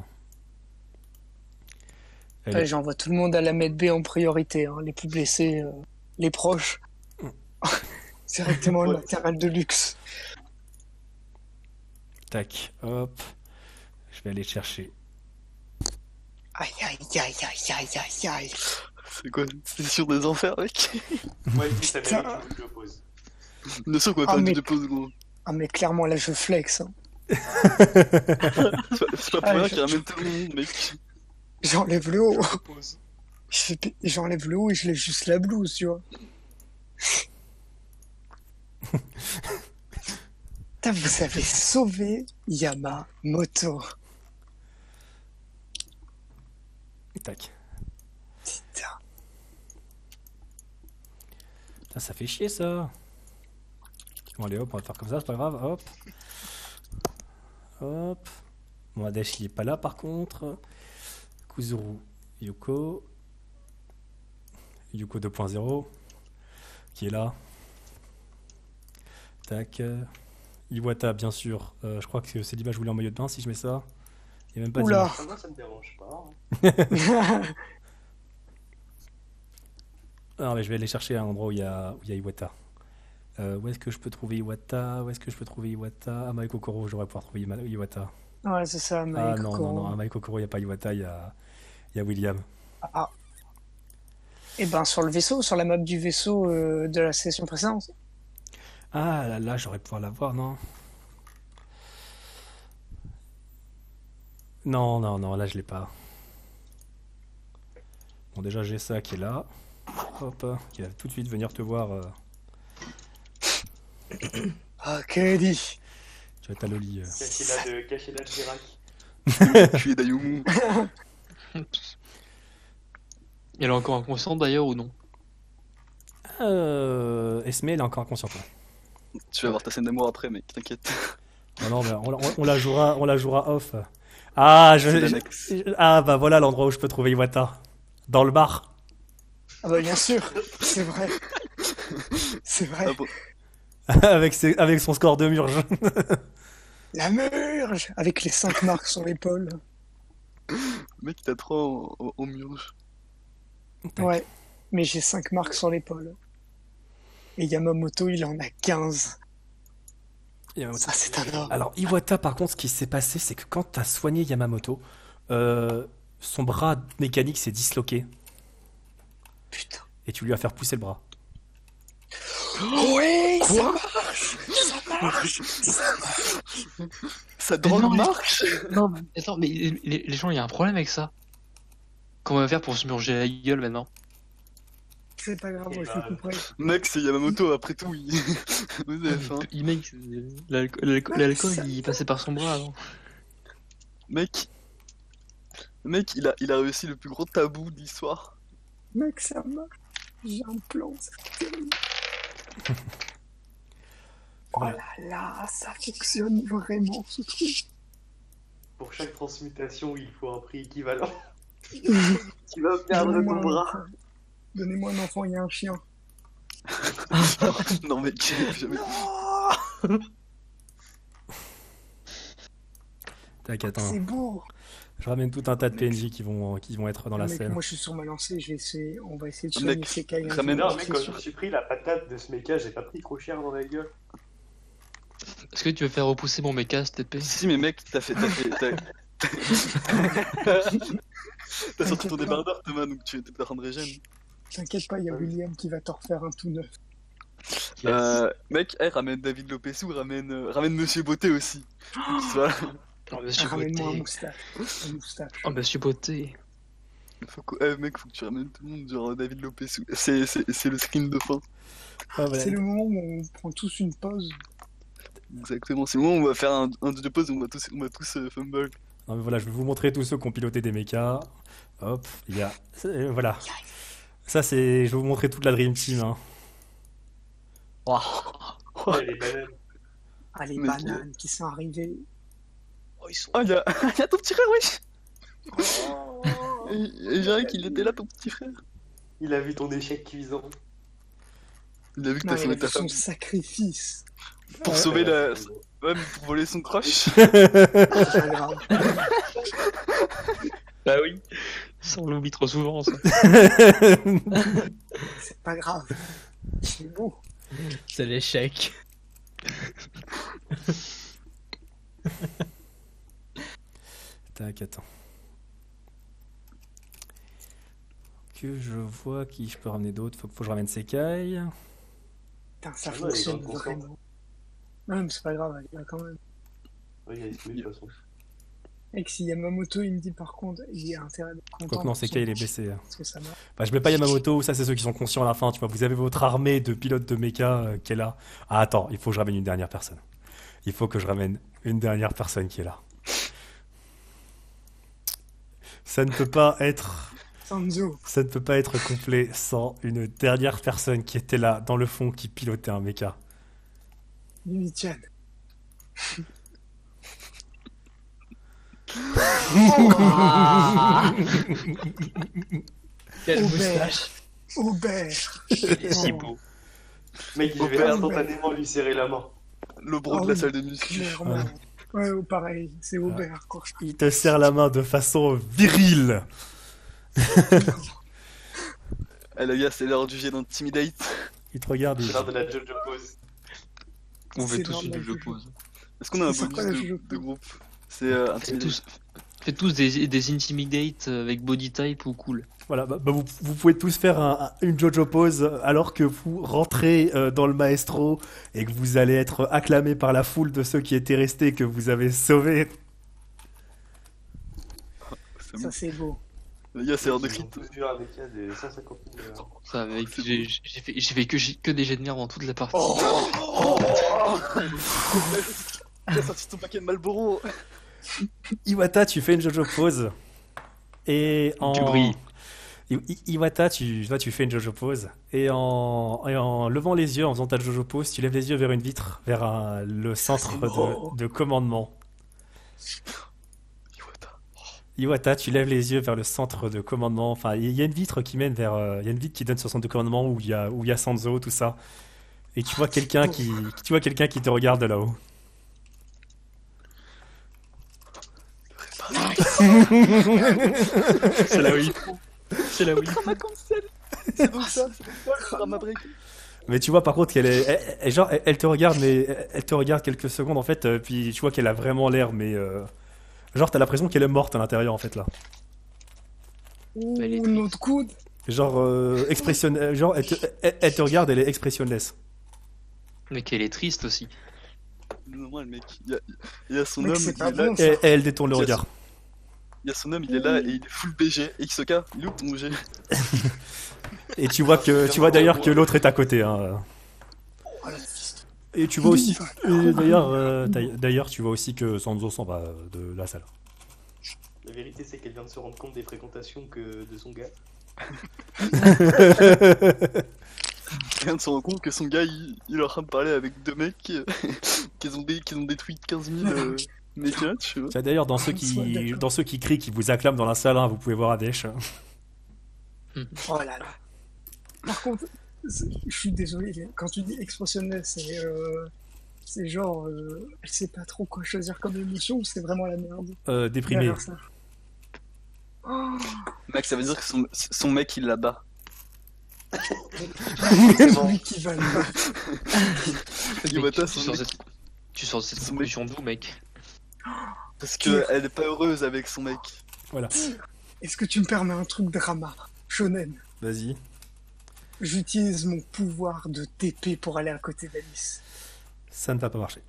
Elle Ouais, est- J'envoie tout le monde à la med B en priorité. hein. Les plus blessés, euh, les proches. Directement le Ouais. matériel de luxe. Tac, hop. Je vais aller chercher. Aïe, aïe, aïe, aïe, aïe, aïe, aïe. C'est quoi C'est sur des enfers, mec? Moi, je dis ça mérite je le pose. Ne sais quoi Ah, mais- du dépose, gros. Ah, mais clairement, là, je flex. hein. C'est pas c'est pas pour Ah, rien qu'il ramène tout le monde, mec. J'enlève le haut. J'enlève le haut et je lève juste la blouse, tu vois. Putain, vous avez sauvé Yamamoto. Tac. Putain. Putain, ça fait chier ça. Bon, allez, hop, on va faire comme ça, c'est pas grave. Hop. Hop. Bon, Adesh, il est pas là par contre. Kuzuru, Yuko. Yuko 2.0. Qui est là. Tac. Iwata, bien sûr. Euh, je crois que c'est l'image où il est en maillot de bain si je mets ça. Il n'y a même pas Oula. Ah, moi, ça me dérange pas. hein. Non, mais je vais aller chercher un endroit où il y a, où il y a Iwata. Euh, où est-ce que je peux trouver Iwata? Où est-ce que je peux trouver Iwata? Ah, Mai Kokoro, j'aurais pouvoir trouver Iwata. ouais, c'est ça, Ah Mike non, non, non, à Mai Kokoro, il n'y a pas Iwata, il y a, y a William. Ah. Et ben sur le vaisseau, sur la map du vaisseau euh, de la session précédente. Ah là là, j'aurais pouvoir la voir, non Non, non, non, là je l'ai pas. Bon, déjà j'ai ça qui est là. Hop, qui va tout de suite venir te voir. euh, Ah, Kennedy tu vas être à Loli. euh. Caché là de, caché là de Girac. Je suis Dayumu. Elle est encore inconsciente d'ailleurs ou non? Euh, Esme, elle est encore inconsciente. hein. Tu vas avoir ta scène d'amour après, mec, t'inquiète. Non, non, mais on, on- on la jouera, on la jouera off. Ah, je, ah bah voilà l'endroit où je peux trouver Iwata. Dans le bar. Ah bah bien sûr, c'est vrai. C'est vrai. Ah bon. avec, ses- avec son score de murge. La murge Avec les cinq marques sur l'épaule. Mec, t'as trop en, en, en murge. Ouais, mais j'ai 5 marques sur l'épaule. Et Yamamoto, il en a 15. Ça, c'est un homme. Alors Iwata, par contre, ce qui s'est passé, c'est que quand t'as soigné Yamamoto, euh, son bras mécanique s'est disloqué Putain. et tu lui as fait pousser le bras. Oui, ça marche Ça Mais drogue non, mais- marche Non, mais attends, mais les, les- les gens, il y a un problème avec ça. Comment on va faire pour se murger la gueule maintenant? C'est pas grave, moi je bah, suis couperé. Mec, c'est Yamamoto, après tout, il... Hein. Il mec, l'alcool, il passait par son bras avant. Mec, mec, il a, il a réussi le plus gros tabou de l'histoire. Mec, ça marche. J'ai un plan, c'est. Oh là là, ça fonctionne vraiment ce truc. Pour chaque transmutation, il faut un prix équivalent. tu vas perdre ton bras. Donnez-moi un enfant, il y a un chien. non, mec, jamais. Tac, attends. C'est beau. Je ramène tout un tas de PNJ qui vont, qui vont être dans la Mec, scène. moi je suis sur ma lancée, je vais essayer, on va essayer de Mec, soigner ces cas. ramène- Non, mec, quand je me suis pris la patate de ce mecha, j'ai pas pris trop cher dans la gueule. Est-ce que tu veux faire repousser mon méca, cette épée Si, mais mec, t'as fait. T'as fait. T'as, t'as sorti ton débardeur, Thomas, donc tu t'es pas en régène. T'inquiète pas, il y a William qui va te refaire un tout neuf. Euh, mec, eh, ramène David Lopesou, ramène, euh, ramène Monsieur Beauté aussi. Là. Oh, monsieur Ramène-moi un Beauté. moustache. Un moustache. Oh, monsieur Beauté. Faut que- eh, mec, faut que tu ramènes tout le monde, genre David Lopesou. C'est, c'est, c'est le screen de fin. Ah, voilà. C'est le moment où on prend tous une pause. Exactement, c'est le moment où on va faire un, un de pause où on va tous, on va tous euh, fumble. Non, mais voilà, je vais vous montrer tous ceux qui ont piloté des mechas. Hop, il y a. euh, Voilà. Ça, c'est. Je vais vous montrer toute la Dream Team. hein. Ouais, les bananes. Ah, les Mais- bananes qui sont arrivées. Oh, ils sont. Oh, il y a, il y a ton petit frère, wesh! J'ai rien qu'il était là, ton petit frère. Il a vu ton échec cuisant. Il a vu que t'as il sauvé ta son sacrifice. Pour sauver la. Pour voler son crush. C'est pas grave. Bah oui. Ça, on l'oublie trop souvent, ça. C'est pas grave. C'est beau. C'est l'échec. Tac, attends. Que je vois qui je peux ramener d'autres. Faut, faut que je ramène Sekai. Putain, ça Ah ouais, fonctionne vraiment. Non, mais c'est pas grave, il y a quand même. Ouais, il a explosé de toute façon. Mec, si Yamamoto il me dit par contre, il y a intérêt d'être content. Quoique non, pour Sekai son il est blessé. hein. Parce que ça marche. Bah, je mets pas Yamamoto, ça c'est ceux qui sont conscients à la fin, tu vois. Vous avez votre armée de pilotes de mecha euh, qui est là. Ah, attends, il faut que je ramène une dernière personne. Il faut que je ramène une dernière personne qui est là. Ça ne peut pas être, Sanzo. ça ne peut pas être complet sans une dernière personne qui était là dans le fond qui pilotait un mecha. Yumi-chan. Quelle Aubert. moustache. Aubert. Il est si beau. Mec, je vais Beau-père. instantanément lui serrer la main. Le bro Ah de la oui, salle de muscu. Ouais, ou pareil, c'est Aubert, quoi. Il te serre la main de façon virile. Ah les gars, c'est l'heure du jet d'intimidate. Il te regarde et C'est l'heure de la Jojo pose. On fait C'est tous une je- pause. Est-ce qu'on a un bonus de groupe? C'est euh, Faites tous, faites tous des, des intimidate avec body type ou cool. Voilà, bah, bah, vous, vous pouvez tous faire un- un- une JoJo pose alors que vous rentrez euh, dans le maestro et que vous allez être acclamé par la foule de ceux qui étaient restés que vous avez sauvés. C'est Ça, c'est beau. Les gars, c'est l'heure de Ils crit. ont tous vu un méca de 150 000 euros. Ça, avec, c'est j'ai fait, que, j'ai- que des jets de nerfs dans toute la partie. Oh T'as sorti ton paquet de Malboro Iwata, tu fais une JoJo pose. Et en... Tu brilles. I- Iwata, tu, tu fais une JoJo pose. Et en, et en levant les yeux, en faisant ta JoJo pose, tu lèves les yeux vers une vitre, vers un- le centre de, de commandement. Iwata. Iwata, tu lèves les yeux vers le centre de commandement. Enfin, il y a une vitre qui mène vers. euh, Il y a une vitre qui donne sur le centre de commandement où il y a, où il y a Sanzo, tout ça. Et tu vois quelqu'un qui, tu vois quelqu'un qui te regarde de là-haut. C'est là où il faut. C'est là où il faut. C'est donc ça, c'est donc ça, Break. Mais tu vois par contre qu'elle est, elle- elle- genre, elle, elle te regarde, mais elle- elle te regarde quelques secondes en fait, euh, puis tu vois qu'elle a vraiment l'air, mais euh, genre t'as l'impression qu'elle est morte à l'intérieur en fait là. Ouh, Elle est notre coude. Genre euh, expression, euh, genre elle te, elle- elle te regarde, elle est expressionless. Mais qu'elle est triste aussi. Normal, mec. Il y a, il y a son Mec, homme, il est là. bon. Et, et elle détourne le regard. Il y a son homme, il est là et il est full BG. Et il est où ton G? Et tu vois que, tu vois d'ailleurs que l'autre est à côté. Hein. Oh, la piste. Et tu vois aussi, d'ailleurs, euh, d'ailleurs- d'ailleurs, tu vois aussi que Sanzo s'en va de la salle. La vérité, c'est qu'elle vient de se rendre compte des fréquentations que de son gars. Vient de se rendre compte que son gars, il, il est en train de parler avec deux mecs qui, qui, ont, dé- qui ont détruit 15 000 euh, médias, tu vois. Tiens, D'ailleurs, dans ceux qui, dans ceux qui crient, qui vous acclament dans la salle, hein, vous pouvez voir Adesh. Oh là là. Par contre, je suis désolé, quand tu dis expressionniste, c'est euh, c'est genre, euh, elle sait pas trop quoi choisir comme émotion ou c'est vraiment la merde? Euh, déprimé. Oh, Mec, ça veut dire que son, son mec, il la bat. C'est lui qui va le tu, sors mec, cette, conclusion d'où, mec? Parce qu'elle est pas heureuse avec son mec. Voilà. Est-ce que tu me permets un truc drama? Shonen. Vas-y. J'utilise mon pouvoir de TP pour aller à côté d'Alice. Ça ne va pas marcher.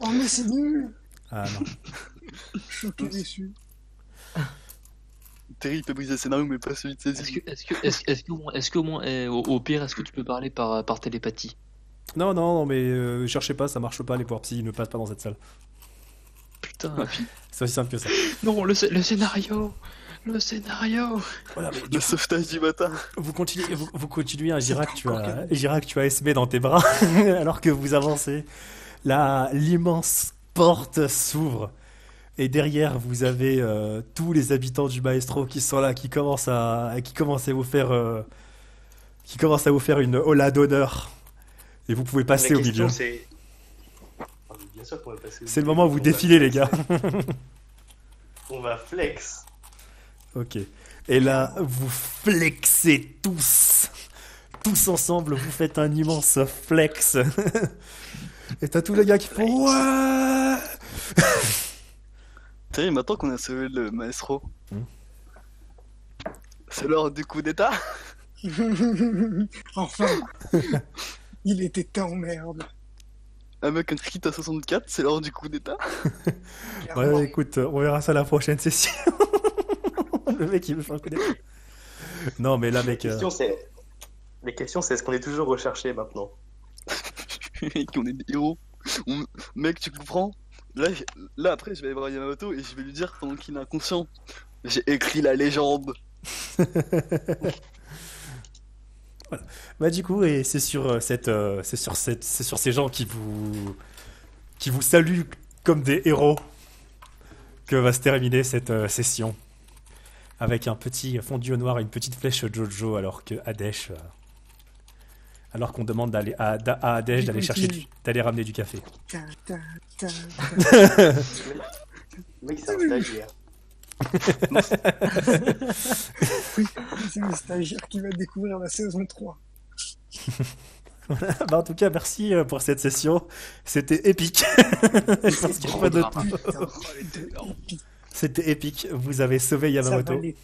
Oh mais c'est nul Ah non. Choqué déçu. Terry, il peut briser le scénario, mais pas celui de ses Est-ce que, est-ce que, est-ce, est-ce qu'au moins, est-ce qu'au moins, eh, au, au pire, est-ce que tu peux parler par, par télépathie? Non, non, non, mais euh, cherchez pas, ça marche pas, les pouvoirs psy ne passent pas dans cette salle. Putain. C'est aussi simple que ça. Non, le, sc- le scénario Le scénario Voilà, mais Le sauvetage du matin. vous continuez, vous, vous continuez, hein, Girac, tu as, Girac, tu as SB dans tes bras, alors que vous avancez. Là, l'immense porte s'ouvre. Et derrière, vous avez euh, tous les habitants du Maestro qui sont là, qui commencent à, qui commencent à vous faire, euh, qui commencent à vous faire une hola d'honneur. Et vous pouvez passer au milieu. c'est. Ah, C'est le moment où vous défilez, les gars. On va flex. Ok. Et là, vous flexez tous. Tous ensemble, vous faites un immense flex. Et t'as tous les gars qui font Ouais Terry, maintenant qu'on a sauvé le maestro, Hmm. c'est l'heure du coup d'état. enfin Il était en merde. Un mec un crit à 64, c'est l'heure du coup d'état. Ouais, écoute, on verra ça la prochaine session. le mec, il me fait un coup d'épaule. Non, mais là, mec. euh, question, c'est. La question, c'est est-ce qu'on est toujours recherché maintenant? Mec, on est des héros. On- Mec, tu comprends? Là, après, je vais aller voir Yamamoto et je vais lui dire, pendant qu'il est inconscient, j'ai écrit la légende. Bah, du coup, et c'est sur euh, euh, ces gens qui vous, saluent comme des héros que va se terminer cette euh, session. Avec un petit fondu au noir et une petite flèche Jojo, alors que Adesh, Alors qu'on demande d'aller à, à Adège d'aller chercher, du- d'aller ramener du café. Mec, c'est un stagiaire. C'est le stagiaire qui va découvrir la saison 3. Bah, en tout cas, merci euh, pour cette session. C'était épique. Je pense qu'il y a pas d'autre mot. Putain, de épique. C'était épique. Vous avez sauvé ça Yamamoto. valait,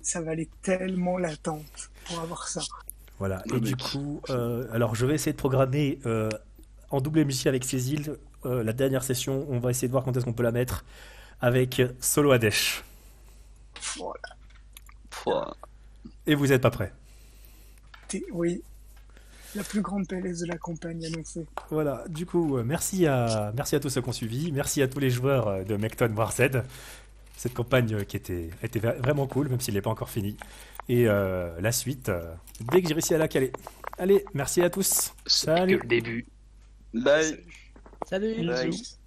ça valait tellement l'attente pour avoir ça. Voilà. Le Et du coup, euh, alors je vais essayer de programmer euh, en double émission avec Cécile euh, la dernière session. On va essayer de voir quand est-ce qu'on peut la mettre avec Solo Adesh. Voilà. Pouah. Et vous n'êtes pas prêts. T'es- Oui. La plus grande PLS de la campagne annoncée. Voilà, du coup, merci à, merci à tous ceux qui ont suivi, merci à tous les joueurs de Mecton Warzed. Cette campagne qui était, était vra- vraiment cool, même s'il n'est pas encore fini. Et euh, la suite, euh, dès que j'ai réussi à la caler. Allez, merci à tous. Salut. que le début. Bye. Salut Bye.